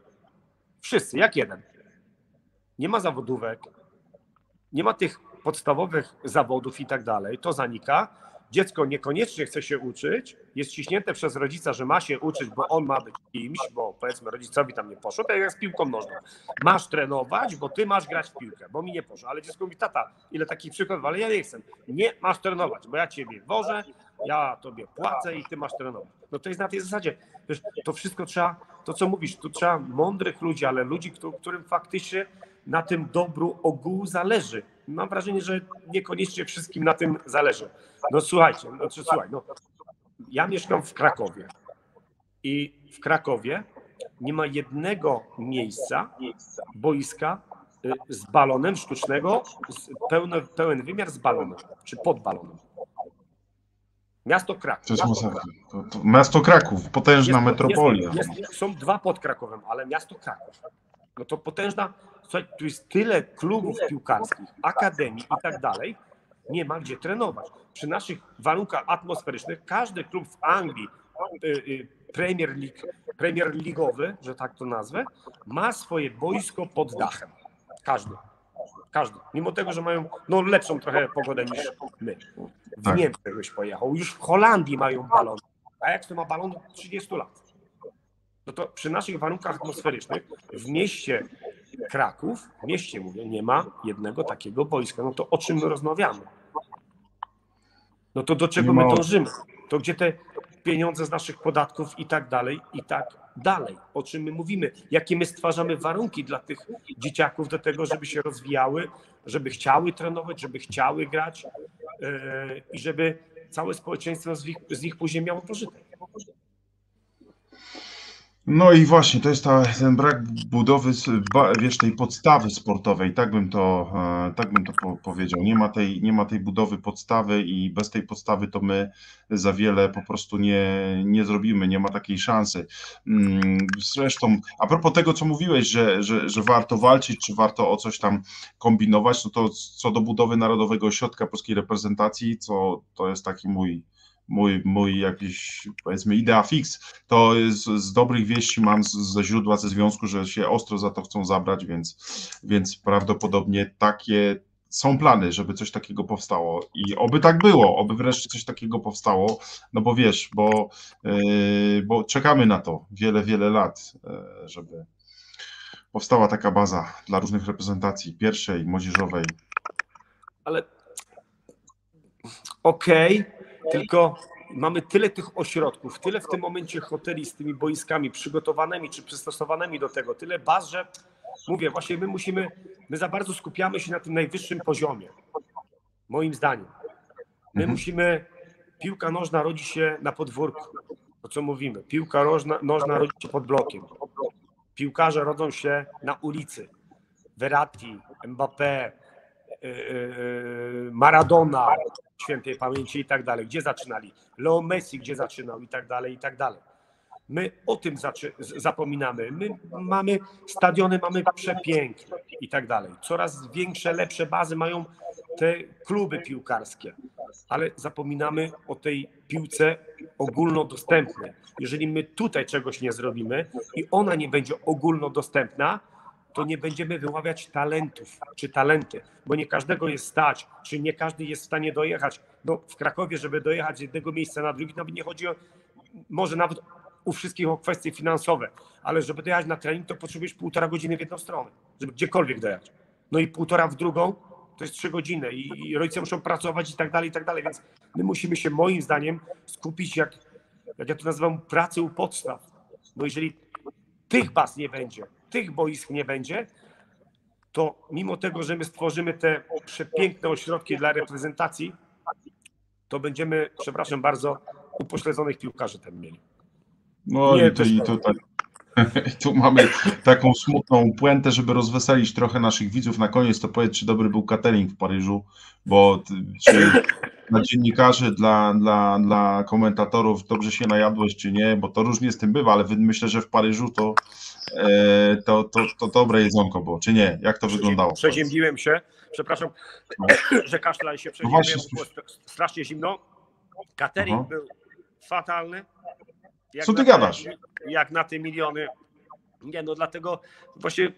Wszyscy, jak jeden. Nie ma zawodówek, nie ma tych podstawowych zawodów i tak dalej. To zanika. Dziecko niekoniecznie chce się uczyć, jest ciśnięte przez rodzica, że ma się uczyć, bo on ma być kimś, bo powiedzmy rodzicowi tam nie poszło, tak jak z piłką nożną. Masz trenować, bo ty masz grać w piłkę, bo mi nie poszło. Ale dziecko mówi, tata, ile takich przykładów, ale ja nie chcę. Nie, masz trenować, bo ja ciebie wożę, ja tobie płacę i ty masz trenować. No to jest na tej zasadzie. Wiesz, to wszystko trzeba, to co mówisz, tu trzeba mądrych ludzi, ale ludzi, któ- którym faktycznie na tym dobru ogółu zależy. Mam wrażenie, że niekoniecznie wszystkim na tym zależy. No słuchajcie, znaczy słuchaj, no, ja mieszkam w Krakowie i w Krakowie nie ma jednego miejsca, boiska y, z balonem sztucznego, pełen wymiar z balonem, czy pod balonem. Miasto Kraków. To jest masakra. To, to miasto Kraków, potężna Jest- metropolia. Jest, jest, są dwa pod Krakowem, ale miasto Kraków. No to potężna. Słuchaj, tu jest tyle klubów piłkarskich, akademii i tak dalej. Nie ma gdzie trenować. Przy naszych warunkach atmosferycznych każdy klub w Anglii, y, y, Premier League, Premier League'owy, że tak to nazwę, ma swoje boisko pod dachem. Każdy. Każdy. Mimo tego, że mają no, lepszą trochę pogodę niż my. W Tak. Niemczech byś pojechał. Już w Holandii mają balon. A jak to ma balon od 30 lat? No to przy naszych warunkach atmosferycznych w mieście Kraków, w mieście mówię, nie ma jednego takiego boiska. No to o czym my rozmawiamy? No to do czego my dążymy? To gdzie te pieniądze z naszych podatków i tak dalej, i tak dalej. O czym my mówimy? Jakie my stwarzamy warunki dla tych dzieciaków do tego, żeby się rozwijały, żeby chciały trenować, żeby chciały grać yy, i żeby całe społeczeństwo z nich, z nich później miało pożytek. No i właśnie, to jest ta, ten brak budowy, wiesz, tej podstawy sportowej, tak bym to, e, tak bym to po, powiedział. Nie ma, tej, nie ma tej budowy podstawy i bez tej podstawy to my za wiele po prostu nie, nie zrobimy, nie ma takiej szansy. Mm, Zresztą, a propos tego, co mówiłeś, że, że, że warto walczyć, czy warto o coś tam kombinować, no to co do budowy Narodowego Ośrodka Polskiej Reprezentacji, co to jest taki mój mój, mój jakiś, powiedzmy, idea fix, to z, z dobrych wieści mam z, ze źródła, ze związku, że się ostro za to chcą zabrać, więc, więc prawdopodobnie takie są plany, żeby coś takiego powstało i oby tak było, oby wreszcie coś takiego powstało, no bo wiesz, bo, yy, bo czekamy na to wiele, wiele lat, yy, żeby powstała taka baza dla różnych reprezentacji, pierwszej, młodzieżowej. Ale okej, tylko mamy tyle tych ośrodków, tyle w tym momencie hoteli z tymi boiskami przygotowanymi czy przystosowanymi do tego, tyle baz, że mówię, właśnie my musimy, my za bardzo skupiamy się na tym najwyższym poziomie, moim zdaniem. My Mhm. musimy, piłka nożna rodzi się na podwórku, to co mówimy, piłka nożna, nożna rodzi się pod blokiem, piłkarze rodzą się na ulicy, Verratti, Mbappé, y, y, y, Maradona, świętej pamięci i tak dalej, gdzie zaczynali, Leo Messi, gdzie zaczynał i tak dalej, i tak dalej. My o tym zapominamy. My mamy stadiony, mamy przepiękne i tak dalej. Coraz większe, lepsze bazy mają te kluby piłkarskie, ale zapominamy o tej piłce ogólnodostępnej. Jeżeli my tutaj czegoś nie zrobimy i ona nie będzie ogólnodostępna, to nie będziemy wyławiać talentów czy talenty, bo nie każdego jest stać, czy nie każdy jest w stanie dojechać. No, w Krakowie, żeby dojechać z jednego miejsca na drugi, nawet nie chodzi o, może nawet u wszystkich o kwestie finansowe, ale żeby dojechać na trening, to potrzebujesz półtora godziny w jedną stronę, żeby gdziekolwiek dojechać. No i półtora w drugą, to jest trzy godziny i, i rodzice muszą pracować i tak dalej, i tak dalej, więc my musimy się moim zdaniem skupić, jak, jak ja to nazywam, pracy u podstaw, bo jeżeli tych baz nie będzie, tych boisk nie będzie, to mimo tego, że my stworzymy te przepiękne ośrodki dla reprezentacji, to będziemy, przepraszam bardzo, upośledzonych piłkarzy tam mieli. No Nie, i, to, i tutaj tu mamy taką smutną puentę, żeby rozweselić trochę naszych widzów. Na koniec to powiedz, czy dobry był catering w Paryżu, bo czy dla dziennikarzy, dla, dla, dla komentatorów dobrze się najadłeś, czy nie, bo to różnie z tym bywa, ale myślę, że w Paryżu to, to, to, to dobre jedzonko było, czy nie? Jak to wyglądało? Przeziębiłem się, przepraszam, No. że kaszla się No przeziębiłem, było st- strasznie zimno. Catering Aha. był fatalny. Jak Co ty na gadasz? Jak na te miliony. Nie, no dlatego właśnie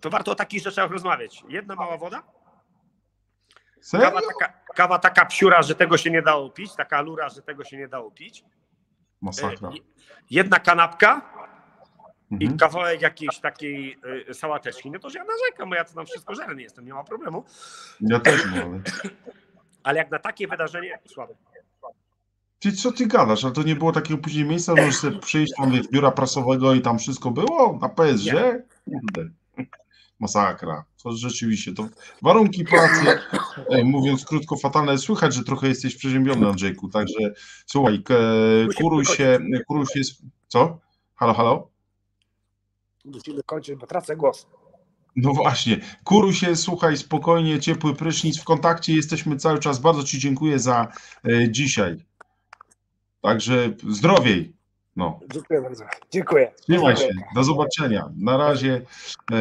to warto o takich rzeczach rozmawiać. Jedna mała woda, Serio? kawa taka, kawa taka psiura, że tego się nie dało pić, taka lura, że tego się nie dało pić. Masakra. E, Jedna kanapka i Mhm. kawałek jakiejś takiej y, sałateczki. No to że ja narzekam, bo ja to tam wszystko żerny jestem, nie ma problemu. Ja też nie, ale... Ale jak na takie wydarzenie, słabe. Ty co ty gadasz? A to nie było takiego później miejsca, możesz sobie przyjść tam wiesz, biura prasowego i tam wszystko było na PSG? Kurde. Masakra. To rzeczywiście, to warunki pracy, e, mówiąc krótko, fatalne. Słychać, że trochę jesteś przeziębiony, Andrzejku, także słuchaj, kuruj się, kuruj się, co? Halo, halo? Musimy kończyć, bo tracę głos. No właśnie, kuruj się, słuchaj, spokojnie, ciepły prysznic, w kontakcie jesteśmy cały czas. Bardzo Ci dziękuję za e, dzisiaj. Także zdrowiej. No. Dziękuję bardzo. Dziękuję. Trzymaj się, do zobaczenia. Na razie e,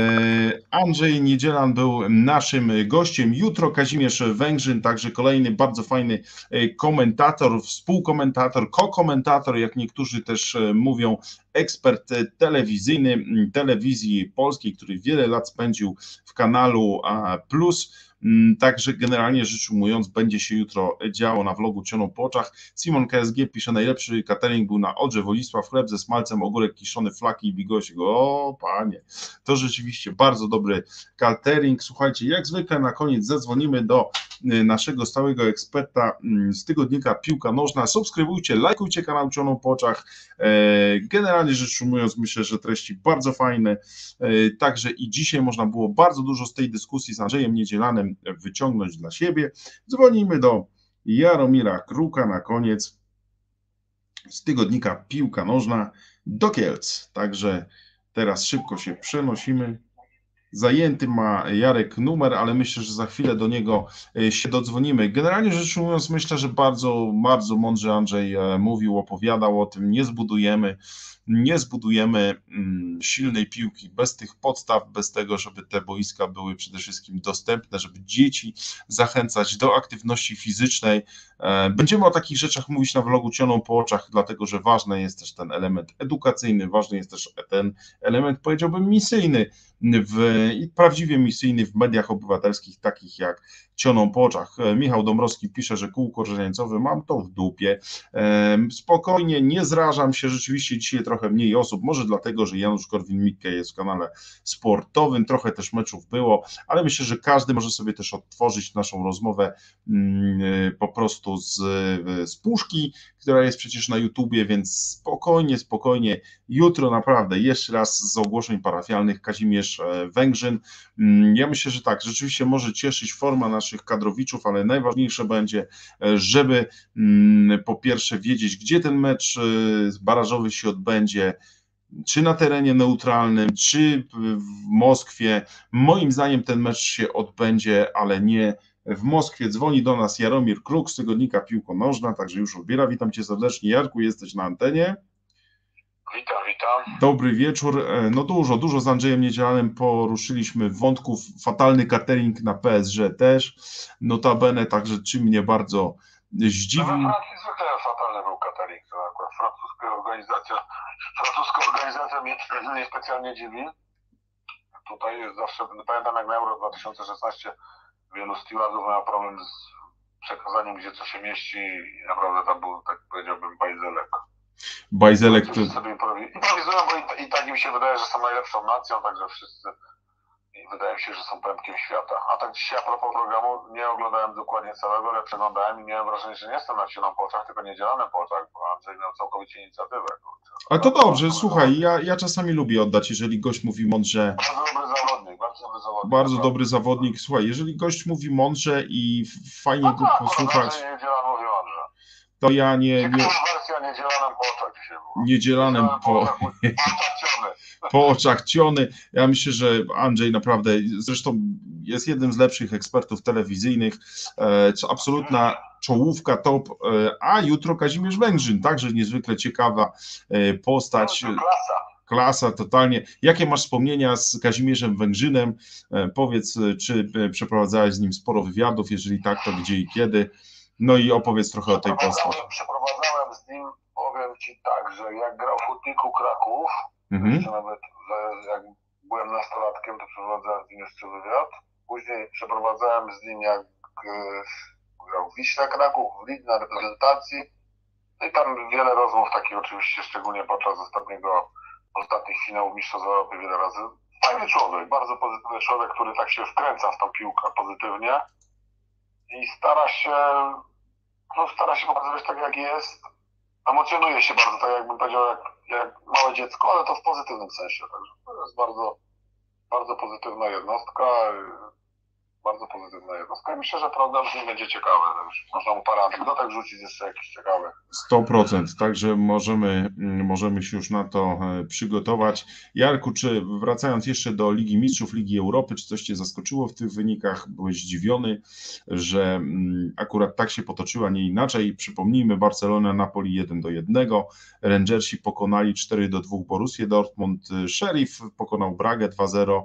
Andrzej Niedzielan był naszym gościem. Jutro Kazimierz Węgrzyn, także kolejny bardzo fajny e, komentator, współkomentator, kokomentator, jak niektórzy też e, mówią, ekspert telewizyjny telewizji polskiej, który wiele lat spędził w kanalu Plus. Mm, Także generalnie rzecz ujmując, będzie się jutro działo na vlogu Cioną po oczach. Simon KSG pisze, najlepszy catering był na Odrze Wolisław, chleb ze smalcem, ogórek kiszony, flaki i bigosik. O panie, to rzeczywiście bardzo dobry catering. Słuchajcie, jak zwykle na koniec zadzwonimy do y, naszego stałego eksperta mm, z tygodnika Piłka Nożna. Subskrybujcie, lajkujcie kanał Cioną po oczach. E, Generalnie rzecz ujmując, myślę, że treści bardzo fajne. E, Także i dzisiaj można było bardzo dużo z tej dyskusji z Andrzejem Niedzielanem wyciągnąć dla siebie. Dzwonimy do Jaromira Kruka na koniec z tygodnika Piłka Nożna do Kielc. Także teraz szybko się przenosimy. Zajęty ma Jarek numer, ale myślę, że za chwilę do niego e, się dodzwonimy. Generalnie rzecz ujmując, myślę, że bardzo, bardzo mądrze Andrzej e, mówił, opowiadał o tym. Nie zbudujemy, nie zbudujemy mm, silnej piłki bez tych podstaw, bez tego, żeby te boiska były przede wszystkim dostępne, żeby dzieci zachęcać do aktywności fizycznej. E, Będziemy o takich rzeczach mówić na vlogu Cioną po oczach, dlatego że ważny jest też ten element edukacyjny, ważny jest też ten element, powiedziałbym, misyjny, w, i prawdziwie misyjny w mediach obywatelskich, takich jak Cioną po oczach. E, Michał Domrowski pisze, że kółko żeńcowe mam to w dupie. Em, Spokojnie, nie zrażam się, rzeczywiście dzisiaj trochę mniej osób, może dlatego, że Janusz Korwin-Mikke jest w kanale sportowym, trochę też meczów było, ale myślę, że każdy może sobie też odtworzyć naszą rozmowę mm, po prostu z, z puszki, która jest przecież na YouTubie, więc spokojnie, spokojnie, jutro naprawdę jeszcze raz z ogłoszeń parafialnych Kazimierz e, Węgrzyn. Mm, ja myślę, że tak, rzeczywiście może cieszyć forma naszych kadrowiczów, ale najważniejsze będzie, e, żeby mm, po pierwsze wiedzieć, gdzie ten mecz e, barażowy się odbędzie, czy na terenie neutralnym, czy w Moskwie. Moim zdaniem ten mecz się odbędzie, ale nie w Moskwie. Dzwoni do nas Jaromir Kruk z tygodnika Piłko Nożna, także już odbiera. Witam cię serdecznie. Jarku, jesteś na antenie. Witam, witam. Dobry wieczór. No dużo, dużo z Andrzejem Niedzielanem poruszyliśmy wątków. Fatalny catering na PSG też. Notabene, także czym mnie bardzo zdziwił. No, zwykle fatalny był catering. To akurat francuska organizacja, francuska organizacja mnie, mnie specjalnie dziwi. Tutaj jest zawsze, pamiętam jak na Euro 2016 wielu stewardów miało problem z przekazaniem, gdzie co się mieści i naprawdę tam był, tak powiedziałbym, bajzelek. Bajzelek. Którzy sobie improwizują, bo i, i tak im się wydaje, że są najlepszą nacją, także wszyscy i wydaje mi się, że są pępkiem świata. A tak dzisiaj a propos programu, nie oglądałem dokładnie całego, ale przeglądałem i miałem wrażenie, że nie jestem nacioną po oczach, tylko niedzielanym po oczach, bo Andrzej miał całkowicie inicjatywę. A to dobrze, słuchaj, ja, ja czasami lubię oddać, jeżeli gość mówi mądrze. Bardzo dobry zawodnik, bardzo dobry zawodnik. Bardzo dobry zawodnik. Słuchaj, jeżeli gość mówi mądrze i fajnie no go tak, posłuchać, Niedziela mówi mądrze. To ja nie. nie wersja niedzielanym po oczach dzisiaj była. po oczach ciony. Ja myślę, że Andrzej naprawdę, zresztą jest jednym z lepszych ekspertów telewizyjnych, e, co absolutna czołówka top, e, a jutro Kazimierz Węgrzyn, także niezwykle ciekawa e, postać. Klasa. Klasa, totalnie. Jakie masz wspomnienia z Kazimierzem Węgrzynem? Powiedz, czy przeprowadzałeś z nim sporo wywiadów? Jeżeli tak, to gdzie i kiedy? No i opowiedz trochę o tej postaci. Przeprowadzałem z nim, powiem Ci tak, że jak grał w Hutniku Kraków, Mhm. jeszcze nawet że jak byłem nastolatkiem, to przeprowadzałem z nim jeszcze wywiad. Później przeprowadzałem z nim jak e, grał w Wiśle Kraków, w Lid na reprezentacji. No i tam wiele rozmów takich oczywiście, szczególnie podczas ostatniego, ostatnich finałów Mistrzostw Europy wiele razy. Fajny człowiek, bardzo pozytywny człowiek, który tak się wkręca w tą piłkę pozytywnie i stara się, no stara się pokazywać tak jak jest. Emocjonuje się bardzo, tak jakbym powiedział, jak, jak małe dziecko, ale to w pozytywnym sensie. Także to jest bardzo, bardzo pozytywna jednostka. Bardzo pozytywna jednostka. I myślę, że program z nim będzie ciekawy. Już Można mu parę anegdotek rzucić jeszcze jakiś ciekawy. 100%, także możemy, mm, możemy się już na to e, przygotować. Jarku, czy wracając jeszcze do Ligi Mistrzów, Ligi Europy, czy coś Cię zaskoczyło w tych wynikach? Byłeś zdziwiony, że mm, akurat tak się potoczyła, nie inaczej. Przypomnijmy, Barcelona, Napoli 1 do 1, Rangersi pokonali 4 do 2 Borussię Dortmund, Sheriff pokonał Bragę 2-0,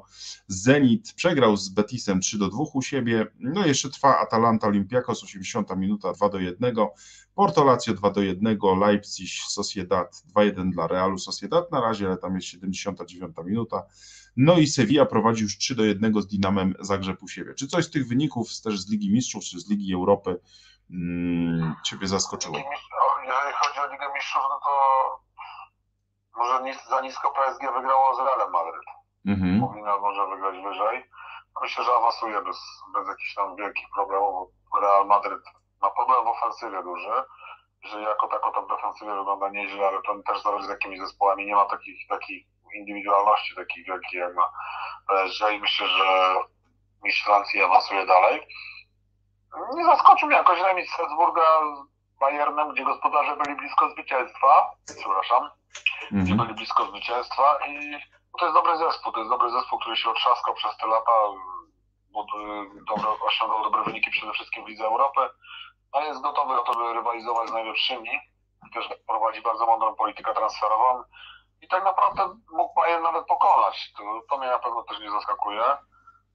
Zenit przegrał z Betisem 3 do 2 u siebie, no jeszcze trwa Atalanta Olympiakos 80 minuta 2 do 1, Porto Lazio 2 do 1, Leipzig Sociedad 2-1 dla Realu Sociedad na razie, ale tam jest 79 minuta. No i Sevilla prowadzi już 3 do 1 z Dinamem Zagrzeb u siebie. Czy coś z tych wyników też z Ligi Mistrzów czy z Ligi Europy hmm, Ciebie zaskoczyło? Jeżeli chodzi o Ligę Mistrzów, no to może za nisko PSG wygrało z Realem Madryt. Mhm. Powinno może wygrać wyżej. Myślę, że awansuje bez, bez jakichś tam wielkich problemów. bo Real Madryt ma problem w ofensywie duży, że jako tako to w defensywie wygląda nieźle, ale to też zależy z jakimi zespołami. Nie ma takich, takich indywidualności takich wielkich jak na PSG i myślę, że mistrz Francji awansuje dalej. Nie zaskoczył mnie jakoś remis Salzburga z Bayernem, gdzie gospodarze byli blisko zwycięstwa. Przepraszam gdzie Mhm. byli blisko zwycięstwa i to jest dobry zespół, to jest dobry zespół, który się otrzaskał przez te lata, dobre, osiągał dobre wyniki przede wszystkim w Lidze Europy, a jest gotowy o to, by rywalizować z najlepszymi, też prowadzi bardzo mądrą politykę transferową i tak naprawdę mógł Bayern nawet pokonać, to, to mnie na pewno też nie zaskakuje.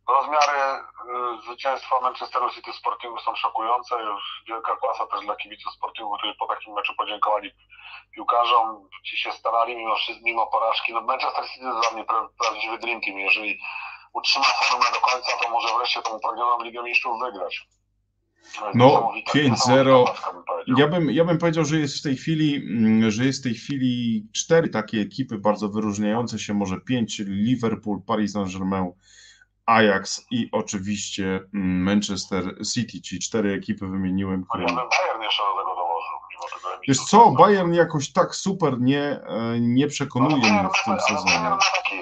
Rozmiary y, zwycięstwa Manchesteru City Sportingu są szokujące. Wielka klasa też dla kibiców Sportingu, którzy po takim meczu podziękowali piłkarzom. Ci się starali mimo mimo porażki. No Manchester City to dla mnie pra, prawdziwy dream team. Jeżeli utrzyma formę do końca, to może wreszcie tą upragnioną Ligę Mistrzów wygrać. Jest No, niesamowita- 5-0. niesamowita paczka, bym powiedział. powiedział. Ja bym, ja bym powiedział, że jest w tej chwili, mm, że jest w tej chwili cztery takie ekipy bardzo wyróżniające się, może pięć, czyli Liverpool, Paris Saint-Germain, Ajax i oczywiście mm, Manchester City, czyli cztery ekipy wymieniłem, które... ja bym Bayern jeszcze do tego dołożył, Wiesz co, Bayern jakoś tak super nie, e, nie przekonuje No, mnie w tym ale Bayern sezonie. ma taki,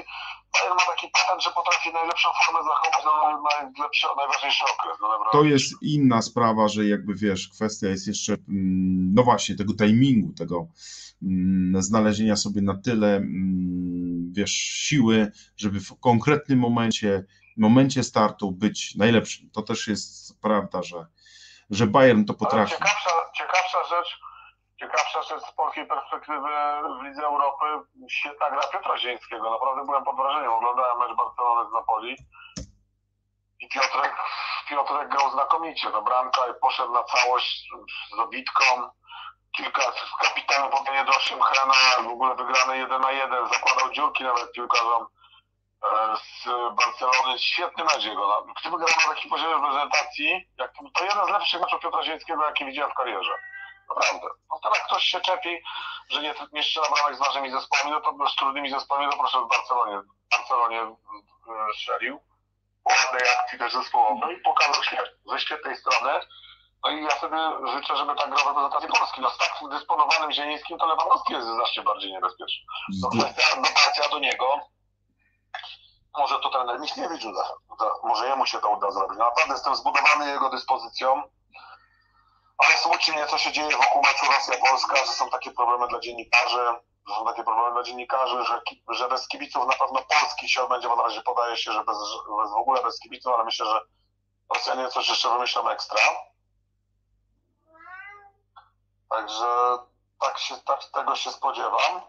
Bayern ma taki patent, że potrafi najlepszą formę zachować na najlepszy, najważniejszy okres. No. To jest inna sprawa, że jakby wiesz, kwestia jest jeszcze, mm, no właśnie, tego timingu, tego mm, znalezienia sobie na tyle, wiesz, siły, żeby w konkretnym momencie, momencie startu być najlepszym. To też jest prawda, że, że Bayern to potrafi. ciekawsza, ciekawsza rzecz, ciekawsza rzecz z polskiej perspektywy w Lidze Europy, świetna gra Piotra Zieńskiego. Naprawdę byłem pod wrażeniem. Oglądałem mecz Barcelony z Napoli i Piotrek, Piotrek grał znakomicie. No bramka poszedł na całość z obitką. Kilka z kapitanu powinien do Szymchena, w ogóle wygrany 1 na 1, zakładał dziurki nawet piłkarzom z Barcelony. Świetny mecz jego. No, Gdyby grał na takim poziomie w prezentacji, jak to, jeden z lepszych meczów Piotra Zielińskiego, jaki widziałem w karierze. Naprawdę. No teraz ktoś się czepi, że nie, nie strzela bramek z naszymi zespołami, no to z trudnymi zespołami, to proszę w Barcelonie. W Barcelonie e, strzelił. Po ładnej akcji też zespołowej i pokazał się ze świetnej strony. No i ja sobie życzę, żeby tak grał reprezentacji Polski. No z tak dysponowanym Zielińskim to Lewandowski jest znacznie bardziej niebezpieczny. No kwestia do niego. Może to trener Michniewicz uda. uda. Może jemu się to uda zrobić. No Naprawdę jestem zbudowany jego dyspozycją. Ale smuci mnie, co się dzieje wokół meczu Rosja-Polska, że są takie problemy dla dziennikarzy, że są takie problemy dla dziennikarzy, że, że bez kibiców na pewno polski się odbędzie, bo na razie podaje się, że bez, bez w ogóle bez kibiców, ale myślę, że Rosjanie coś jeszcze wymyślą ekstra. Także tak się, tak, tego się spodziewam.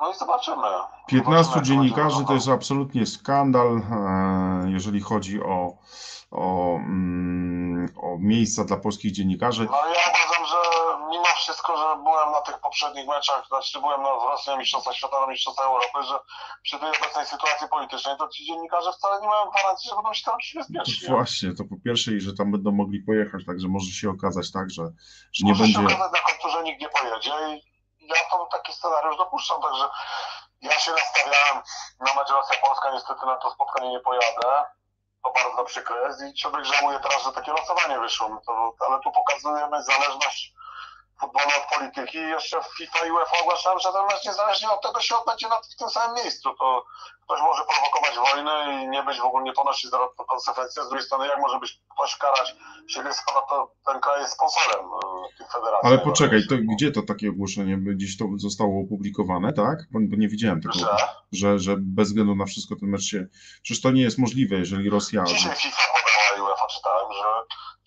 No i zobaczymy. 15 Zobaczymy, dziennikarzy to jest absolutnie skandal, e, jeżeli chodzi o, o, mm, o miejsca dla polskich dziennikarzy. No ja uważam, że mimo wszystko, że byłem na tych poprzednich meczach, znaczy byłem na na Mistrzostwach Świata, na Mistrzostwach Europy, że przy tej obecnej sytuacji politycznej to ci dziennikarze wcale nie mają gwarancji, że będą się tam czuć bezpiecznie. To właśnie, to po pierwsze i że tam będą mogli pojechać, także może się okazać tak, że, że nie Może się będzie... okazać na końcu, że nikt nie pojedzie i ja to taki scenariusz dopuszczam, także ja się nastawiałem na mecz Rosja-Polska, niestety na to spotkanie nie pojadę. To bardzo przykre jest i człowiek żałuje teraz, że takie losowanie wyszło. No To, ale tu pokazujemy zależność futbolu od polityki i jeszcze FIFA i UEFA ogłaszają, że ten mecz niezależnie od tego się odbędzie na, w tym samym miejscu. To ktoś może prowokować wojnę i nie być w ogóle nie ponosić konsekwencji. Z drugiej strony, jak może być ktoś karać skoro to ten kraj jest sponsorem e, tych federacji. Ale poczekaj, to gdzie to takie ogłoszenie, gdzieś to zostało opublikowane, tak? Bo, nie widziałem tego, Że że, że bez względu na wszystko ten mecz się... Przecież to nie jest możliwe, jeżeli Rosja... dzisiaj FIFA podała i UEFA czytałem, że,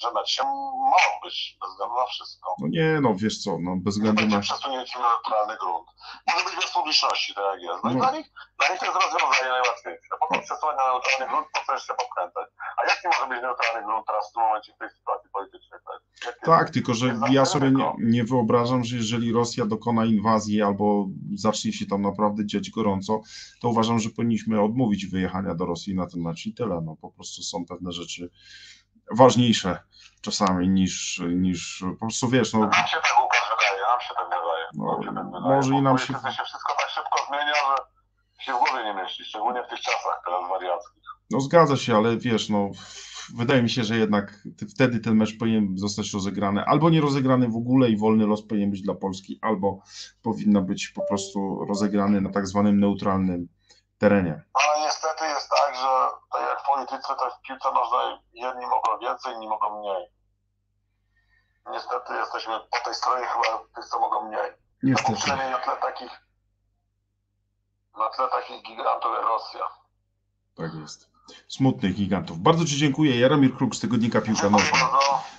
że się ma odbyć bez względu na wszystko. No nie, no wiesz co, no bez względu Będzie na... przesunięcie na neutralny grunt. Może być bez publiczności, tak jak jest. No, i No. dla nich, dla nich to jest rozwiązanie najłatwiejsze. Po prostu przesuwać na neutralny grunt, po co jeszcze podkręcać. A jaki może być neutralny grunt teraz w tym momencie w tej sytuacji politycznej? Jakie- Tak, tylko że ja sobie nie, nie wyobrażam, że jeżeli Rosja dokona inwazji albo zacznie się tam naprawdę dziać gorąco, to uważam, że powinniśmy odmówić wyjechania do Rosji na ten mecz i tyle. No, po prostu są pewne rzeczy ważniejsze czasami niż, niż po prostu wiesz, no, Nam się tak Łukasz wydaje, nam się tak wydaje. No, Nam tak wydaje. może i nam się- się wszystko tak szybko zmienia, że się w głowie nie mieści, szczególnie w tych czasach teraz wariackich. no zgadza się, ale wiesz, no wydaje mi się, że jednak wtedy ten mecz powinien zostać rozegrany, albo nie rozegrany w ogóle i wolny los powinien być dla Polski, albo powinno być po prostu rozegrany na tak zwanym neutralnym terenie. Ale niestety jest tak, że tak jak w polityce, tak w piłce nożnej jedni mogą więcej, inni mogą mniej. Niestety jesteśmy po tej stronie chyba tych, co mogą mniej. No, Niestety. przynajmniej na tle takich na tle takich gigantów jak Rosja. Tak jest. Smutnych gigantów. Bardzo Ci dziękuję. Jaromir Kruk z tygodnika Piłka Nożna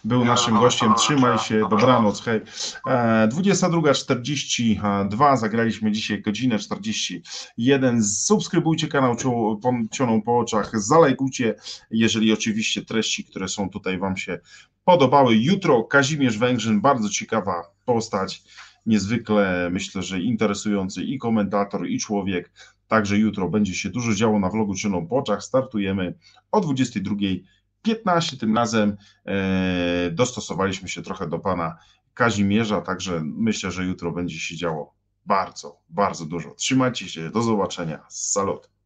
był naszym gościem. wieczoru Trzymaj się. Dobranoc. Hej. E, 22.42. Zagraliśmy dzisiaj godzinę 41. Subskrybujcie kanał Cioną po oczach. Zalajkujcie, jeżeli oczywiście treści, które są tutaj Wam się podobały. Jutro Kazimierz Węgrzyn, bardzo ciekawa postać. Niezwykle myślę, że interesujący i komentator, i człowiek. Także jutro będzie się dużo działo na vlogu Cioną po. Startujemy o 22.00 15 tym razem e, dostosowaliśmy się trochę do pana Kazimierza, także myślę, że jutro będzie się działo bardzo, bardzo dużo. Trzymajcie się, do zobaczenia. Salut.